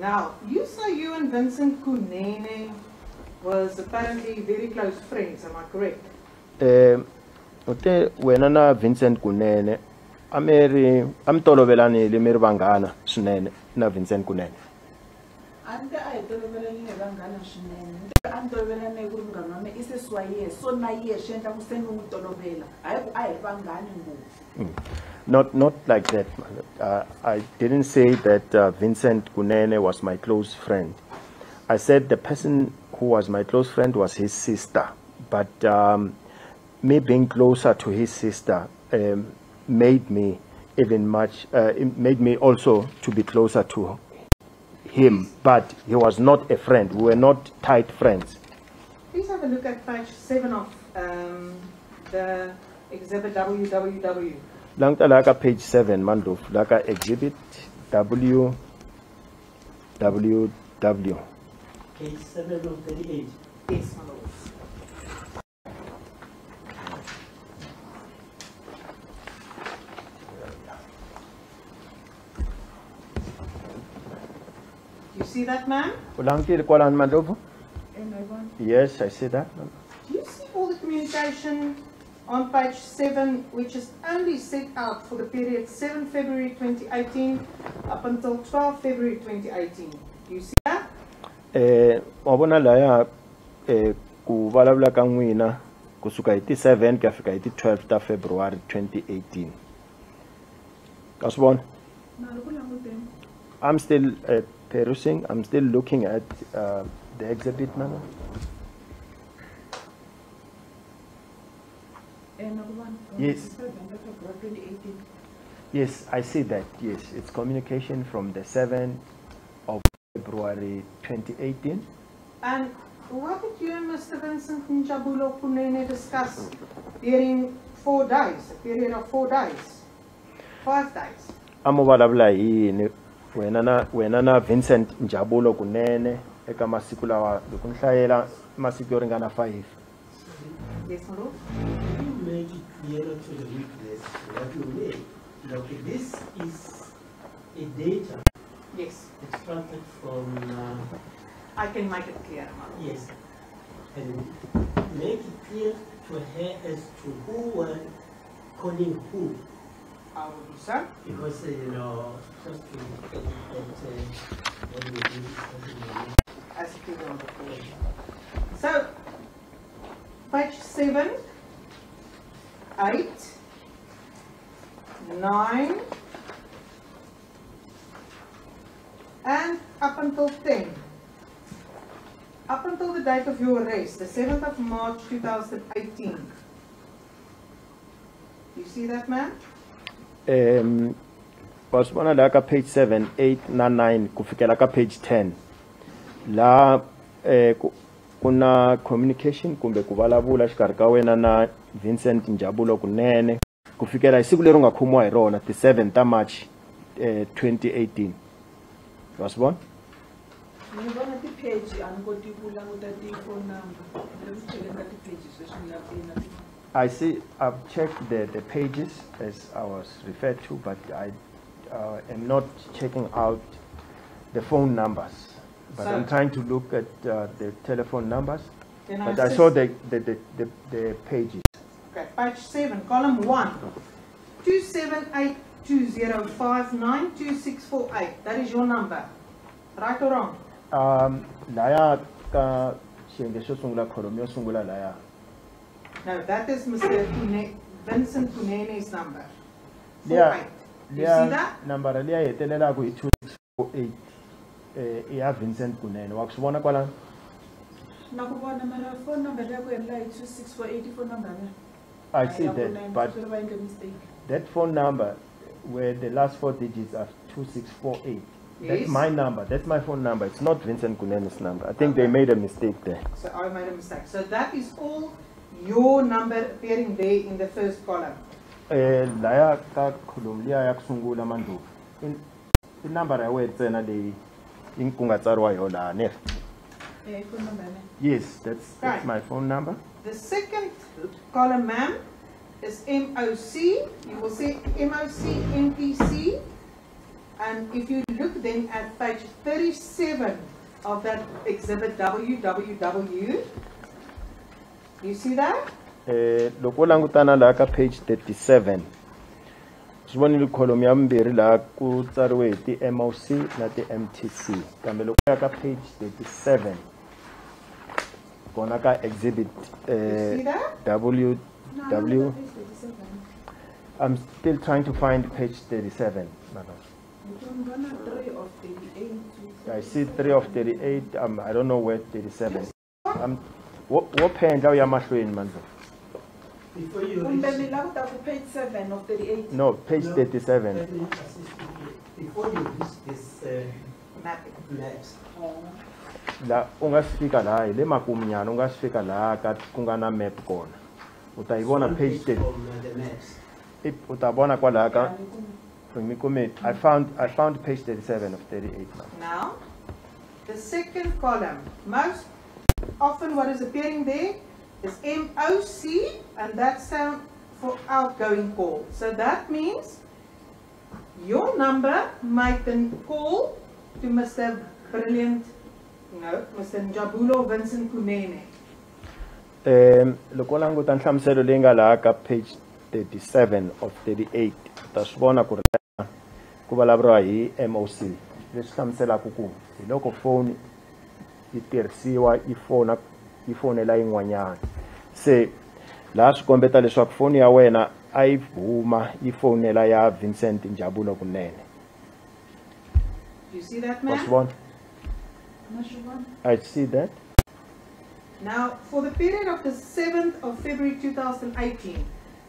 Now, you say you and Vincent Kunene was apparently very close friends, am I correct? Eh ute wena na Vincent Kunene ameri amtolovelanile mi ri vanghana swinene na Vincent Kunene. A ku so na ku hayi ku a hi ngopfu Not not like that. Uh, I didn't say that uh, Vincent Kunene was my close friend. I said the person who was my close friend was his sister, but um, me being closer to his sister um, made me even much. Uh, it made me also to be closer to him, but he was not a friend. We were not tight friends. Please have a look at page seven of um, the exhibit www. Lang talaga page 7 Mandov, laka exhibit W W W. page seven of thirty-eight. Yes, my You see that, ma'am? Ulangkile kwalani Mandlovu? And Yes, I see that. Do you see all the communication on page seven, which is only set out for the period seven February twenty eighteen up until twelve February twenty eighteen? Do you see that? Eh, wabona laya eh ku vulavula ka n'wina kusuka hi ti 7 ku ya fika hi ti 12 ta February 2018. Ka swi vona? na loko languteni, I'm still uh, perusing. I'm still looking at uh, the exhibit number. and I want. Yes. Seven, February twenty eighteen. Yes, I see that. Yes, it's communication from the 7th of February 2018. And what did you and Mr. Vincent Njabulo Kunene discuss during four days, a period of four days? Five days? Amo vulavula hi yini wena na wena na Vincent Njabulo kunene eka masiku lawa loko ni hlayela masiku yo ringana 5. Yes, you make it clearer to the witness what you mean? Look, this is a data Yes, extracted from, uh, I can make it clear, my yes. And make it clear to her as to who were calling who. I will do so. Because, you know, just to, uh, when we do as it is on the page. So, page seven, eight, nine, and up until ten. Up until the date of your arrest, the seventh of March two thousand eighteen. You see that, ma'am? Um wa swi vona laha ka page 7, 8 na 9 ku fikela ka page 10. laha eh ku- na communication kumbe ku vulavula xikarhi ka wena na Vincent Njabulo kunene ku fikela hi siku leri u nga khomiwa hi rona ti 7 ta March eh 2018. Wasibona? Ni vona ti-page a ni koti ku languta ti-phone number. Swi tlheleni ka ti-pages ni ti- I see, I've checked the, the pages as I was referred to, but I uh, am not checking out the phone numbers. But I'm trying to look at uh, the telephone numbers. But I saw the, the, the, the, the pages. Okay, page seven, column one. Two seven eight two zero five nine two six four eight. That is your number. Right or wrong? Um, laya ka xiyenge xo sungula yo sungula laya. No, that is Mr. Kune, Vincent Kunene's number. Four Yeah. eight. You see that? Number liya hetelelaka hi 2648 eh i ya Vincent Kunene. Wa ku swi vona kwala? Na ku vona mara phone number leyi ku helela hi two six four eight i phone number. I see Ya that, kunene, but swi ri mistake. That phone number, where the last four digits are 2648. That's my number. That's my phone number. It's not Vincent Kunene's number. I think they made a mistake there. So I made a mistake. So that is all your number appearing there in the first column. Eh, laya ka khulum liya ya kusungula manduku. In i number ya wena ntsena leyi yi ku nga tsariwa yona laha ne. Eh, phone number. Yes, that's that's Right. my phone number. The second column, ma'am, is MOC. You will see MOC, MTC. And if you look then at page thirty-seven of that exhibit WWW, you see that? Eh, loko u langutana laha ka page 37 swi vonile column ya vumbirhi laha ku tsariwe hi ti MOC na ti MTC kambe loko u ya ka page 37 kona ka exhibit You eh, see that? W No, W no, page 37. I'm still trying to find page 37 madam. Ni vona three of thirty-eight. I see 3 of 38 um, I don't know where 37 um, wo wo pendla u ya mahlweni mandlo Before you Kumbe mi reach, languta ku page seven of thirty-eight. no page No. 37 let me assist you here. Before you reach this, uh, Mapping. maps, Oh. la u nga si fika laha hi le makuminyana u nga si fika laha ka ku nga na map kona u ta yi vona page 30 From uh, the maps. i- u ta vona kwalaha ka Yeah, ni ku- mi kume i found i found page 37 of 38 now Now, the second column, most often what is appearing there is MOC, and that's stand for outgoing call. So that means your number might then call to Mr. Brilliant, no, Mr. Njabulo Vincent Kunene. Um loko languta nhlamuselo leyi nga laha ka page 37 of 38 ta swi vona ku ri ku vulavuriwa hi MOC leswi hlamuselaka ku hi loko foni yi tirhisiwa yi fona yi fonela yin'wanyana se laha swi kombeta leswaku foni ya wena a yi huma yi fonela ya Vincent Njabulo kunene Do you see that, ma'am? vona Na? I see that Now, for the period of the 7th of February 2018,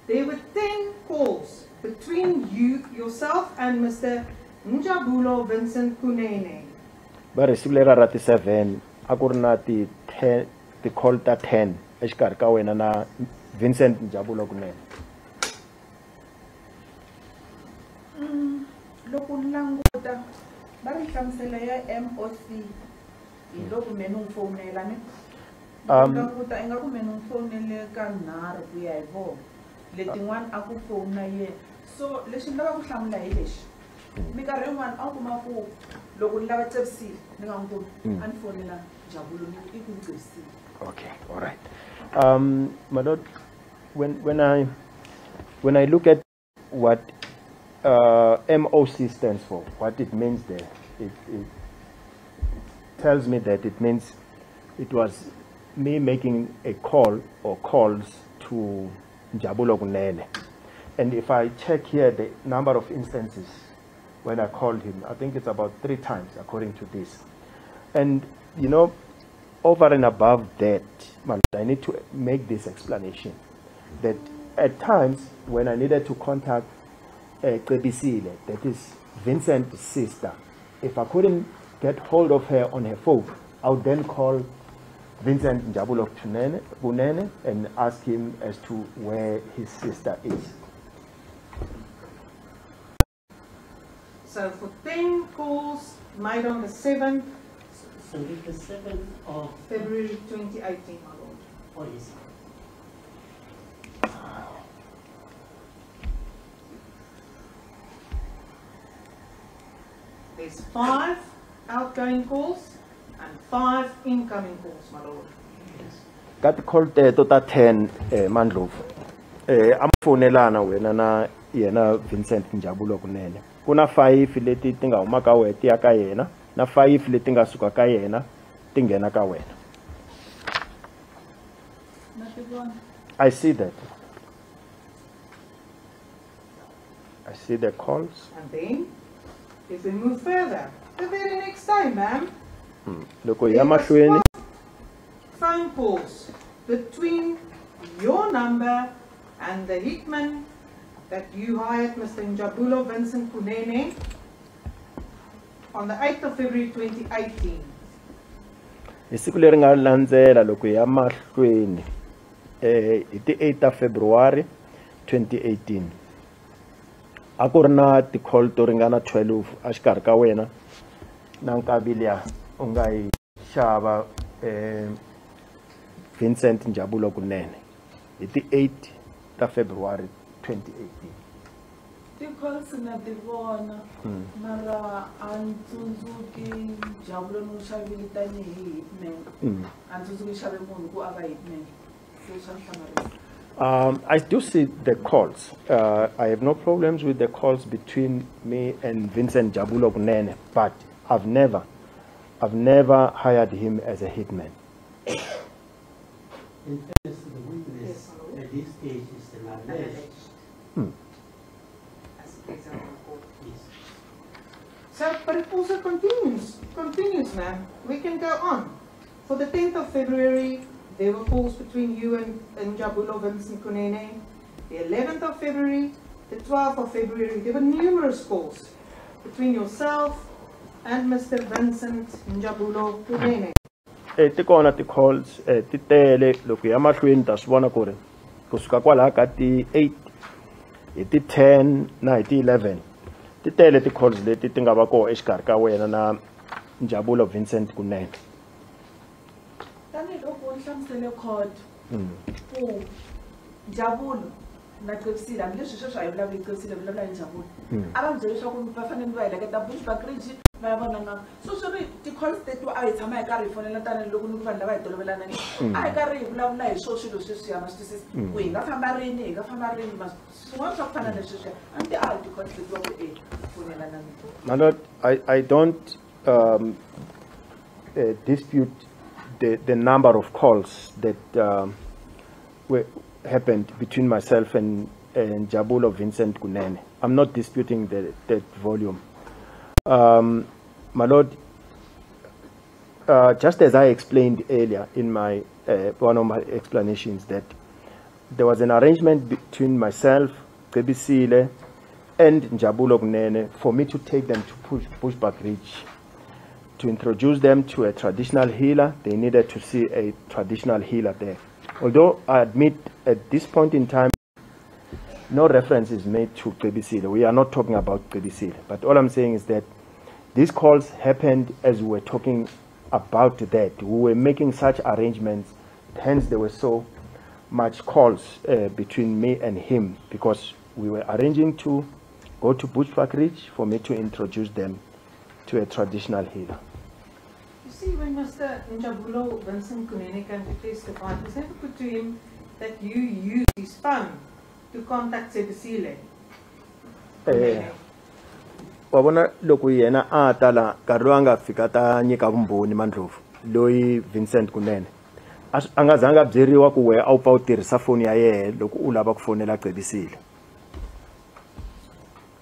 there were 10 calls between you, yourself, and Mr. Njabulo Vincent Kunene. va ri siku lera ra ti 7 a ku ri na ti ti-call ta 10 exikarhi ka wena na Vincent Njabulo kunene. Loko ni languta va ri hlamusela ya moc hi loko me ni n'wi fowunela ni? Languta i nga ku me ni n'wi fowunele ka nharhu ku ya hi vona. Letin'wana a ku fowuna yena. So lexi ni lava ku hlamula hi lexi minkarhi yin'wana a wu kuma ku loko ni lava tsevisile ni nga n'wi kumi. Mm. a ni fonela Okay, all right. Um, my lord, when when I when I look at what uh, MOC stands for, what it means there, it, it tells me that it means it was me making a call or calls to Njabulo Kunene. And if I check here the number of instances when I called him, I think it's about three times according to this. And you know, over and above that, I need to make this explanation that at times when I needed to contact uh, Kebisile, that is Vincent's sister, if I couldn't get hold of her on her phone, I would then call Vincent Njabulo Kunene and ask him as to where his sister is. So, for 10 calls made on the 7th So the seventh of February 2018, my lord. policy. There's five outgoing calls and five incoming calls, my lord. ka ti-call teto ta 10 eh, mandlovu eh, a mi fonelana wena na yena vincent njabulo kunene ku na 5 leti ti nga huma ka wena ti ya ka yena na 5 leti nga suka ka yena ti nghena ka wena. I see that. I see the calls. And then, if we move further, the very next time, ma'am, hmm. loko hi ya mahlweni. Phone calls between your number and the hitman that you hired, Mr. Njabulo Vincent Kunene, on the 8th of February 2018. hi siku leri nga landzela loko hi ya mahlweni eh, hi ti 8 ta february 2018 a ku ri na ti-call to ringana 12 exikarhi ka wena na nkavi liya u nga yi xava eh, vincent njabulo kunene hi ti 8 ta february 2018 ti-calls na ti vona mara a ni tsundzuki njabulo ni n'wi xavile tanihi hitman Mm. a ni tsundzuki xave munhu ku a va hitman se swa ni Um, I do see the calls. Uh, I have no problems with the calls between me and Vincent Jabulo Kunene, but I've never, I've never hired him as a hitman. In fairness to the witness, Yes, my lord. at this stage is an alleged. Hmm. As it is in the report. Yes. So, but it also continues, continues, ma'am. We can go on. For the 10th of February, there were calls between you and, and Jabulo Vincent Kunene. The 11th of February, the 12th of February, there were numerous calls between yourself and Mr. Vincent Njabulo Kunene. Eh, ti kona ti-calls eh, ti tele loko ya mahlweni ta swi vona ku ri kusuka kwalaha ka ti-8 hi ti-10 na hi ti-11 ti tele ti-calls leti ti nga va koho exikarhi ka wena na Njabulo Vincent Kunene. tanihiloko u hlamusele khoto Mm. ku njavulo na qevisile hambileswi sweswo a hi vulavuli hi qevisile vulavula hi njavulo Mm. a va mi byele leswaku va fanele va heleketa bushbuck ridge va ya vona nga so swi ri ti-calls tetiwa a hi tshama hi karhi hi fonela tanihiloko ni ku vanhu lava hi tolovelanani a hi karhi hi vulavula hi swo swilo sweswiya ma swi twisisi ku hi nga famba rini hi nga famba rini ma swin'wana swa ku fana na leswiya a ni ti a hi ti-calls tetiwa ku e fonelanani My lord, I, I don't um, uh, dispute the, the number of calls that um, were, happened between myself and, and Jabulo Vincent Kunene. I'm not disputing the, that volume. Um, my lord, uh, just as I explained earlier in my uh, one of my explanations, that there was an arrangement between myself, Kebisile, and Njabulo Kunene for me to take them to push, Bushbuck Ridge to introduce them to a traditional healer. They needed to see a traditional healer there. Although I admit at this point in time, no reference is made to Kebisile. We are not talking about Kebisile. But all I'm saying is that these calls happened as we were talking about that. We were making such arrangements, hence there were so much calls uh, between me and him because we were arranging to go to Bushbuck Ridge for me to introduce them to a traditional healer. You see, when Mr. Njabulo Vincent Kunene came to testify, it was never put to him that you use his phone to contact Sebesile. Eh, wa vona loko yena a ta la nkarhi lowu a nga fika ta nyika vumbhoni mandlhovu loyi Vincent Kunene a swi- a nga zanga a byeriwa ku wehe a wu pfa u tirhisa foni ya yena loko u lava ku fonela Cebisile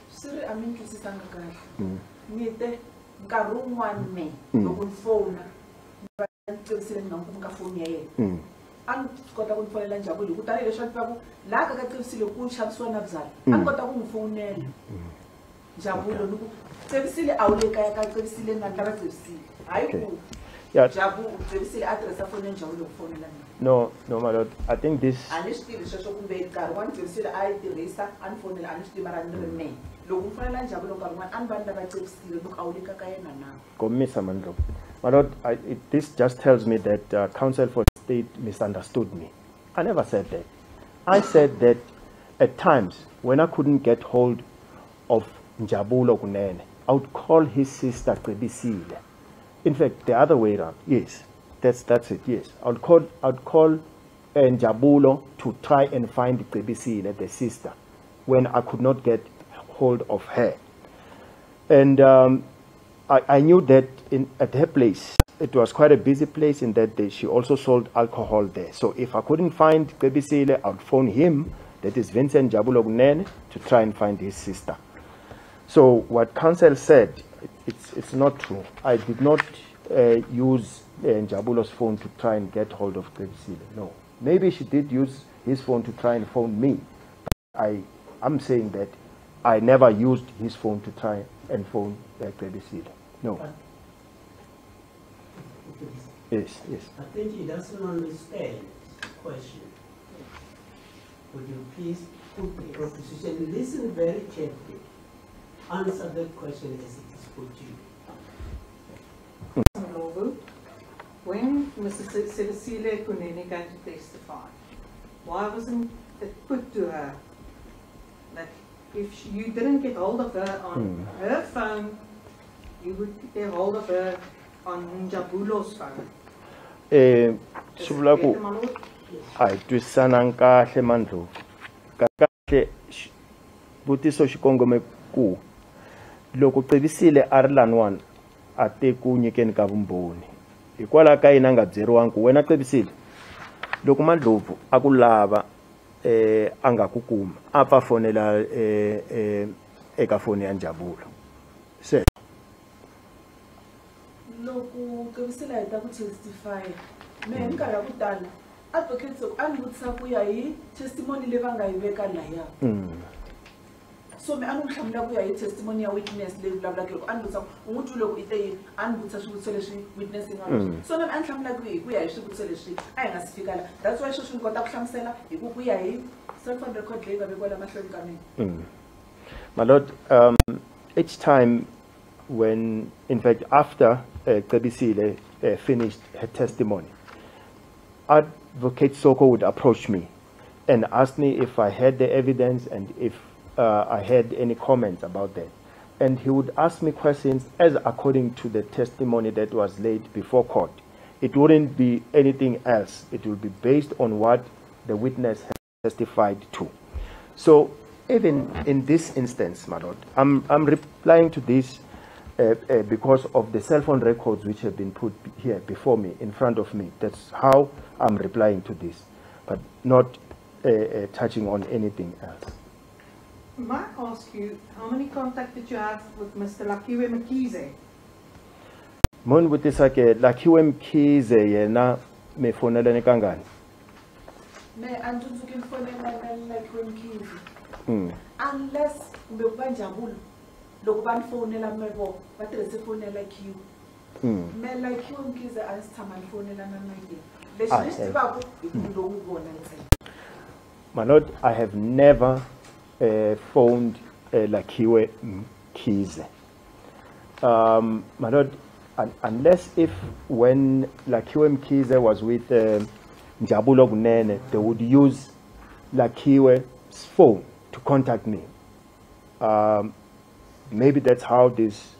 swi ri a mi ni twisisanga kahle ni te nkarhi wun'wani me loko ni fona ni ni tivisile ni nga n'wi kumi ka foni ya yena a ni kota ku ni fonela njhavu hi ku tanihileswi a ni tiva ku laha ka ka tivisile ku xavisiwa na byala a ni kota ku n'wi fonela njavulo ni ku tivisile a wu le kaya ka tivisile na ndla ka tivisile hayi ku Yeah. ku mina no no my lord. I think this loko Mandlo. My lord, I, it, this just tells me that uh, for the state misunderstood me. I never said that. I said that at times when I couldn't get hold of Njabulo Kunene, I would call his sister Kebisile. In fact, the other way around. Yes, that's that's it. Yes, I would call I would call uh, Njabulo to try and find Kebisile, the sister, when I could not get hold of her. And um, I, I knew that in, at her place, it was quite a busy place in that day. She also sold alcohol there. So if I couldn't find Kebisile, I would phone him, that is Vincent Jabulo Kunene, to try and find his sister. So what counsel said, it's, it's not true. I did not uh, use uh, Njabulo's phone to try and get hold of Kebisile. No. Maybe she did use his phone to try and phone me. I, I'm saying that I never used his phone to try and phone uh, Kebisile. No. Yes, yes. I think he doesn't understand the question. Would you please put the proposition, listen very carefully, answer that question as it is put to you. Mlovu, when Mrs. Sebesile Kunene came to testify, why wasn't it put to her that if you didn't get hold of her on her phone, you would get hold of her on Njabulo's phone? Eh, swi vula ku better, my lord? a hi twisisananga kahle mandlovu. Kahle vutiso xi kongome ku loko Cebisile a ri laniwani a te ku nyikeni ka vumbhoni. Hikwalaho ka yini a nga byeriwangi ku wena loko mandlovu a ku lava eh a nga ku kuma a pfa fonela eh eh eka foni ya Njabulo se. Loko kevisila heta ku testify me hi nkarhi ya ku tala advocate loko a ni vutisa ku ya hi testimony leyi va nga yi veka laya. So me a ni n'wi hlamula hi testimony ya witness leyi vulavulaka loko a ni vutisa ku u n'wi loko i te yini a ni vutisa swivutiso leswi witness yi nga Mm. so na a ni hlamula ku hi ku ya hi swivutiso leswi a hi nga si fika la that's why sweswi ni kota ku hlamusela hi ku ku ya hi cellphone record leyi nga vekiwala mahlweni ka mina Mm. My Lord, um, each time when, in fact, after uh, Cebisile uh, finished her testimony, Advocate Soko would approach me and ask me if I had the evidence and if uh, I had any comments about that. And he would ask me questions as according to the testimony that was laid before court. It wouldn't be anything else. It will be based on what the witness has testified to. So even in this instance, my lord, I'm, I'm replying to this uh, uh, because of the cell phone records which have been put here before me, in front of me. That's how I'm replying to this, but not uh, uh, touching on anything else. May I ask you, how many contact did you have with Mr. Lakhiwe Mkhize? Mon vutisa ke Lakhiwe Mkhize yena mi foneleni kangani? me antsundzuki mfonela nalilakhiwe mkhizi Mm. unless kumbe ku va njhavulo loko va ni fowunela me vo va tirhise foni ya lakhiwe Mm. me lakhiwe mkhizi a ndzi tshama ni fowunelana na yena Ah, lexi ni xi tivaku hi ku lowu vona ntsena My lord, I have never uh, phoned uh, Lakhiwe Mkhize. Um, my lord, un- unless if when Lakhiwe Mkhize was with uh, Njabulo Kunene, they would use Lakhiwe's phone to contact me. Um, maybe that's how these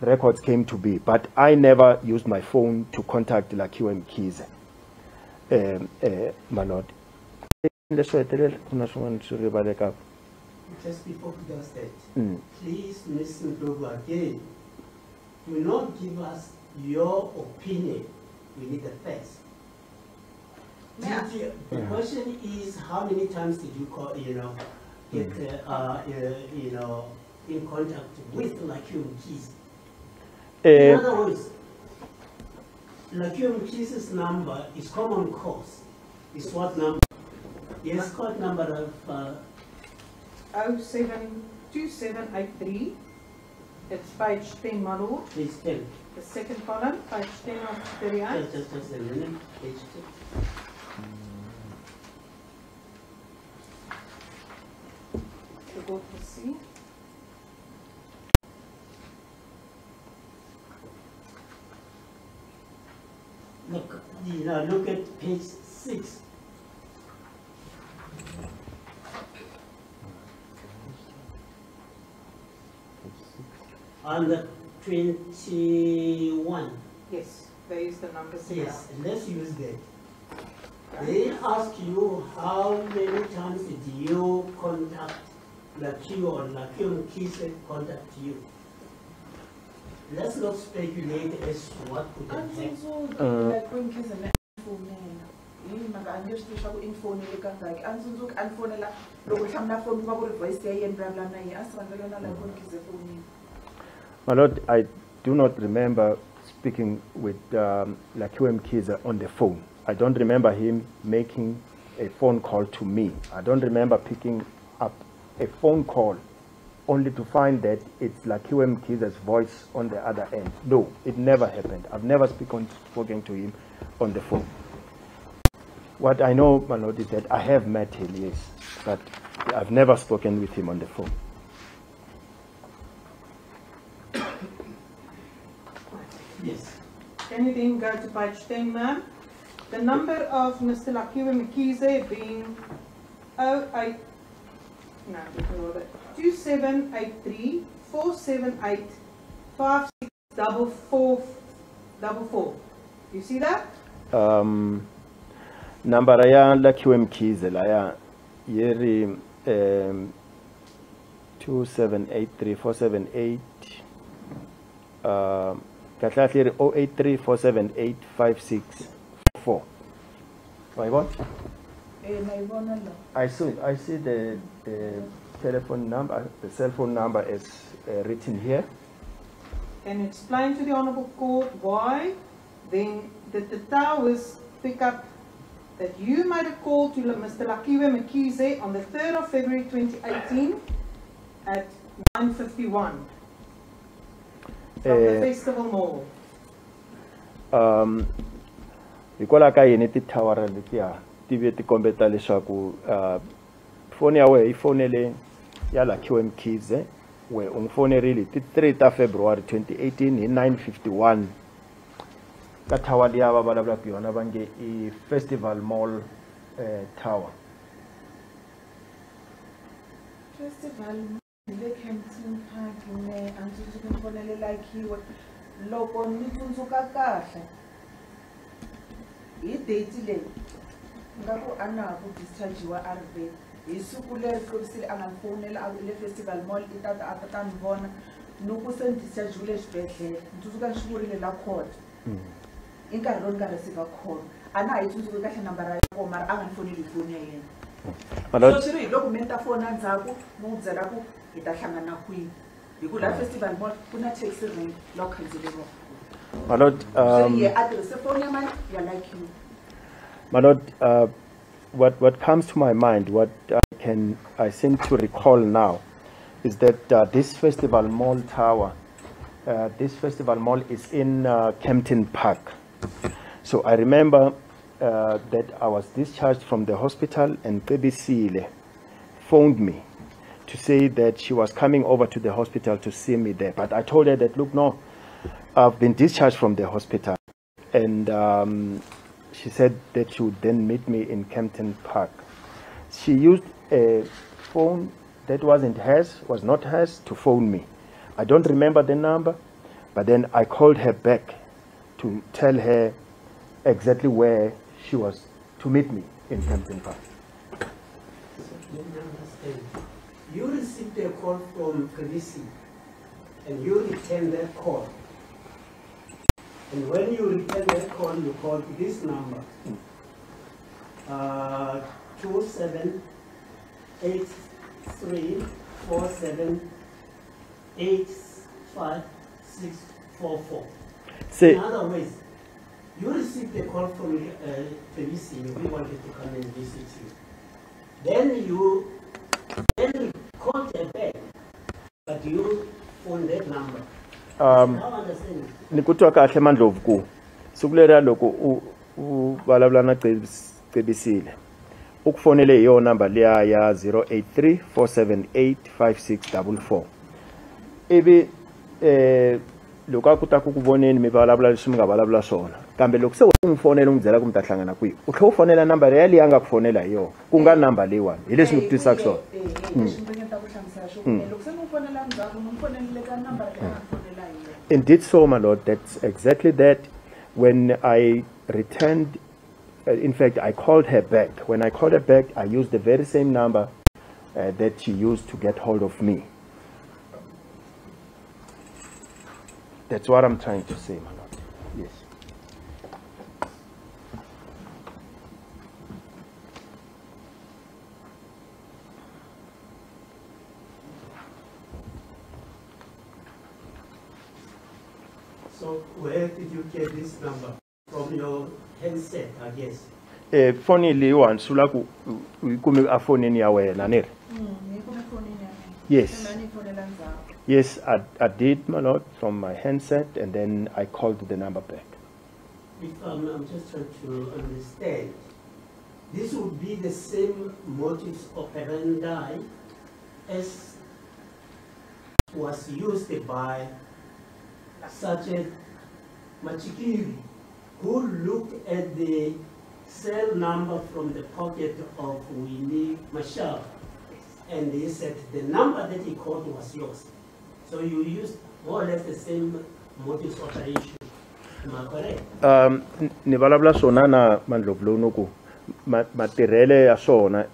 records came to be, but I never used my phone to contact Lakhiwe Mkhize, um, uh, my lord. Just before we does that, Mm. please, Ms. Ndlovu, again, do not give us your opinion. We need the facts. Yeah. Did you, the Yeah. question is, how many times did you call, you know, get, uh, uh, you know, in contact with Lakhiwe Mkhize? In Eh, other words, Lakhiwe Mkhize' number is common cause. Is what number? Yes, code number of, uh, 072783. It's page 10, my lord. please tell. The second column, page 10 of 38. Just, just, just a minute, page two. To go to see. Look, you know, look at page six. On the twenty-one, Yes, there is the number set yes, let's use that. They ask you how many times did you contact Lakhiwe or Lakhiwe Mkhize contact you? Let's not speculate as to what could a have ndzi happened. tsundzuki Uh. lakhiwe mkhizi na fonela hi mhaka a ni nge swi tivi swa ku i ni fonele kangaki a ni tsundzuki a ni fonela loko ntlhamu na foni ku va ku ri voice ya yena vulavula na yena a swi rhandzela na lakhiwe mkhizi fonini my lord, I do not remember speaking with um, Lakhiwe on the phone. I don't remember him making a phone call to me. I don't remember picking up a phone call only to find that it's Lakhiwe Mkhize's voice on the other end. No, it never happened. I've never spoken to him on the phone. What I know, my lord, is that I have met him, yes, but I've never spoken with him on the phone yes. Anything go to page 10, ma'am? The number of Mr. Lakhiwe Mkhize being 08, no, ignore that, 2783 478 You see that? Um, number ya Lakhiwe Mkhize laya yeri um, 2783 um, uh, Kahlahle 083 478 5644. Eh, my one? I see, I see the, the telephone number, uh, the cell phone number is uh, written here. Can you explain to the Honourable Court why then did the Towers pick up that you made a call to Mr. Lakhiwe Mkhize on the 3rd of February 2018 at 9.51 from the Eh, Festival Mall? um hikwalaho ka yini tithawara letiya ti ve ti kombeta leswaku uh, foni ya wena yi fonele ya lakhiwe mkhize we u n'wi fonerile ti 3 ta february 2018 hi 951 ka tower liya va vulavulaka yona va nge i festival mall eh, tower. Festival Kempton Park ne a ndzi tsundzuki ni fonele lakhiwe. Loko ni tsundzuka kahle. Hi date leyi ngaku a na ha ku dischargiwa a ri ve hi siku leri qovisile a nga ni fowunela a le festival mall i tata a ta ta ni vona ni ku se ni dischargiwile exibedhlele ni tsundzuka ni swi vurile la court. I nkarhi lowu ni nga receive call a na ha yi tsundzuki kahle nambara ya kona mara a nga ni foneli hi foni ya yena so swi ri hi loko mi ni ta fona ndzhaku mi n'wi byela ku hi ta hi ku laha festival mall ku na taxi rank la ku khandziyeriwa my lord, um, ye a tirhise foni ya mani ya like you. My lord, uh, what what comes to my mind, what I can I seem to recall now, is that uh, this festival mall tower, uh, this festival mall is in uh, Kempton Park. So I remember uh, that I was discharged from the hospital and Pebisile phoned me to say that she was coming over to the hospital to see me there. But I told her that, look, no, I've been discharged from the hospital. And um, she said that she would then meet me in Kempton Park. She used a phone that wasn't hers, was not hers, to phone me. I don't remember the number, but then I called her back to tell her exactly where she was to meet me in Kempton Park. So let me understand. You received a call from Krisi and you returned that call. And when you returned that call, you called this number. Uh, two seven eight three four seven eight five six four four. Say, In other words, you received a call from uh, Felisi, we wanted to come and visit you. Then you, then called her back, but you phoned that number. um, ni ku twa kahle mandlovu ku. Siku leriya loko u u vulavula na cebisile u ku fonele hi yona namba liya ya 083 478 5644 ivi eh loko a ku ku ku voneni mi vulavula leswi mi nga vulavula swona kambe loko se n'wi u n'wi byela ku mi ta hlangana kwihi u tlhela u fonela namba leya leyi a nga ku fonela hi yona ku nga namba leyiwani hi leswi ni ku twisaka swona leswi eh, ndzi nga ta ku eh, eh, hmm. hlamusela xo hmm. loko se mi fonela ndzhaku mi fonelele ka nambara leyi hmm. a nga ni fonela hi yona Indeed, so, my Lord, that's exactly that. When I returned, uh, in fact, I called her back. When I called her back, I used the very same number uh, that she used to get hold of me. That's what I'm trying to say, my Lord. Yes. so where did you get this number? From your handset, I guess. Eh, phone leyiwani swi vula ku u- u yi kume a fonini ya wena ni ri hi kume fonini ya mina Yes. Se mani fonela ndzhaku yes I, I did my lord from my handset and then i called the number back If um, I'm just trying to understand, this would be the same modus operandi as was used by Sergeant Machikiri, who looked at the cell number from the pocket of Winnie Mashal. And he said the number that he called was yours. So you used more or less the same modus operation. Am I correct? um ni vulavula swona na mandlovu lowu ni ku ma- matirhele ya swona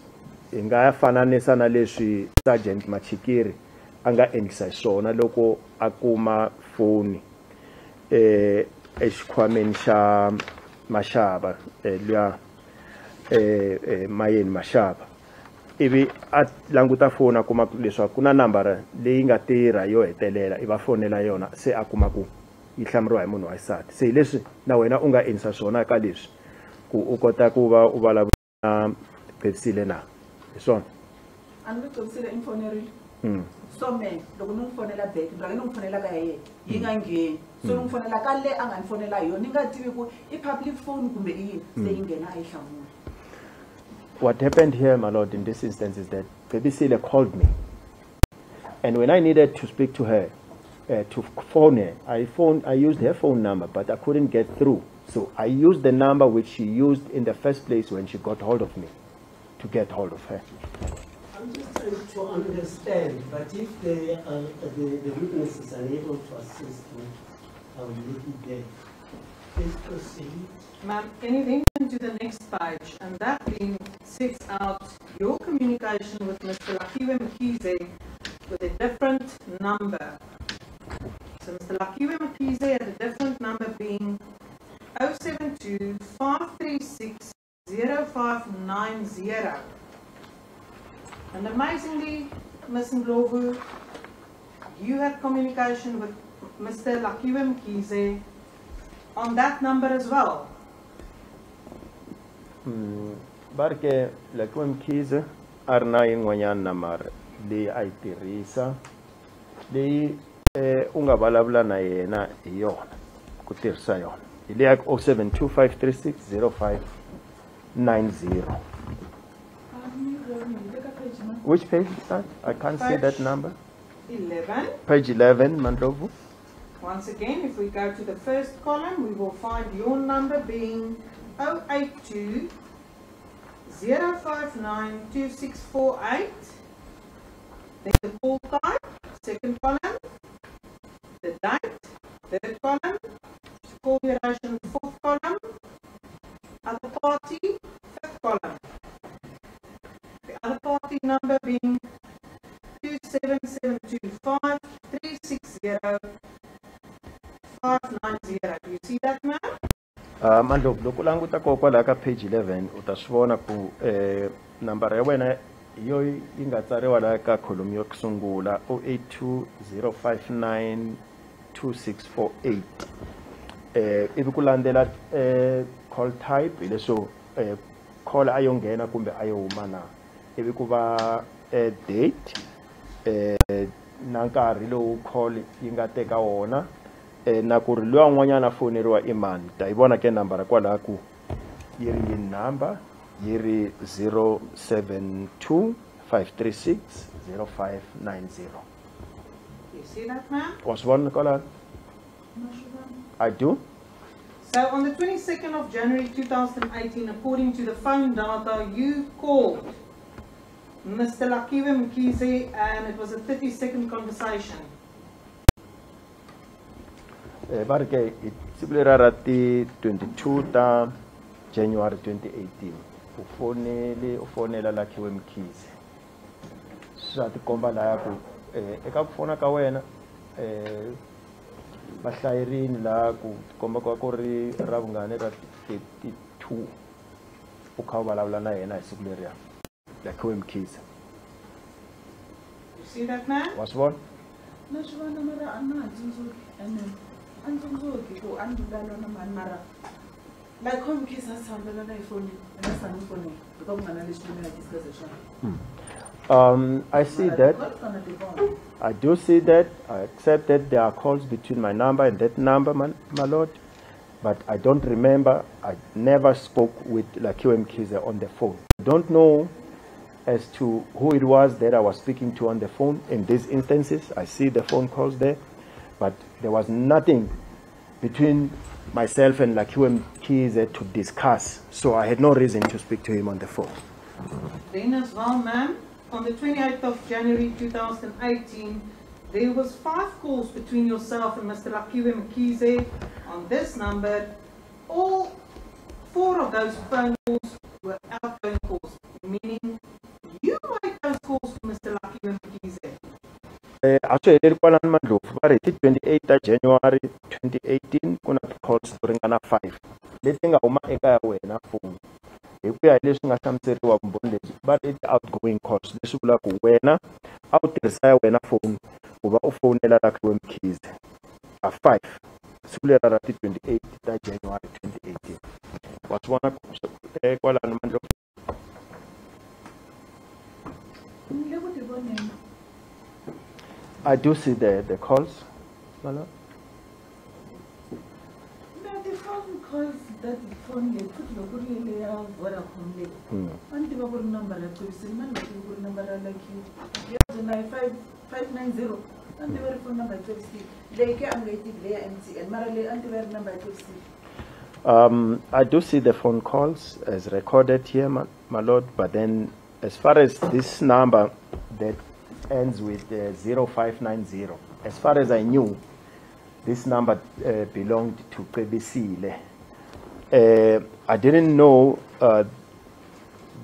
hi nga ya fananisa na leswi sergeant machikiri a nga endlisa loko a kuma foni eh exikhwameni xa maxava eh, luya eh, eh, mayeni maxava ivi a languta foni a kuma ku leswaku ku na nambara leyi nga tirha yo hetelela i va fonela yona se a kuma ku yi hlamuriwa hi munhu wa xisati se hi leswi na wena u nga endlisa swona ka leswi ku u kota ku va u vulavula na pepsile na. Hi swona a ni gqibisile i ni fonerile hmm. so hmm. me loko ni n'wi fonela back ni n'wi fonelaka hi yena. Yi nga ngheni so ni n'wi fonela ka le a nga ni fonela hi yona. Ni nga tivi ku i public phone kumbe i hmm. yini se yi nghena a yi hlamula what happened here my lord in this instance is that pepsile called me. And when i needed to speak to her uh, to phone her. I phoned, I used her phone number, but I couldn't get through. So I used the number which she used in the first place when she got hold of me to get hold of her. I'm just trying to understand, but if the, uh, the, the witness is unable to assist me, I will leave it there. Please proceed. Ma'am, can you then turn to the next page, and that then sets out your communication with Mr. Lakhiwe Mkhize with a different number. So Mr. Lakhiwe Mkhize had a different number being 072 536 0590. And amazingly, Ms. Ndlovu, you had communication with Mr. Lakhiwe Mkhize on that number as well. Mm, barke lakiwe mkhize a ri na yin'wanyana namara leyi a yi tirhisa leyi eh, u nga vulavula na yena hi yona ku tirhisa yona hi leya 0725360590 which page is that i can't see that number 11. page 11 mandlovu Once again, if we go to the first column, we will find your number being 082 059 2648. Then the call type, second column, the date, third column, call duration, fourth column, other party, fifth column. The number being 27725 360 590. Do you see that ma'am? Uh, mandlovu loko u languta ko kwalaha ka page 11 u ta swi vona ku eh, nambara ya wena hi yo yi nga tsariwa laha ka column yo sungula 0820592648 eh ivi ku landzela eh call type hileswo eh call a yo nghena kumbe a yo huma na ivi ku va eh date eh na nkarhi lowu call yi nga teka wona eh na ku ri luya n'wanyana a foneriwa i mani. Ta yi vona ke nambara kwalaha ku yi ri number yi ri 072 536 0590 You see that ma'am? wa swi vona kwalaha i do? So on the 22nd of January 2018, according to the phone data, you called Mr. Lakhiwe Mkhize and it was a 30 second conversation. eh va ri ke hi siku leriya ra ti 22 ta january 2018 u fonele u fonela lakhiwe mkhize swa tikomba laya ku eh, eka ku fona ka wena eh, va hlayerini laha ku tikomba ka ku ri ra vungani ra 32 u kha u vulavula na lakhiwe mkhize You see that man? wa swi vona na swi vona mara a na ha tsundzuki ene a ni tsundzuki ku a ni vulavula na mani mara like home case a si fambela na hi foni a nga sani foni eka ku nga na lexi mi nga discuss hi xona um, i see that ti-call tona ti vona I do see that. I accept that there are calls between my number and that number, my, my lord. But I don't remember. I never spoke with Lakhiwe Mkhize on the phone. I don't know as to who it was that I was speaking to on the phone in these instances. I see the phone calls there, but there was nothing between myself and Lakhiwe Mkhize to discuss. So I had no reason to speak to him on the phone. Then as well, ma'am, on the 28th of January 2018, there was five calls between yourself and Mr. Lakhiwe Mkhize on this number. All four of those phone calls were outgoing calls, meaning you calls kwalani mandlopfu va ri hi ti 28 ta january 2018 ku to ringana 5 leti nga eka ya wena foni hi ku ya hi leswi nga hlamuseriwa ti-outgoing calls leswi vulaka ku wena a wena foni ku va u mkhize. A 5 siku lera ra ti 28 ta january 2018 wa swi vona eh, kwalani mandlopfu ni le ku ti voneni i do see the, the calls. My lord. na ti-phone calls ta tifoni leyi futhi loko ri yele ya vodacom leyi a ni tiva ku ri nambara ya tivisini mani va tivi ku ri nambara ya lakiwa ya byona hi five five nine zero. A ni ve ri phone number yi tirhisile leyi ke a mi nga yi tivi leyi ya mtn mara leyi a ni tive ri number yi tirhisile Um, I do see the phone calls as recorded here, my, my lord, but then as far as this number that ends with uh, 0590, as far as I knew, this number uh, belonged to Pebisile. Uh, I didn't know uh,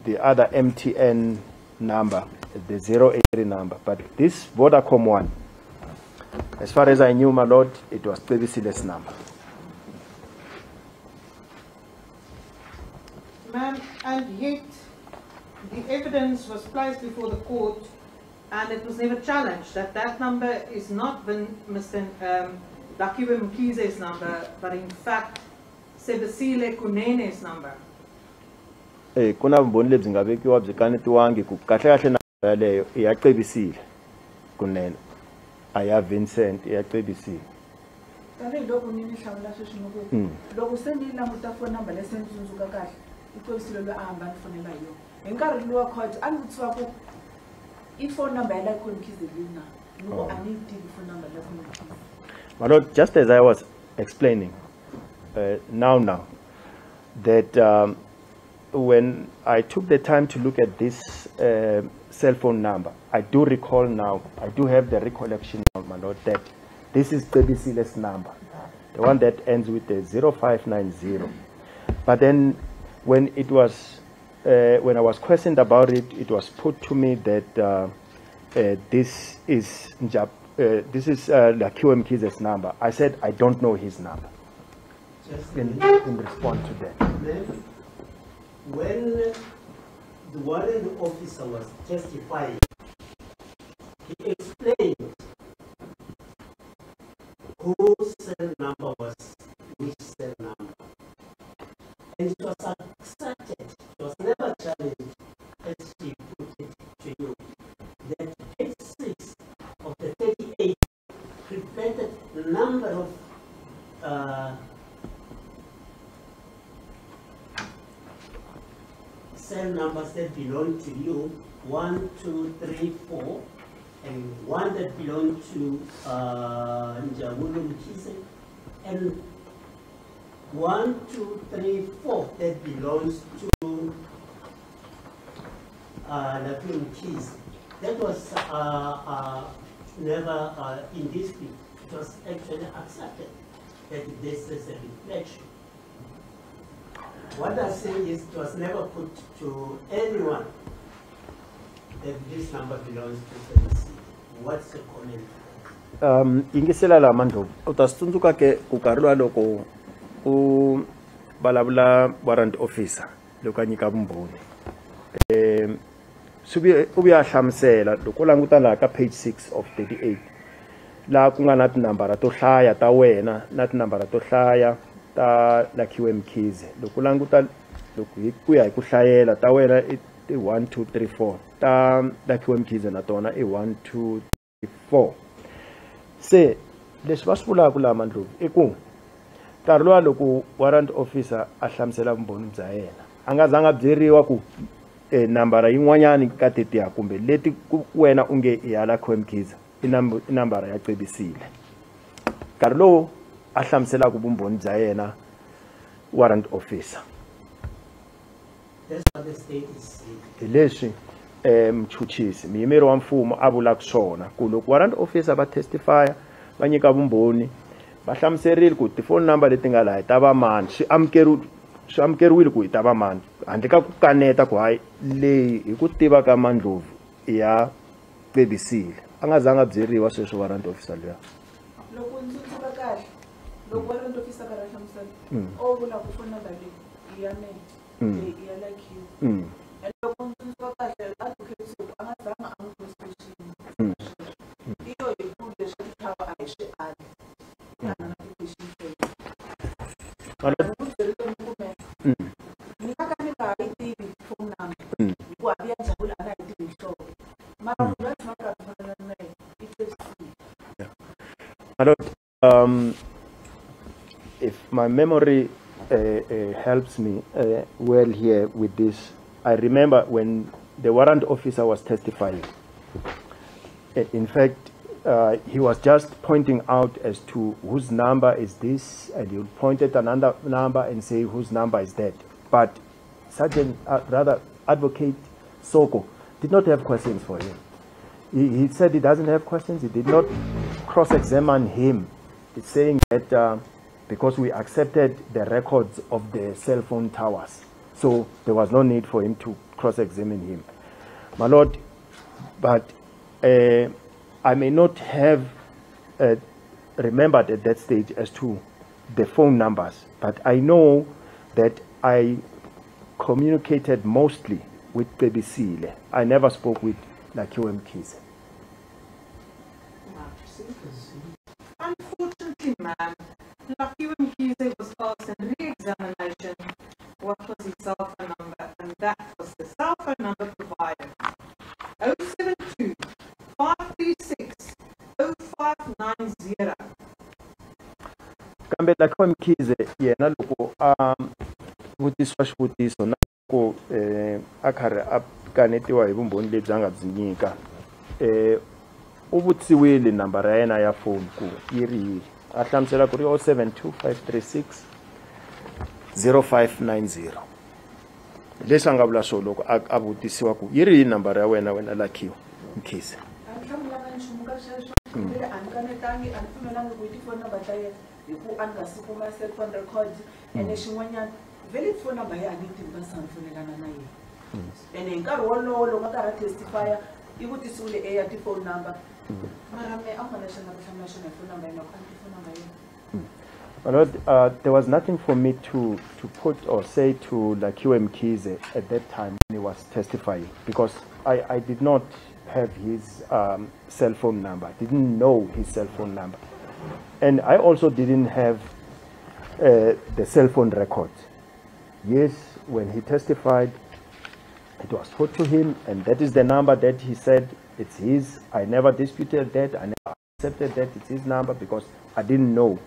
the other MTN number, the 083 number, but this Vodacom one, as far as I knew, my lord, it was Pebisile's number. Ma'am, and yet the evidence was placed before the court and it was never challenged that that number is not been Mr. Um, Lakhiwe Mkhize's number, but in fact Sebesile Kunene's number. Eh kuna vumbhoni lebyi nga vekiwa byi kanetiwangi ku kahle kahle na yaleyo i ya Cebisile kunene a ya Vincent i ya Cebisile tanihiloko ni ni hlamula sweswi ni ku Mm. loko se ni languta phone number leyi se ni tsundzuka kahle i kovisile loyi a hamba ni fonela hi yona hi nkarhi luwa court a ni vutisiwa ku i phone number ya la khomkhize leyi na ni ku Oh. a ni yi phone number ya khomkhize My Lord, just as I was explaining uh, now, now, that um, when I took the time to look at this uh, cell phone number, I do recall now, I do have the recollection now, my Lord, that this is Pebisile's number, the one that ends with the 0590. But then when it was, uh, when I was questioned about it, it was put to me that uh, uh, this is uh, this is uh, Lakhiwe Mkhize's number. I said, I don't know his number Just in, in response to that. Ma'am, when the warrant officer was testifying, he explained whose cell number was which cell number. And it was accepted, it was never challenged, as he put it to you, that six of the thirty-eight prevented number of, uh, cell numbers that belong to you, one, two, three, four, and one that belong to uh, Njabulu Mkise, and one, two, three, four that belongs to uh, Mkhize. That was uh, uh, never uh, in dispute. It was actually accepted that this is a reflection. What I say is it was never put to anyone that this number belongs to the city. What's the comment? Um, yingisela la mandlovu u ta ke ku nkarhi luwa loko u vulavula warrant officer loko a nyika um swi vuye u vuya a hlamusela loko languta laha ka page 6 of 38 laha ku nga na tinambara to hlaya ta wena na tinambara to hlaya ta lakhiwe mkhize loko u languta loko hi ku ya hi ku hlayela ta wena i i 1 2 3 4 ta lakhiwe mkhize na tona i 1 2 3 4 se leswi va swi vulaka laha mandlovu i ku nkarhi luwa loko warrant officer a hlamusela vumbhoni bya yena a nga zanga byeriwa ku e, nambara yin'wanyani ka titiya kumbe leti wena u nge i mkhize i nambara ya cebisile nkarhi lowu a hlamuselaka vumbhoni bya yena warrant officer. Hi leswi um muchuchisi muyimeri wa mfumo a vulaka swona ku loko warrant officer va testifya va nyika vumbhoni va hlamuserile ku tifoni number leti nga laha ta va mani swi amukeri swi amukeriwile ku hi ta va mani handle ka ku kaneta ku hayi leyi hi ku tiva ka mandlovu ya cebisile a nga zanga byeriwa sweswo warrant officer luya loko ndzi tsundzuka kahle loko warrant officer karhi hlamusela Mm. o vula ku number leyi i ya mehe Mm. i ya you. Mm. loko ndzi tsundzuka kahle advocate a nga zanga a n'wi Mm. iyo hi ku leswi tithava a hi swi mm. um, if my memory uh, uh, helps me uh, well here with this, I remember when the warrant officer was testifying. uh, In fact, uh, he was just pointing out as to whose number is this, and he would point at another number and say whose number is that. But Sergeant, uh, rather, Advocate Soko did not have questions for him. He, he said he doesn't have questions. He did not cross-examine him, saying that uh, because we accepted the records of the cell phone towers, so there was no need for him to cross-examine him. My lord, but uh, I may not have uh, remembered at that stage as to the phone numbers, but I know that I communicated mostly with Bebisile. I never spoke with Lakhiwe Mkhize. Unfortunately, ma'am, Lucky Mkhize was asked in re-examination what was his cell phone number, and that was the cell phone number provided. 072 536 0590. kambe Lakiwe Mkhize yena loko a vutisiwa xivutiso na loko um a karhi a kanetiwa hi vumbhoni lebyi a nga byi nyika um u vutisiwile nambara ya yena ya foni ku yi ri yihi a hlamusela ku ri 072536 0590 leswi a nga vula swo loko a vutisiwa ku yi ri hi nambara ya wena wena lakhiwa Mkhize a ni hlamulanga nchumu ka sweswo vile a ni kanetangi a ni pfumelangi ku yi tifoni number ta yena hi ku a ni nga si kuma cellphone record ene xin'wanyana vhele tifoni number. Ya a ni tivi ka sa ni pfunelana na yena ene hi nkarhi wolowo loko a karhi a testifya i vutisiwile eya tifoni number mara me a ku na xana ku hlamula xona hi phone number yena ku a ni tifoni number yena My Lord, mm. uh, there was nothing for me to, to put or say to Lakhiwe Mkhize at that time when he was testifying because I, I did not have his um, cell phone number, didn't know his cell phone number. And I also didn't have uh, the cell phone record. Yes, when he testified, it was put to him, and that is the number that he said it's his. I never disputed that. I never accepted that it's his number because I didn't know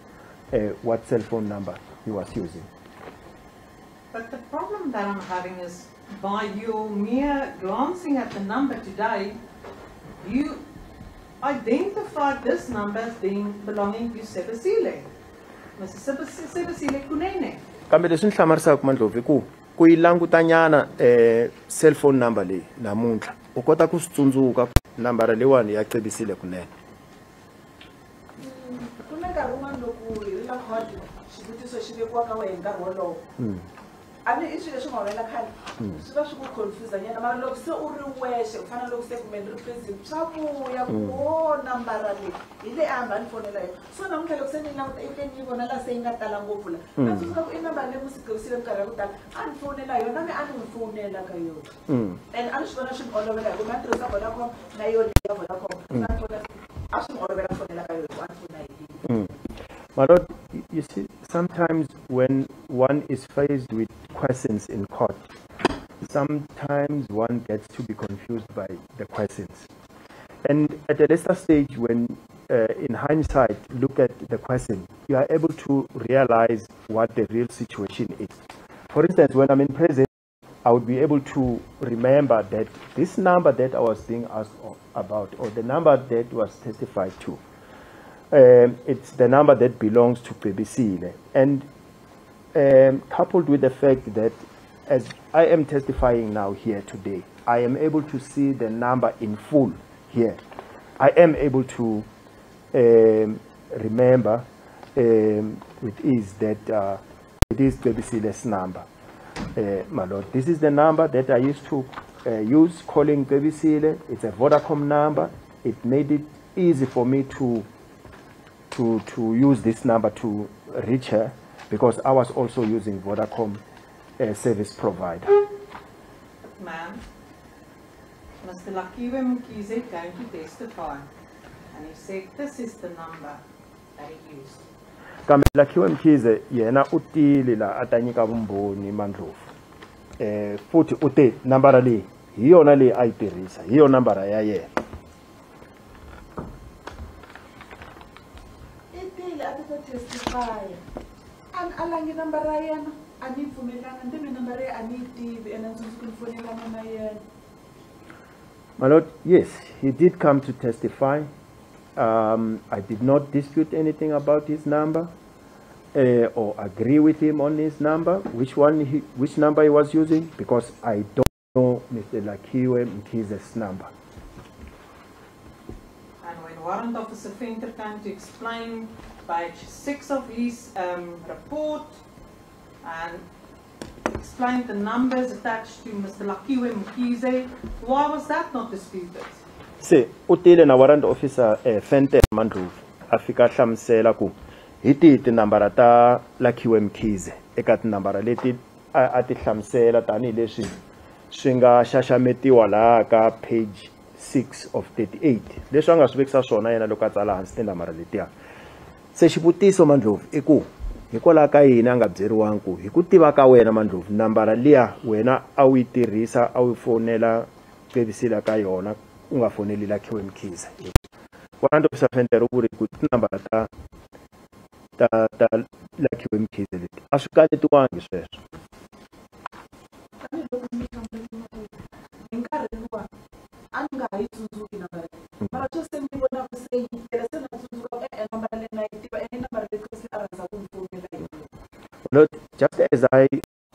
uh, what cell phone number he was using. But the problem that I'm having is by your mere glancing at the number today, you identified this number as being belonging to Sebasile. Mr. Sebasile Kunene. kambe leswi ni hlamarisaka mandlovu i ku ku yi langutanyana eh, cell phone number leyi namuntlha u kota ku swi tsundzuka nambara leyiwani ya cebisile kunene ku na nkarhi wun'wana loko hi ri na khodi xivutiso xi vekiwaka wehe hi nkarhi wolowo a ni i swilo leswi nga humelela khale hmm. swi va swi ku confuse nyana mara loko se u ri wexe ku fana na loko se kumeni ri present swa vuya ku hmm. o nambara leyi hi leyi a hamba ni fonela yona so namuntlha loko se ni languta eke ni yi vona laha se yi nga tala ngopfu la a hmm. tsundzuka ku i nambara leyi musiqewisile minkarhi ya ku tala a ni fonela yona me a ni n'wi fonela ka yona. And a ni swi vona swi ni olovela hi ku ma tirhisa vodacom na yona ya vodacom. A ni fona a swi ni olovela ku fonela ka yona ku a ni fona hi yini. My Lord, y- you see, sometimes when one is faced with questions in court, sometimes one gets to be confused by the questions. And at a later stage, when uh, in hindsight, look at the question, you are able to realize what the real situation is. For instance, when I'm in prison, I would be able to remember that this number that I was being asked about, or the number that was testified to, um, it's the number that belongs to Bebisile. And um, coupled with the fact that as I am testifying now here today, I am able to see the number in full here. I am able to um, remember um, with ease that uh, it is Bebisile's number. Uh, my lord, this is the number that I used to uh, use calling Bebisile. It's a Vodacom number. It made it easy for me to to, to use this number to reach her because I was also using Vodacom uh, service provider. Ma'am, Mr. Lakhiwe Mkhize is going to testify. And he said this is the number that he used. kambe Lakhiwe Mkhize yena u tile la a ta nyika vumbhoni mandlovu eh futhi u te nambara leyi hi yona leyi a yi tirhisa hi yona nambara ya yena i tile a ti to testifya a ni alangi nambara ya yena a ni yi pfumelanga ni timi nambara ya a ni yi tivi ene ndzi ku ni fonelana na yena My Lord, yes, he did come to testify, Um, I did not dispute anything about his number uh, or agree with him on his number, which one, he, which number he was using, because I don't know Mr. Lakhiwe Mkhize's number. And when Warrant Officer Venter came to explain page six of his um, report and explained the numbers attached to Mr. Lakhiwe Mkhize, why was that not disputed? se u tile na warrant officer eh, Fenter Mandlovu a fika hlamusela ku hi tihi tinambara ta Lakhiwe Mkhize eka tinambara leti a, a ti hlamusela tanihileswi swi nga xaxametiwa laha ka page 6 of 38 leswi a nga swi vekisa yena loko a tsala hansi tinambara letiya se xivutiso Mandlovu i ku hikwalaho ka yini a nga byeriwangi ku hi ku tiva ka wena Mandlovu nambara liya wena a wu yi tirhisa a wu fonela pevisila ka yona u nga foneli Lakhiwe Mkhize warrant officer Venter u vuri ku tinambara ta ta ta Lakhiwe Mkhize leti. A swi kanetiwangi sweswo? Ku nkarhi luwa a ni nga ha yi tsundzuki nambara. Mara sweswi mi vonaka se yi tele se na Lord, just as I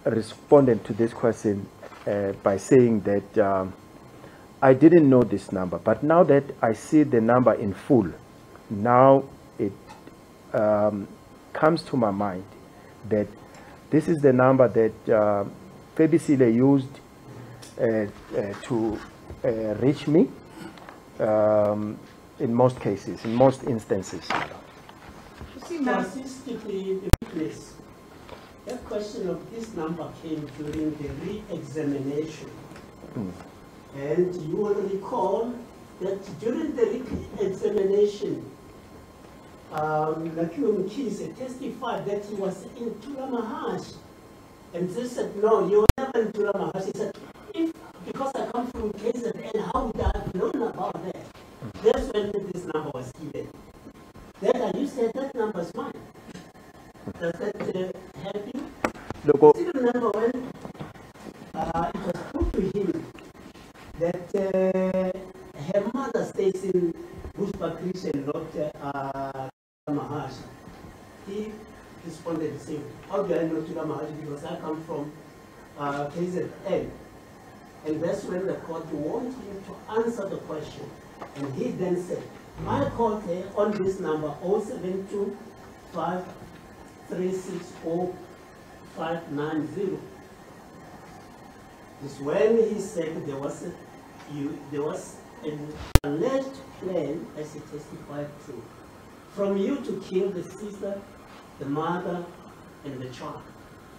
responded to this question uh, by saying that um, I didn't know this number, but now that I see the number in full, now it um, comes to my mind that this is the number that uh, Febisile used uh, uh, to uh, reach me um, in most cases, in most instances. To the that question of this number came during the re-examination. And you will recall that during the re-examination, um, Lakhiwe Mkhize testified that he was in Thulamahashe. And they said, no, you were never in Thulamahashe. He said, if, because I come from KZN, how would I have known about that? That's when this number was given. Then you said that number is mine. Does that uh, help you? Look, Still remember when uh, it was put to him that uh, her mother stays in Bushbuck Ridge and Dr. Uh, Maharsh. He responded saying, how do I know Maharsh? Because I come from uh, KZN. And that's when the court wanted him to answer the question. And he then said, my court here on this number 072 590 is when he said there was a, you, there was an alleged plan, as he testified to, from you to kill the sister, the mother, and the child.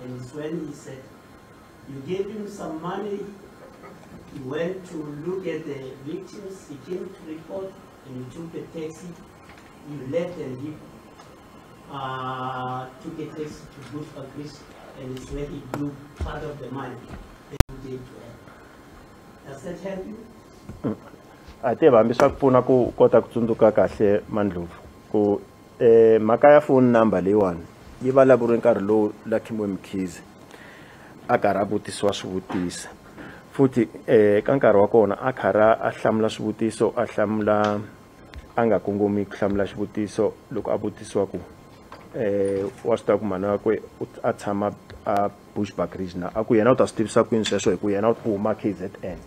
And it's when he said, you gave him some money, he went to look at the victims, he came to report, you left and he uh, took a taxi to Bush for Greece and it's where he blew part of the money. Does that help you? a tiva hambi swa ku pfuna ku kota ku tsundzuka kahle mandlovu. Ku eh mhaka ya phone number leyiwani yi vulavuriwe nkarhi lowu Lakhiwe Mkhize a karhi a vutisiwa swivutiso. Futhi eh ka nkarhi wa kona a karhi a hlamula swivutiso a hlamula a nga kongomi ku hlamula xivutiso loko a vutisiwa ku eh wa swi tiva ku mhana wakwe u- a tshama a Bushbuck na a ku yena u ta swi tivisa kwini sweswo hi ku yena u huma KZN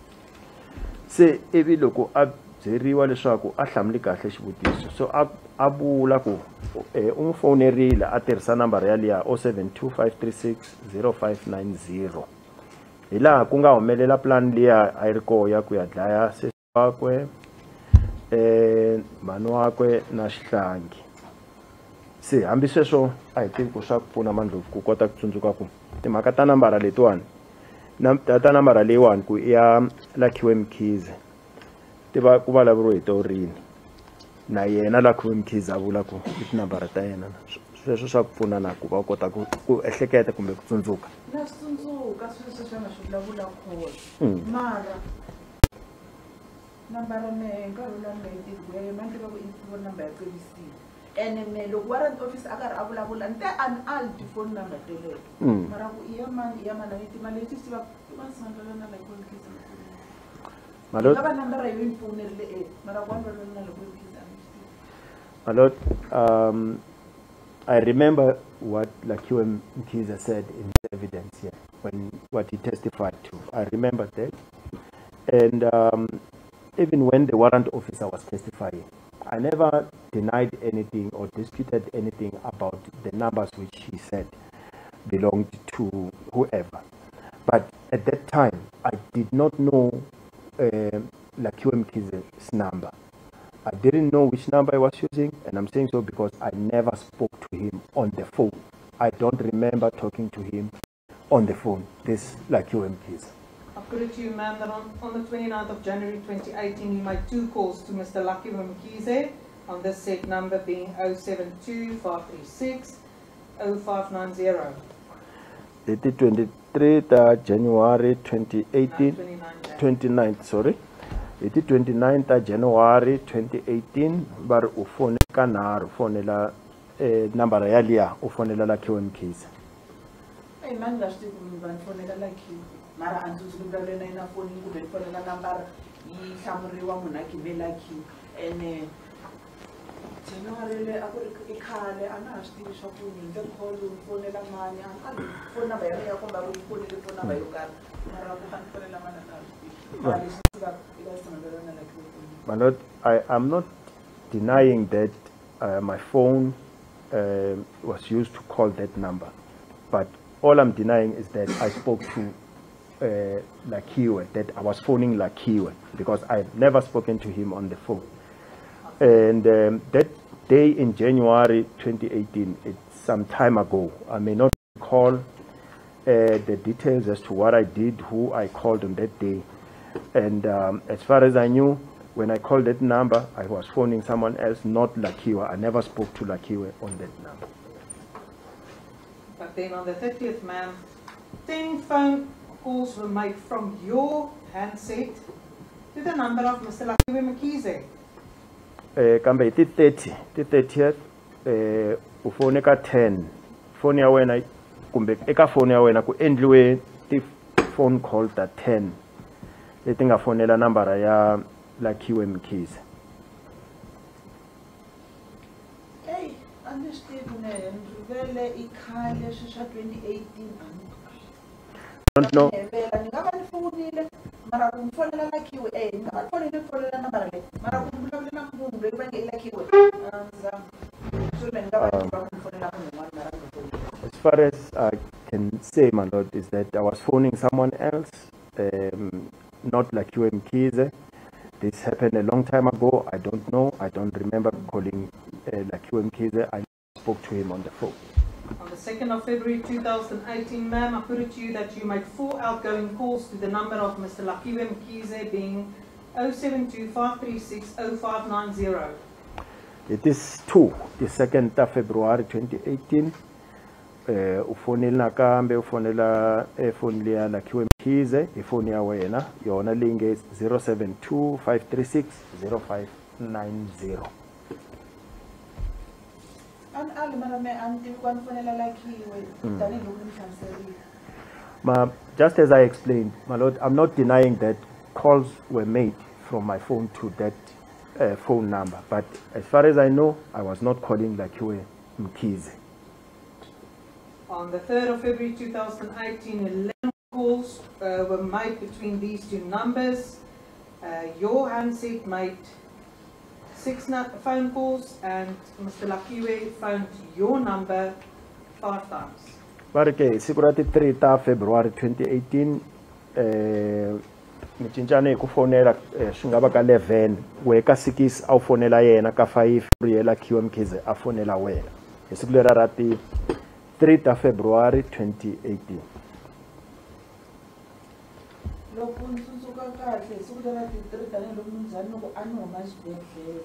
se ivi loko a byeriwa leswaku a hlamuli kahle xivutiso so a a vula ku eh, u n'wi fowunerile a tirhisa nambara yaliya 0725360590 hi laha ku nga humelela plan liya a yi ri koho ya ku ya dlaya sesi wakwe eh mhani wakwe na xihlangi. Se hambi sweswo a hi tivi ku swa ku pfuna mandlovu ku kota ku tsundzuka ku timhaka ta nambara letiwani na ta nambara leyiwani ku i ya Lakhiwe Mkhize. Ti va ku vulavuriwe hi to rini na yena Lakhiwe Mkhize a vula ku i tinambara ta yena na. Sweswo swa ku pfuna na ku va u kota ku ku ehleketa kumbe ku tsundzuka. Na switsundzuka sweswo swa nga swi vulavula kona. Mm. mara nambara mehe hi nkarhi wula mehe tigwehe ma ni tiva ku i phone number ya kwevisiwa ene me loko warrant office a karhi a vulavula an tifoni number teleto Mm. mara ku i ya mani i ya mani a ni tiva mali leti i masangalelo na like malo nga va nambara yo yi e mara ku wangalelo na loko yi a ni My lord, um, I remember what Lakhiwe Mkhize said in his evidence here, when what he testified to. I remember that. And um, even when the warrant officer was testifying, I never denied anything or disputed anything about the numbers which he said belonged to whoever. But at that time, I did not know uh, Lakhiwe number. I didn't know which number I was using, and I'm saying so because I never spoke to him on the phone. I don't remember talking to him on the phone. This Lakhiwe Mkhize. I put it to you, ma'am, that on, on the 29th of January 2018, you made two calls to Mr. Lucky Mkhize on this set number being 072 536 0590. It is 23 ta January 2018. 29 Jan. 29th sorry hi ti 29 january 2018 va ri u fone ka nharhu u fonela eh, nambara yaliya u fonela la khiwe mkhize eyi mani nga swi tivi ku mi va ni fonela lakhiwe mara uzi na yina fonini kumbe ni fonela nambara yi hlamuriwa munhu a give ene january le a ku ri i khale a na ha swi tivi swa ku ni nge call ni fonela mani a a phone number ya mina ya komba ku ni fonele phone number yo karhi mara ku fane ni fonela mani a na ha swi tivi mara lexi ni tivaka eka xitshamavelana na lakhiwe my lord i am not denying that uh, my phone uh, was used to call that number. But all i'm denying is that i spoke to uh, lakhiwe that i was phoning lakhiwe because i've never spoken to him on the phone And um, that day in January 2018, it's some time ago. I may not recall uh, the details as to what I did, who I called on that day. And um, as far as I knew, when I called that number, I was phoning someone else, not Lakhiwe. I never spoke to Lakhiwe on that number. But then on the 30th, ma'am, 10 phone calls were made from your handset to the number of Mr. Lakhiwe Mkhize. Eh, kambe hi ti 30 ti 30th eh u fone ka 10 foni ya wena kumbe eka foni ya wena ku endliwe ti phone call ta 10 leti nga fonela nambara ya Lakhiwe Mkhize eyi a ni swi tivi ne ni rivele i khale swi swa 2018 don't know hevela ni nga va ni fonile mara ku ni fonela lakhiwe ni nga va ni fonele ni fonela nambara leyi mara ku ni vulavule na munhu loyi va nge i lakhiwe a ndzi za swi me ni nga va ni tiva ku ni fonela munhu un'wana mara ni nga foneli As far as I can say, my lord, is that I was phoning someone else, um, not like you, Mkhize. This happened a long time ago. I don't know. I don't remember calling uh, like you, Mkhize. I spoke to him on the phone. On the 2nd of February 2018, ma'am, I put it to you that you made four outgoing calls to the number of Mr. Lakhiwe Mkhize being 0725360590. It is 2, the 2nd of February 2018. Uh, ufonela kambe ufonela efoni leya lakhiwe mkhize your ya wena yona linge 0725360590 ku a ni fonela lakhiwe tanihiloko ni mi hlamuserile Ma, just as I explained, my lord, I'm not denying that calls were made from my phone to that uh, phone number. But as far as I know, I was not calling Lakhiwe Mkhize. On the 3rd of February 2018, 11 calls uh, were made between these two numbers. Uh, your handset made six phone calls and Mr. Lakhiwe found your number five times. But okay, siku ra ti 3 ta February 2018, eh, mi cincane hi ku fonela eh, swi nga va ka 11 we ka 6 a wu fonela yena ka 5 ye Lakhiwe Mkhize a fonela wena hi siku lera ra ti 3 ta February 2018 loko ni tsundzuka kahle siku lera ti-three loko a ni huma xibedhlele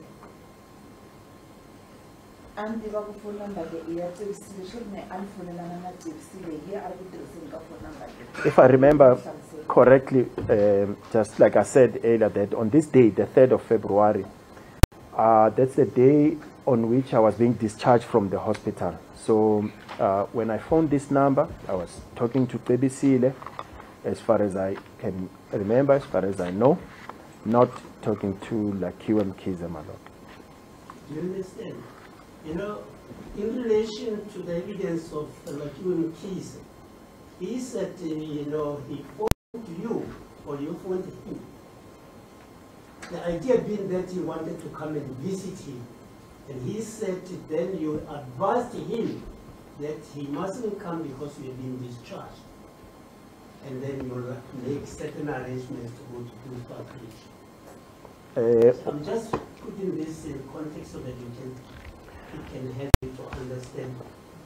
a ni tiva ku number leyi ya swi ri me a ni fonelana na ye a ri ku tirhiseni ka number leyi If I remember correctly, um, just like I said earlier, that on this day, the 3rd of February, uh, that's the day on which I was being discharged from the hospital. So uh, when I phoned this number, I was talking to Pebisile, as far as I can remember, as far as I know, not talking to Lakhiwe Mkhize, my. Do you understand? You know, in relation to the evidence of Lakhiwe Mkhize, he said, you know, he phoned you or you phoned him. The idea being that he wanted to come and visit him. And he said then you advised him that he mustn't come because you have been discharged. And then you'll make certain arrangements to go to Bushbuck Ridge. Eh, So I'm just putting this in context so that you can, it can help you to understand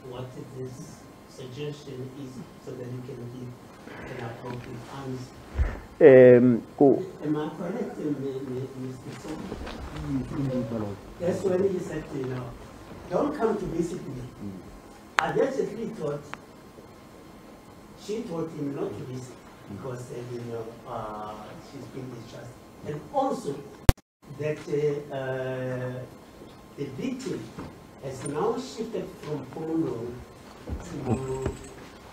what this suggestion is, so that you can give an appropriate answer. ku- Am I correct, uh, Mi- Mr. That's when he said, you know, don't come to visit me. I allegedly thought, she told him not to visit because, uh, you know, uh, she's been discharged. And also that uh, uh, the victim has now shifted from Polo to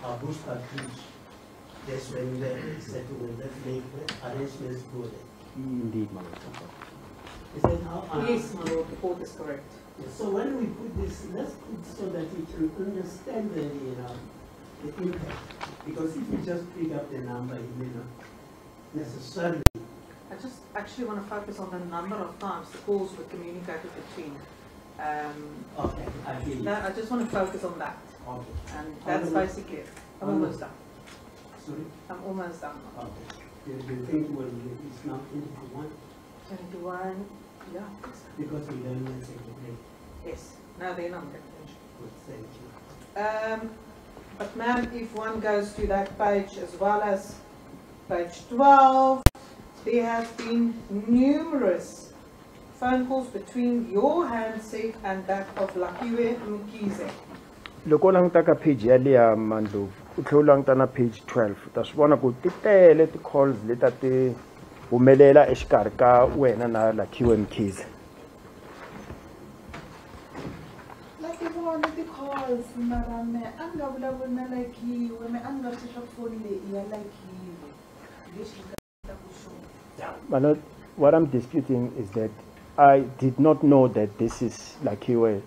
uh, Bushbuck Ridge. That's when they said, well, let's make arrangements go there. Indeed, my lord. Is that how? uh, Yes, my lord, the report is correct. So when we put this, let's put so that we can understand the, you know, the impact. Because if you just pick up the number, it may not necessarily. I just actually want to focus on the number of times the calls were communicated between. Um, Okay, I hear you. that, I just want to focus on that, Okay, and that's basically it. I'm almost done. sorry, I'm almost done. okay. You, you think, well, it's now 21. 21, yeah, because we don't need to break. yes. Now then I'm going Good, thank you. Um, but ma'am, if one goes to that page as well as page twelve, there have been numerous phone calls between your handset and that of Lakhiwe Mkhize. loko languta ka page yaliya mandlovu u tlhela u languta na page 12 u ta swi vona ku ti tele ti-calls leti a ti humelela exikarhi ka wena na lakhiwe mkhize like vona ti-calls mara what i'm disputing is that i did not know that this is lakhiwe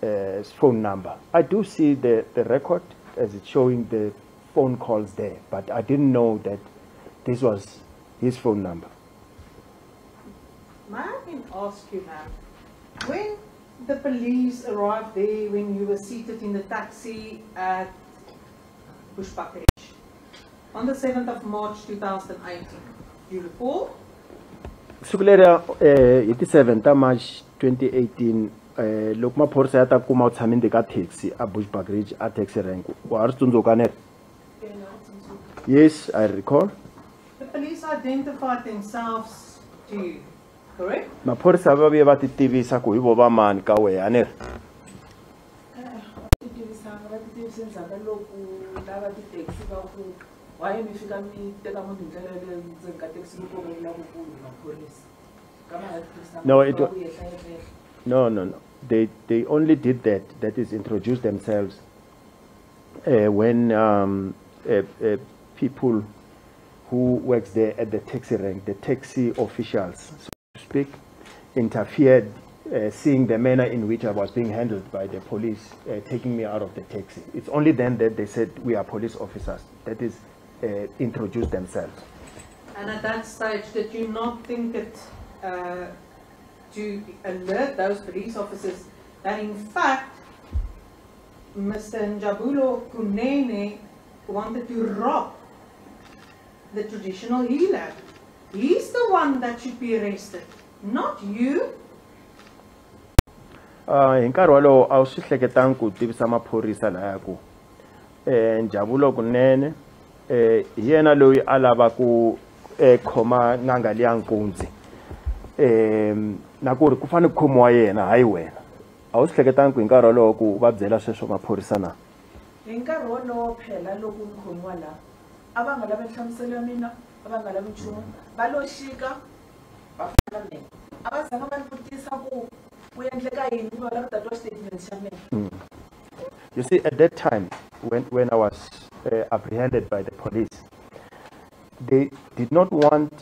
uh, phone number. I do see the, the record as it's showing the phone calls there but i didn't know that this was his phone number. May I then ask you ma'am, when the police arrived there, when you were seated in the taxi at Bushbuck Ridge, on the seventh of March two thousand eighteen, you recall? siku leriya eh hi ti 7 ta march 2018 eh loko maphorisa ya ta kuma u tshame ndzeni ka taxi a bushbuck ridge a taxi rank. Wa ha ri tsundzuka nere ena a tsundzuka yes i recall. The police identified themselves to you, correct? maphorisa va vuye va ti tivisa ku hi vo va mani ka wehe a ni ri e-e va ti tivisanga va ti tivise ndzhaka loko lava ti-taxi va ku waye mi fika mi teka munhu hi ndlela leyo ndzeni ka taxi loko va yila vukulu maphorisa? Kambe a va ti tivisanga No, it va wa- ku yehla yehla no no no. They they only did that that is introduce themselves. Uh, when um, uh, uh, people who works there at the taxi rank the taxi officials. so speak interfered uh, seeing the manner in which I was being handled by the police uh, taking me out of the taxi. It's only then that they said we are police officers. That is, uh, introduce themselves. And at that stage, did you not think it uh, to alert those police officers that in fact Mr. Njabulo Kunene wanted to rob the traditional healer? He's the one that should be arrested, not you. Uh, hi nkarhi wolowo a wu swi hleketangi ku tivisa maphorisa laya ku? Eh Njabulo kunene. Eh hi yena loyi a lava ku eh khoma n'anga liya nkunzi. Eh na ku ri ku fanele ku khomiwa yena hayi wena. A wu swi hleketangi ku hi nkarhi wolowo ku va byela sweswo maphorisa na? Hi nkarhi wolowo phela loko ni khomiwa la a va nga lavi nhlamuselo ya mina a va nga lavi nchumu va lo xika va fana mina a va zanga va ni vutisa ku yini mina You see, at that time, when, when I was uh, apprehended by the police, they did not want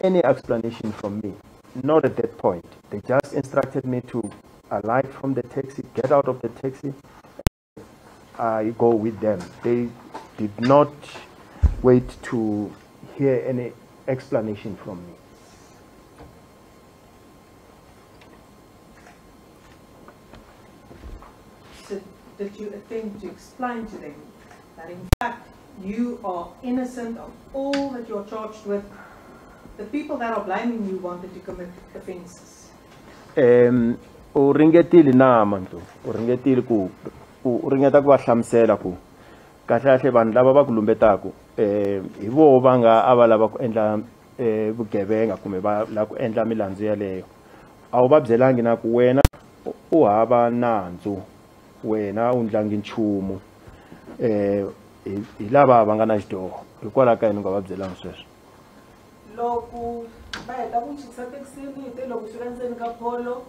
any explanation from me. Not at that point. They just instructed me to alight from the taxi, get out of the taxi. I go with them. They did not wait to hear any explanation from me. So did you attempt to explain to them that in fact you are innocent of all that you're charged with? The people that are blaming you wanted to commit offences. um u ringetile na mandlo u ringetile ku u u ringeta ku va hlamusela ku kahlekahle vanhu lava va ku lumbetaku um hi voho va nga a va lava ku endla um vugevenga kumbe va lava ku endla milandzu yeleyo a wu va byelangi na ku wena u- hava nandzu wena u ndlangi nchumu um hi hi lava va nga na xidyoho hikwalaho ka yini u nga va byelangi sweswo loko va heta ku chikisa tekisini hi te loko fika ndzeni ka polo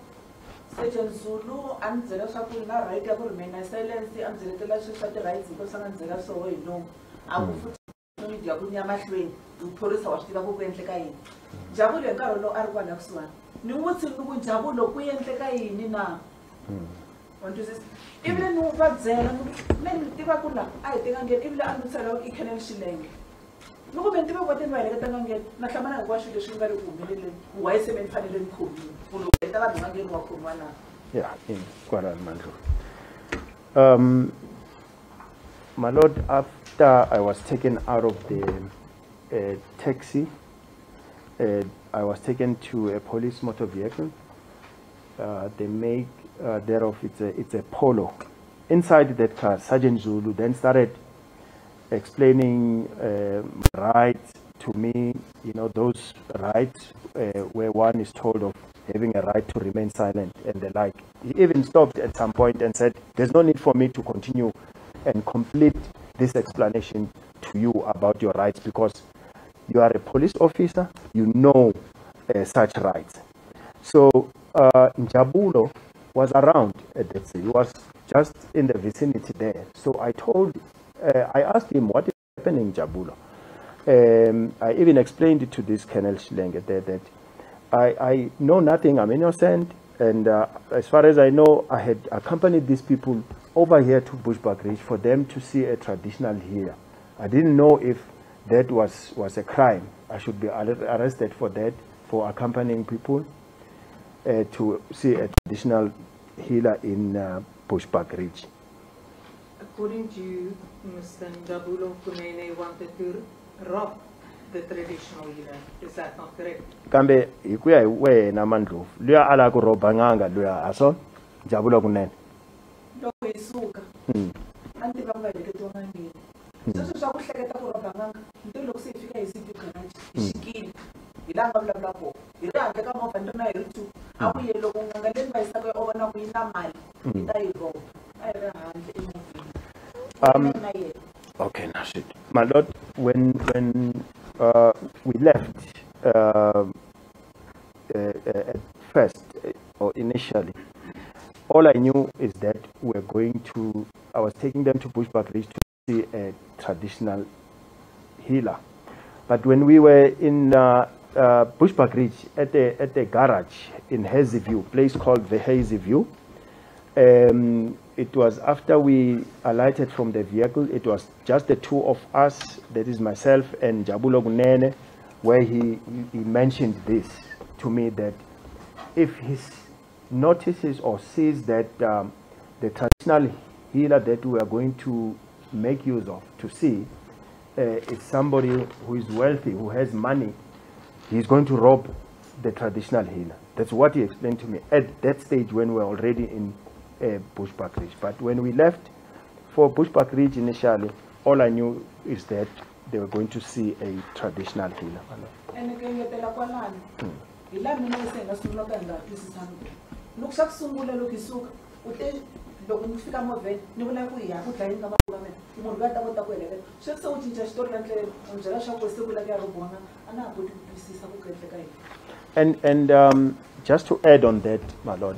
sergeant zulu a ni byela swa ku ri na right ya ku remain silence a ni byeletela swilo swa ti-rights hiko swi nga ni byela swoho hi nomu. A ku futhi media ku ni ya mahlweni vuphorisa wa swi tiva ku ku endleka yini. Njavulo hi nkarhi lowu a ri kwala kusuhani. Ni n'wi tshini ku njavulo ku endleka yini na? Twisisa ivile ni va byela me ni tiva ku la a hi tengangeni ivile a ni tshela i khenel xilenge loko va na leswi nga ku humeleleni ku wa fanele ni khomiwa ku loko heta vanhu wa khomiwa na Mandlo. Um, my lord, after I was taken out of the uh, taxi, uh, I was taken to a police motor vehicle. Uh, they make uh, thereof it's a it's a polo. Inside that car, Sergeant Zulu then started explaining uh, rights to me, you know, those rights uh, where one is told of having a right to remain silent and the like. He even stopped at some point and said, There's no need for me to continue and complete this explanation to you about your rights because you are a police officer, you know uh, such rights. So uh, Njabulo was around at that. He was just in the vicinity there. So I told, I asked him what is happening, Njabulo. Um, I even explained it to this Colonel Schilenge there that I, I know nothing, I'm innocent, and uh, as far as I know, I had accompanied these people over here to Bushbuck Ridge for them to see a traditional healer. I didn't know if that was, was a crime. I should be arrested for that, for accompanying people uh, to see a traditional healer in uh, Ridge. According to you, Mr. Njabulo Kunene wanted to rob the traditional healer. Is that not correct? kambe hi ku ya hi wena mandlovu luya a lava ku rhoba n'anga luya a swona njavula kunene loko hi suka a ni tiva ku va heleketiwa ngangeni sweswo swa ku hleketa ku rhoba nganga ni tivi loko se hi fika hi city garage hi xikili hi laha nga vulavula kona hi ri handle ka movha ni ri na hi ri two a vuye loko nganga leyi ni va yisaka o vona ku yi na mali hi ta yi rhoba a hi ri handle Um, Okay, shit. My lord, when when uh, we left uh, uh, uh, at first uh, or initially, all I knew is that we're going to. I was taking them to Bushbuck Ridge to see a traditional healer, but when we were in uh, uh, Bushbuck Ridge at the at the garage in Hazy View, place called the Hazy View, um, it was after we alighted from the vehicle, it was just the two of us, that is myself and Jabulo Kunene, where he, he mentioned this to me that if he notices or sees that um, the traditional healer that we are going to make use of to see uh, is somebody who is wealthy, who has money, he's going to rob the traditional healer. That's what he explained to me at that stage when we're already in uh, Bushbuck Ridge. But when we left for Bushbuck Ridge initially, all I knew is that they were going to see a traditional healer. ene ku engetela kwalano hi laha mina se hi nga sungula ka hi nga twisisani kona loko xa ku sungula loko hi suka u te loko ni fika movheni ni vula ku hi ya ku dlayini ka maluva mina munhu loyi a ta kota ku heleketa sweswi se u cinca xitori la ndleleni u ni byela swa ku siku ya robiwanga a na ha koti ku twisisa ku ku endleka yini And and um, just to add on that, my lord,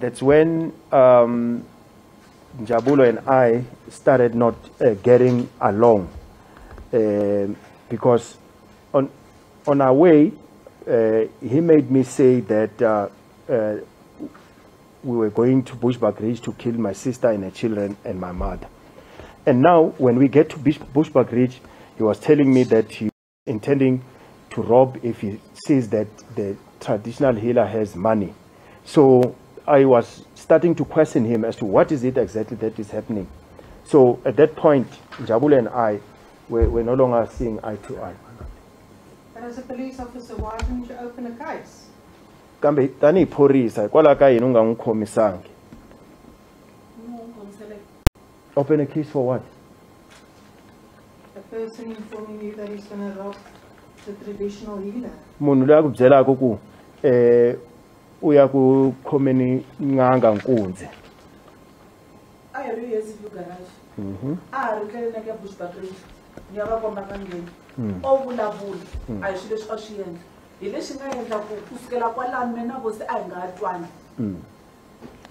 that's when um, Njabulo and I started not uh, getting along Um because on on our way uh, he made me say that uh, uh, we were going to Bushbuck Ridge to kill my sister and her children and my mother. And now, when we get to Bush- Bushbuck Ridge, he was telling me that he was intending to rob if he sees that the traditional healer has money. So I was starting to question him as to what is it exactly that is happening. So at that point, Jabule and I were, were no longer seeing eye to eye. But as a police officer, why didn't you open a case? kambe tanihi phorisa hikwalaho ka yini u nga n'wi khomisangi open a case for what A person informing you that he's gonna rob the traditional healer. munhu loyi a ku byelaka ku eh, u ya ku khomeni nkunzi. A hi mhm. ah, ri view a ha ri ndleleni ya bushback ridge ni ya va komba ka ngheni hmm. o vulavula hmm. a hi swilo leswi a swi endla hi lexi nga endla ku kusukela kwalani me na vosi a hi nga ha twani hi hmm.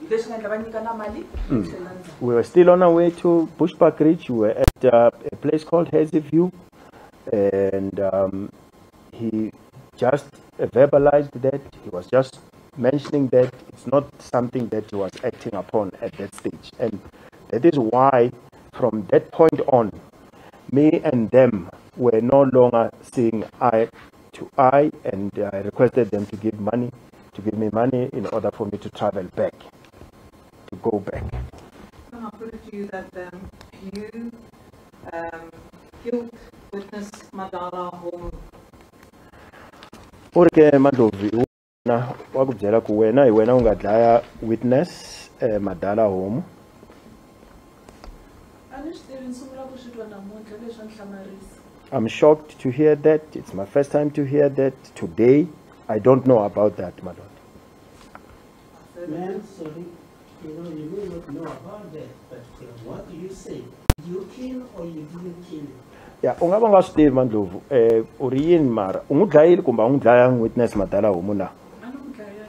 lexi nga endla va nyikana mali hi tlhela ndzhaku we were still on our way to bushbuck ridge we were at uh, a place called hazy view and um, he just verbalized that he was just mentioning that it's not something that he was acting upon at that stage and that is why from that point on me and them were no longer seeing eye to eye and I requested them to give money to give me money in order for me to travel back to go back I put it to you that um, you um, killed witness Madala Homu? u ri ke mandlovi hi wena wa ku wena hi wena u nga dlaya witness eh, madala homu a ni swi tivi ni sungula ku swi twa namuntlha leswi a ni hlamarisa. I'm shocked to hear that. It's my first time to hear that. Today i don't know about that my lord. Man, sorry, you know, you may not know about that, but uh, what do you say? Did you kill or you didn't kill? ya u nga va nga swi tivi mandlovu eh, u ri yini mara? U n'wi dlayile kumbe a n'wi dlayanga witness madala homu na a ni n'wi dlayanga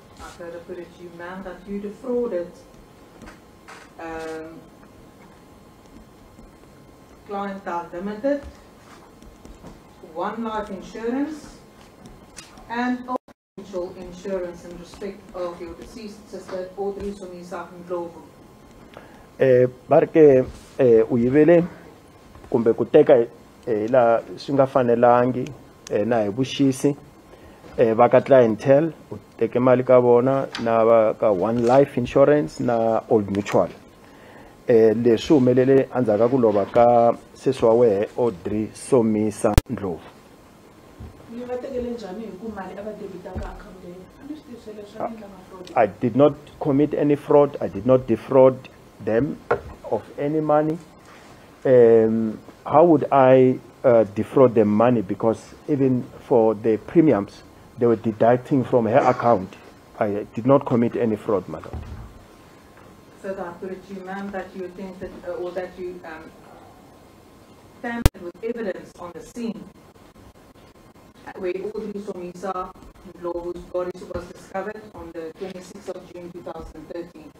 I further put it to you, man, that you defrauded um, Clientele Limited, One Life Insurance, and Financial Insurance in respect of your deceased sister Audrey Somisa Ndlovu. Eh, barke eh, u yivele kumbe ku teka eh, fanelangi eh, na hi vuxisi eh, va teke mali ka vona na va ka one life insurance na old mutual eh, leswi humelele ka ku lova ka sesi wa wehe audrey somisa ndlovu ni va tekele njhani hi ku mali a va debitaka akhawunti leyi a ni swi tivi swe leswi a ni endlanga fraud I did not commit any fraud. I did not defraud them of any money. Um, how would I uh, defraud them money? Because even for the premiums, they were deducting from her account. I did not commit any fraud, I put it to you, ma'am, that you attempted, uh, or that you um, tampered with evidence on the scene where Audrey Somisa Ndlovu's body was discovered on the 26th of June 2013.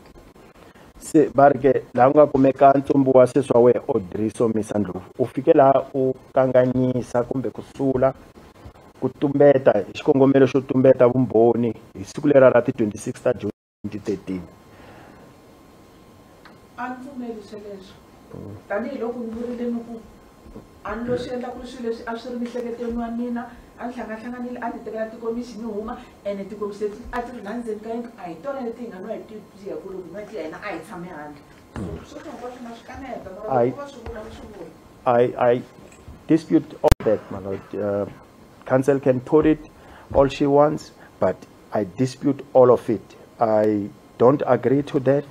se va ri ke laha ku nga kumeka ntsumbu wa sesi wa wena audrey somisa ndlovu u fike laha u kanganyisa kumbe ku sula ku tumbeta hi xikongomelo xo tumbeta vumbhoni hi siku lera ra ti 26 ta june 2013 a ni pfumeli sweleswo tanihiloko ni vurile ni ku a ni lo swi endla ku ri swilo leswi a swi ri miehleketweni wa mina a ni hlangahlanganile a ni tekela tikomixini huma ene tikomixi leti a ti ri laha ndzeni ka yindlu a hi tona leti hi nga nwa hi tibiya ku loko nga tiya hina a hi tshame handle so hinkwaswo na swi kaneta Ai. mara va swi vula ni swi vula I, I dispute all that, my lord. Uh, counsel can put it all she wants, but I dispute all of it. I don't agree to that.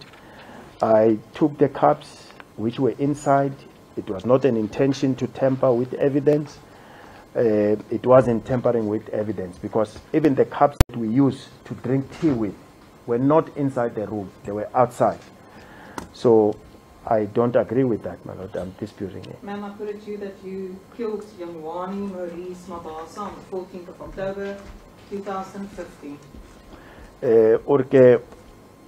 I took the cups which were inside. It was not an intention to tamper with evidence. Uh, it wasn't tampering with evidence because even the cups that we use to drink tea with were not inside the room, they were outside. So I don't agree with that, my lord. I'm disputing it. Ma'am, I put it to you that you killed Yingwani Maurice Mabasa on the 14th of October 2015. Eh, orke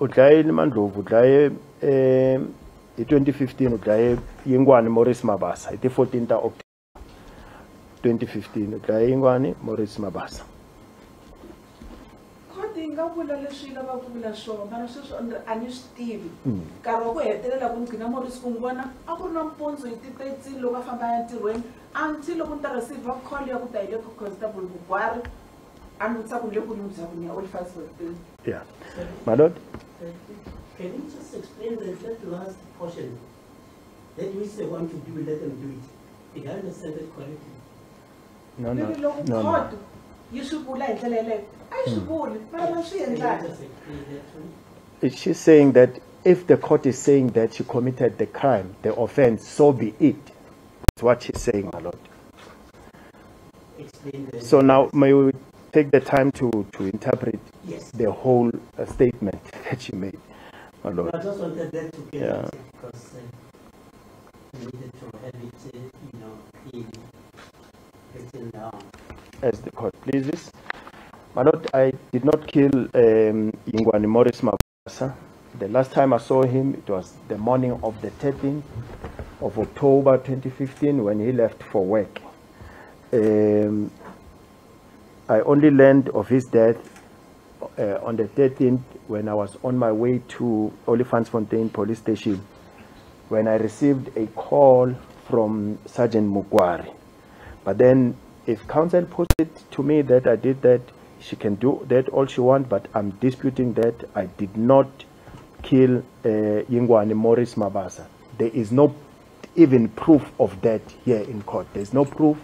o tlae le mandlovu o tlae eh i 2015 o yingwani Morris Mabasa i 14th October 2015 o tlae yingwani Morris Mabasa khodi nga vula leswi yi lavaka ku vula swona mara sweswo a ni- swi tivi nkarhi wa ku hetelela ku ni gcina morisi ku n'wi vona a ku ri nampundzu hi ti-thirteen loko a famba ya ntirhweni until loko ni ta receive call ya ku ta hi le constable bugwari a ni vutisa ku ni le ku ni n'wi byaka ni ya olifasbotini yeah my lord Uh, Can you just explain that, that last portion? That you say want to do, let them do it. Did I understand that correctly? no no no, no. Khodi yi hi ndlela yeleyo a yi swi vuli mara swi endlaka just explain that to me? she's saying that if the court is saying that she committed the crime the offense so be it that's what she's saying my lord so now may we take the time to to interpret Yes. the whole uh, statement that she made my lord I just wanted that to get Yeah. it because uh, we needed to have it, uh, you know, in, written down. As the court pleases. My lord, I did not kill um, Yingwani Maurice Mabasa. The last time I saw him, it was the morning of the 13th of October 2015 when he left for work. Um, I only learned of his death uh, on the 13th when I was on my way to Olifantsfontein police station when I received a call from Sergeant Mugwari. But then, if counsel puts it to me that I did that, she can do that all she wants, but I'm disputing that I did not kill uh, Yingwani Maurice Mabasa. There is no even proof of that here in court. There's no proof,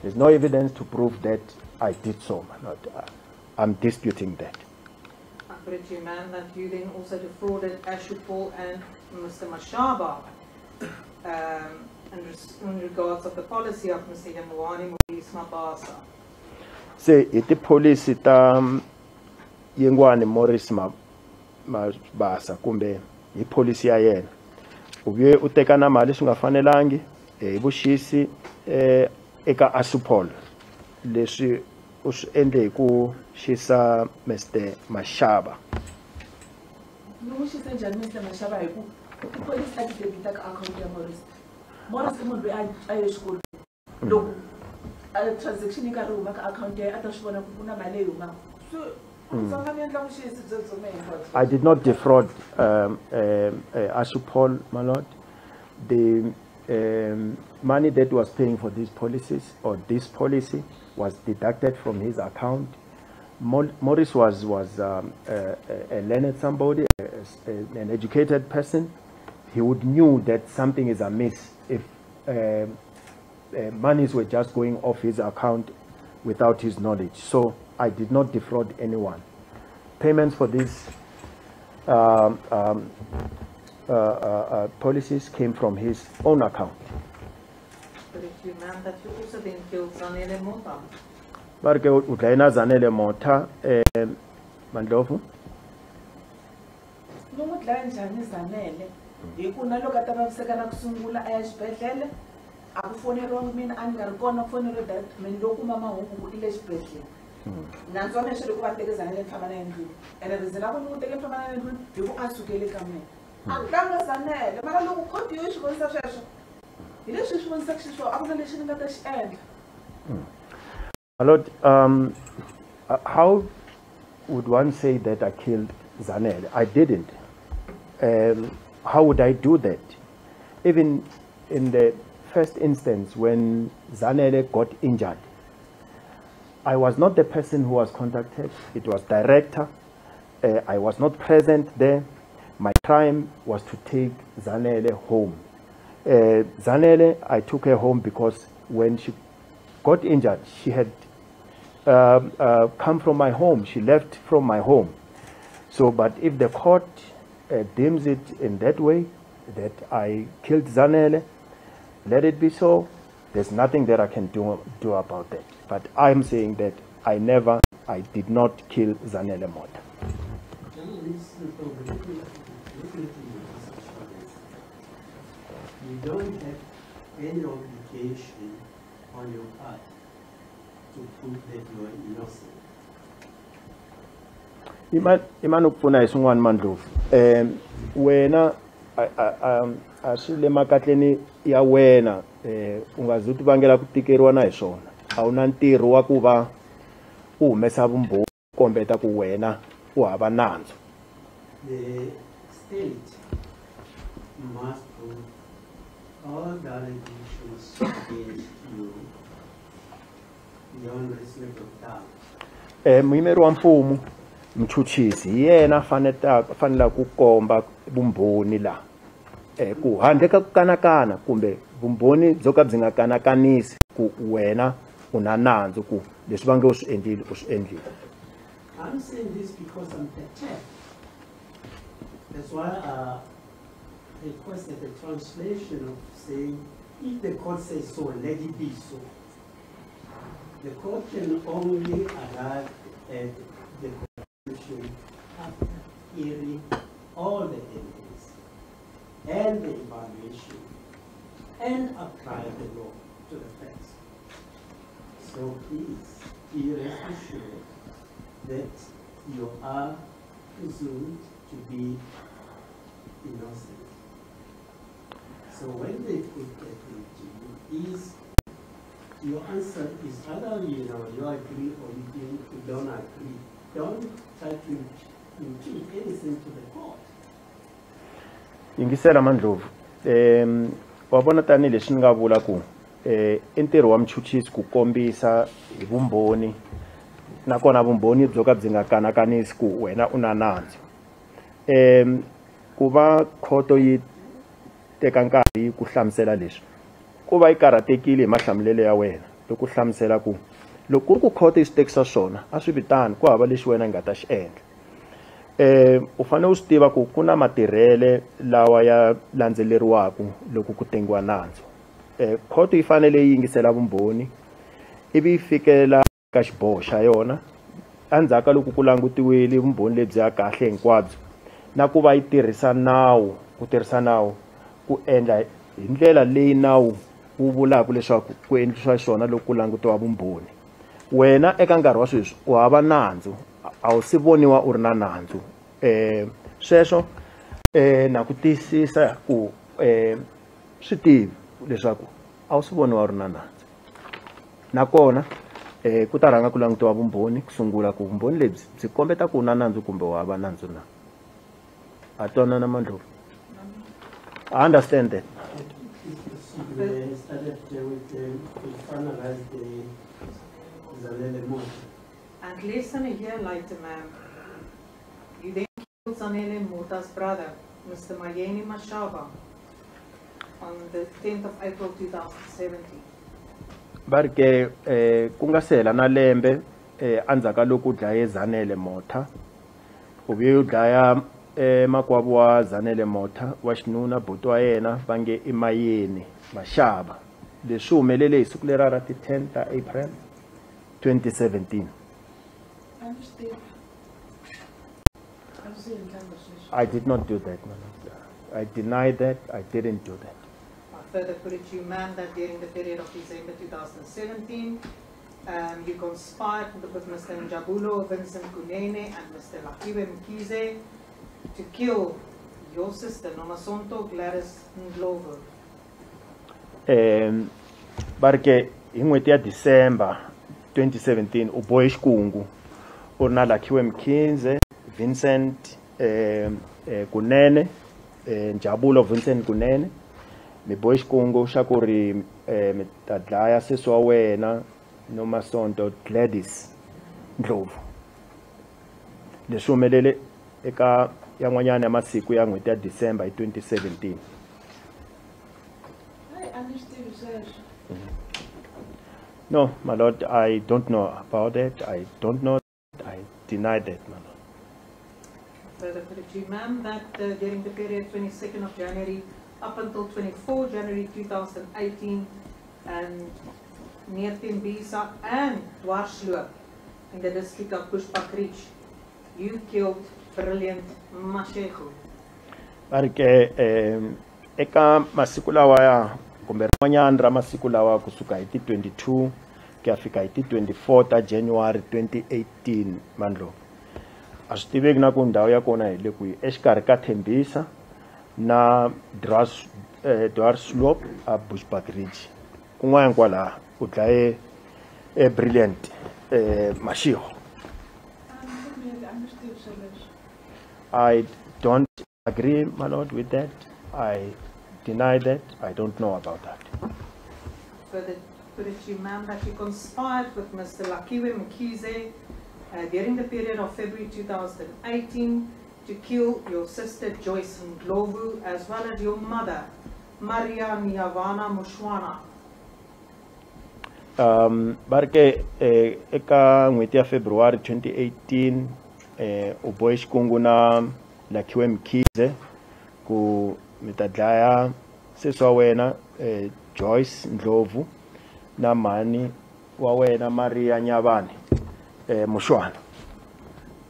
there's no evidence to prove that I did so. lord. Uh, I'm disputing that. To you, ma'am, that you then also defrauded Assupol and Mr. Mashaba um, in, regards of the policy of Mr. Yamwani Maurice Mabasa. se hi tipholisi ta um, yingwani morris Ma- mabasa kumbe hi pholisi ya yena u vuye u teka na mali swi nga fanelangi hi vuxisi eh, eka asupol leswi u swi endle hi ku xisa mr mashava ni n'wi xise njhani mr maxava hi ku tipholisi a ti debita ka akhawunti ya morris morris i munhu loyi a- a ye xikolweni loko a transaction yi karhi huma akhawunti ya a ta swi vona ku ku na mali leyi humaka swi ni endla vuxisi byo byo mehe hinkwabyo I did not defraud um, um, uh, Assupol, my lord. The um, money that was paying for these policies or this policy was deducted from his account. Mor- Morris was was um, a, a- a learned somebody, a, a- an educated person. He would knew that something is amiss um, uh, monies were just going off his account without his knowledge. So I did not defraud anyone. Payments for these um, um, uh, uh, uh, policies came from his own account. Put it to you, ma'am, that you also then killed Zanele Mota. va ri ke u dlaye na zanele mota um mandlovu ni n'wi dlaya njhani zanele hi ku loko a ta vaviseka ku sungula a ku mina a ni nga ri kona ku kuma mahungu ku i le xibedhlele. Nandzu mina swi ri ku va famba na endlwini. Ku ni n'wi teke hi ku a sukele ka mina. A mara loko khoti yo vonisa sweswo hi leswi swi vonisaka xiswona a ku na lexi ni nga ta xi endla. Um, how would one say that i killed zanele? I didn't. Um, how would i do that even in the first instance when zanele got injured I was not the person who was contacted. It was director. Uh, I was not present there. My crime was to take Zanele home. Uh, Zanele, I took her home because when she got injured, she had um, uh, come from my home. She left from my home. So, but if the court uh, deems it in that way, that I killed Zanele, let it be so. There's nothing that I can do, do about that. But I'm saying that I never, I did not kill Zanele Mota. You don't have any obligation on your part to prove that you are innocent. Ima imani ukupfuna hi swin'wana mandlovu. Um wena a- a- a- a swi le makatleni ya wena um u nga zi u ti vangela ku tikeriwa na hi swona a wu na ntirho wa ku va u humesa vumbhoni kombeta ku wena u hava nandzu The state must prove all the allegations against you beyond reasonable doubt. um muyimeri wa mfumo. Muchuchisi hi yena fanela ku komba vumbhoni laha eh, ku handle ka ku kanakana kumbe vumbhoni byo ka byi nga kanakanisi ku wena u na nandzu ku leswi va nge u swi endlile u swi endlile I'm saying this because I'm perturbed. That's why I requested a translation of saying, if the court says so, let it be so. The court can only arrive at the hearing all the evidence and the evaluation and apply the law to the facts. So please, be rest assured that you are presumed to be innocent. So when they put that into you, is your answer is either you know you agree or you, do, you don't agree. Don't try to yingisela mandlovu um wa tanihileswi ni nga vula ku um i ntirho wa muchuchisi ku kombisa hi vumbhoni nakona vumbhoni byo ka byi nga kanakanisi ku wena u na nandzu um ku va khoto yi teka nkarhi ku hlamusela leswi ku va yi karhatekile hi mahlamulelo ya wena loko u hlamusela ku. Loko ku ri ku khoto yi swi tekisa swona a swi vitani ku hava lexi wena yi nga ta xi endla eh u fanele u swi tiva ku ku na matirhele lawa ya landzeleriwaka loko ku tengiwa nandzu. Eh khoto yi fanele yi yingisela vumbhoni ivi yi fikela ka xiboho xa yona endzhaku ka loko ku langutiwile vumbhoni lebyi ya kahle hinkwabyo na ku va yi tirhisa nawu ku tirhisa nawu ku endla hi ndlela leyi nawu wu vulaka leswaku ku endlisiwa xona loko ku langutiwa vumbhoni. Wena eka nkarhi wa sweswi u hava nandzu a wu si voniwa u ri na nandzu. Sweswo um na ku tiyisisa ku um swi tivi leswaku a wu swi voniwa wa ri na nandzu. Nakona um ku ta rhanga ku langutiwa vumbhoni ku sungula ku vumbhoni lebyi byi kombeta ku na nandzu kumbe wa va nandzu na. A twanana mandlovu? I understand that. They started with the, to finalize the Zanele Mota's brother, Mr. Mayeni Mashaba, on the 10th of April 2017. va ri ke eh ku nga se hela na lembe eh endzhaku ka loko u dlaye zanele motha u vuye u dlaya eh makwavo wa zanele motha wa xinuna buti wa yena va nge i mayeni maxava leswi humelele hi siku lera ra ti-10 ta april 2017 Understand? A swi endlanga sweswo. I did not do that i deny that i didn't do that I further put it to you, ma'am, that during the period of December 2017, um, you conspired with Mr. Njabulo Vincent Kunene and Mr. Lakhiwe Mkhize to kill your sister, Nomasonto Gladys Ndlovu. um va ri ke hi n'hweti ya december 2017 u bohe xikungu u ri na lakhiwe mkhize vincent kunene um njabulo vincent kunene mi bohe xikungu xa ku ri mi ta dlaya sesi wa wena no masonto gladys ndlovu leswi humelele eka yan'wanyana ya masiku ya n'hweti ya december hi 2017 Hayi, a ni swi tivi sweswo. No, my lord, I don't know about it. I don't know. I deny that, my lord. Further ma'am, that uh, during the period 22nd of January up until 24 January 2018, and near Tembisa and Dwarsloop in the district of Ridge, you killed brilliant Mashego. va ri ke um eka masiku lawa ya kumbe rin'wanyana ra masiku lawa kusuka hi ti 22 ku fika hi ti 24 ta january 2018 mandlo na ku ndhawu ya kona hi le kwihi exikarhi ka thembisa na dras eh, a bushbuck ridge kun'wana u dlaye eh, brilliant eh, mashego I don't agree, my lord, with that. I deny that. I don't know about that. Further put it to you, that you conspired with Mr. Lakhiwe Mkhize uh, during the period of February 2018 to kill your sister Joyce Ndlovu as well as your mother, Maria Nyavana Mushwana. Um, va ri ke eh, eka n'hweti ya February 2018 eh, u bohe xikungu na Lakhiwe Mkhize ku mi ta dlaya sesi wa wena eh, Joyce Ndlovu na mhani wa wena Maria Nyavane Mushwana.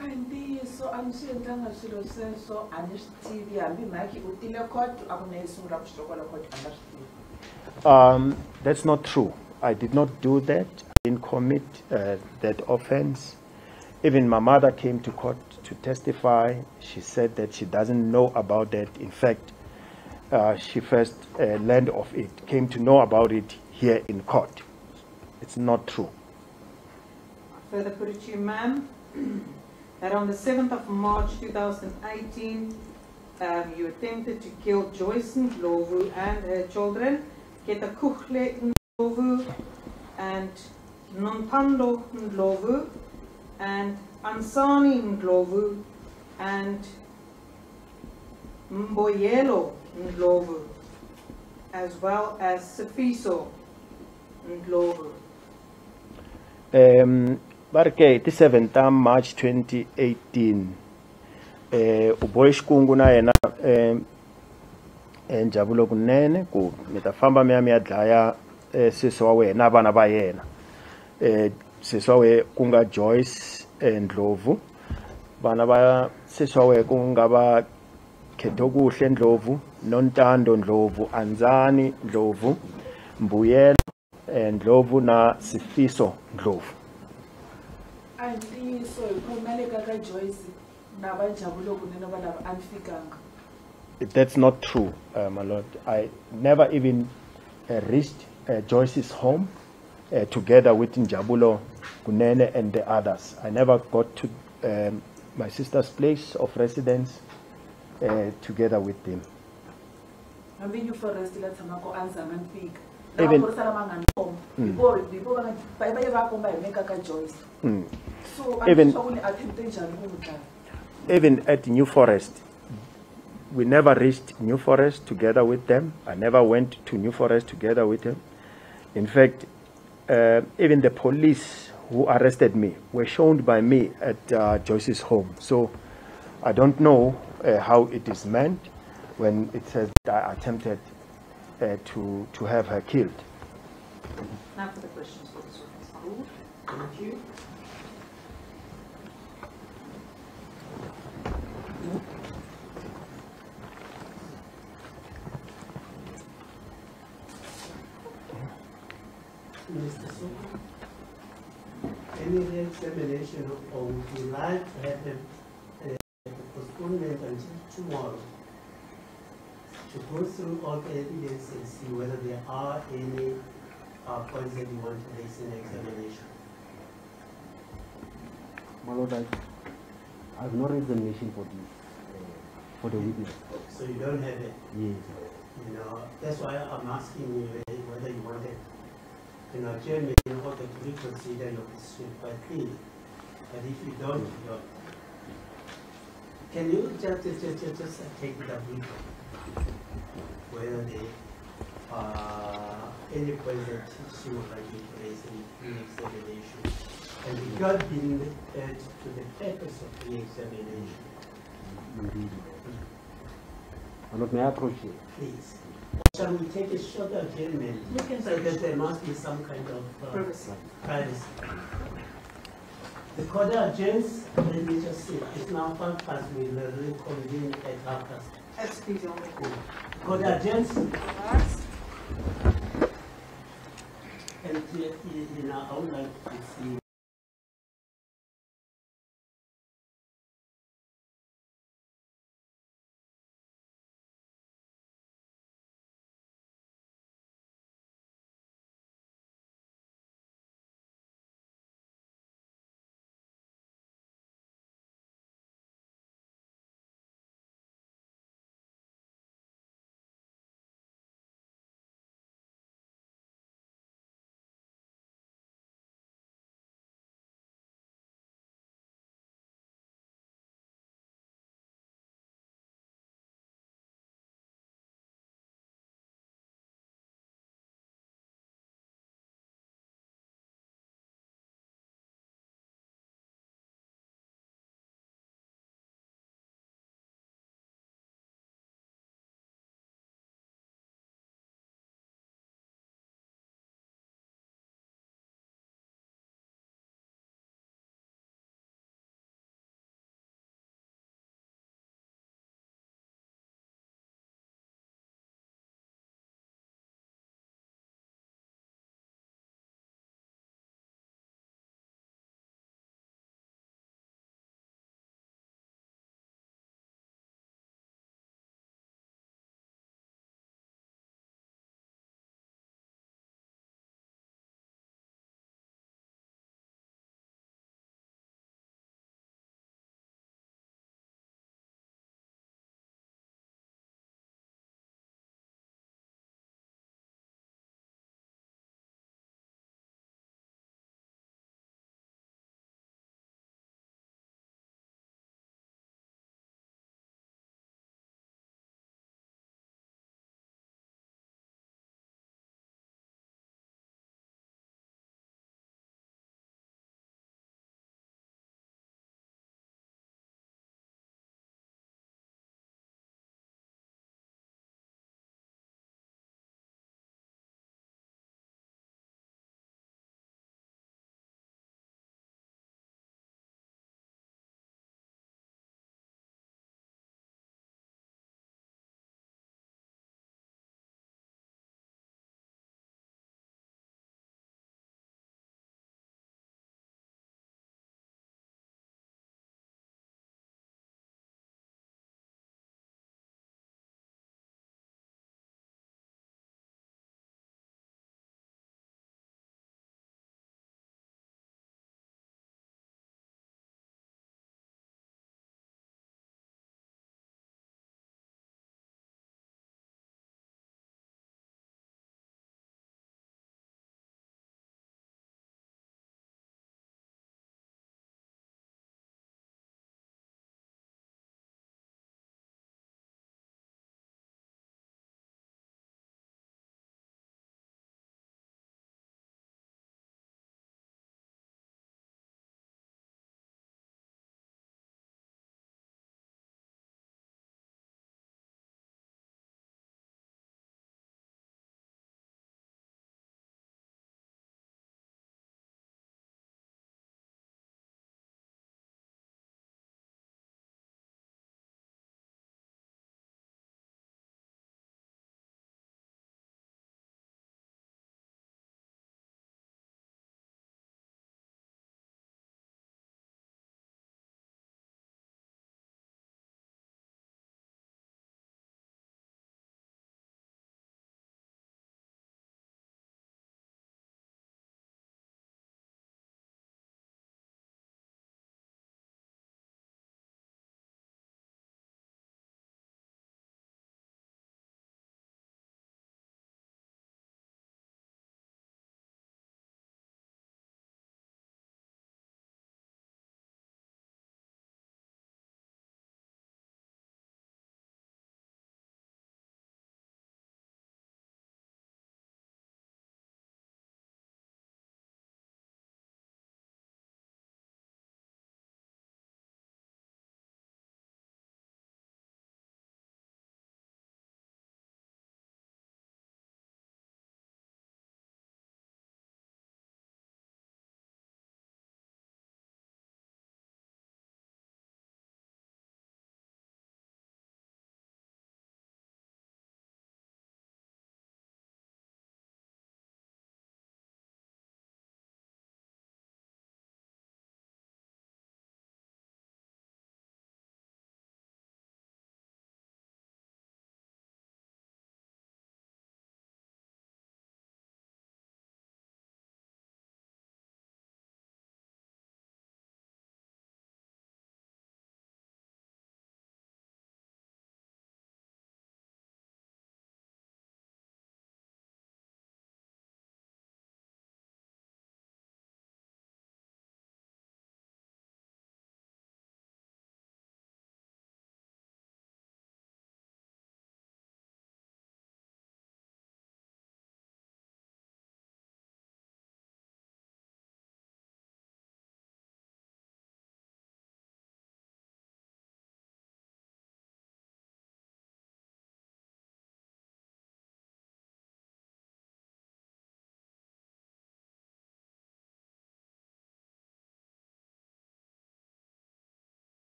a hi ntiyiso a ni swi endlanga swilo sweswo a ni swi tivi hambi mhaki u tile court a ku na yi sungula ku swi a nga swi tivi Um, that's not true. I did not do that. I didn't commit uh, that offense. Even my mother came to court to testify. She said that she doesn't know about that. In fact, uh, she first uh, learned of it, came to know about it here in court. It's not true. Further put it to you, ma'am, that on the 7th of March 2018, um, you attempted to kill Joyce Ndlovu and her children, Ketakukhle Ndlovu and Nontando Ndlovu and Ansani Ndlovu and Mboyelo Ndlovu, as well as Sifiso Ndlovu. Um, va ri ke hi ti 7 ta March 2018 eh u bohe xikungu na yena eh eh, Njabulo kunene ku mi ta famba mi ya mi ya dlaya eh, sesi wa wena na vana va yena. Eh sesi wa we ku nga Joyce eh, Ndlovu. Vana va sesi wa we ku nga va Khetokuhle Ndlovu Nontando Ndlovu Anzani Ndlovu Mbuyelo eh, Ndlovu na Sifiso Ndlovu. A hi ntiyiso hikuva na le ka ka joyce na kunene va a ni fikanga That's not true, uh, my lord. I never even uh, reached uh, Joyce's home uh, together with Njabulo, Kunene, and the others. I never got to um, my sister's place of residence uh, together with them. hambi new forest la tshamako a ndzi zanga ni fika Even- lava la va nga ni komba Hivo- hivo va nga- va va ye va komba hi le ka ka joyce Mm. so Even- ni swa ku ni attempte njhani ku n'wi dlaya Even at New Forest, we never reached New Forest together with them. I never went to New Forest together with them. In fact, uh, even the police who arrested me were shown by me at uh, Joyce's home. So I don't know uh, how it is meant when it says that I attempted uh, to, to have her killed. Now for the questions for this witness. Thank you. Mr. Suku, any examination or would you like to have a, a postponement until tomorrow? To go through all the evidence and see whether there are any uh, points that you want to raise in the examination. My lord, I, I have no examination for this, uh, for the witness. So you don't have it, Yes. you know, that's why I'm asking you eh, whether you want it. You know, Chairman, in order to reconsider your decision quite clearly, but if you don't, you don't. Can you just, just, just, just, just take it up with whether they uh, any point that she would like you to raise in the examination? And regarding that to the purpose of the examination, Indeed. My lord, may I approach you? please. Shall we take a short adjournment? We can So take a that there must be some kind of uh, Privacy. privacy. The court adjourns, let me just say, it's now five past, we will reconvene at half past. As please, Court adjourns. And, uh, you know, I would like to see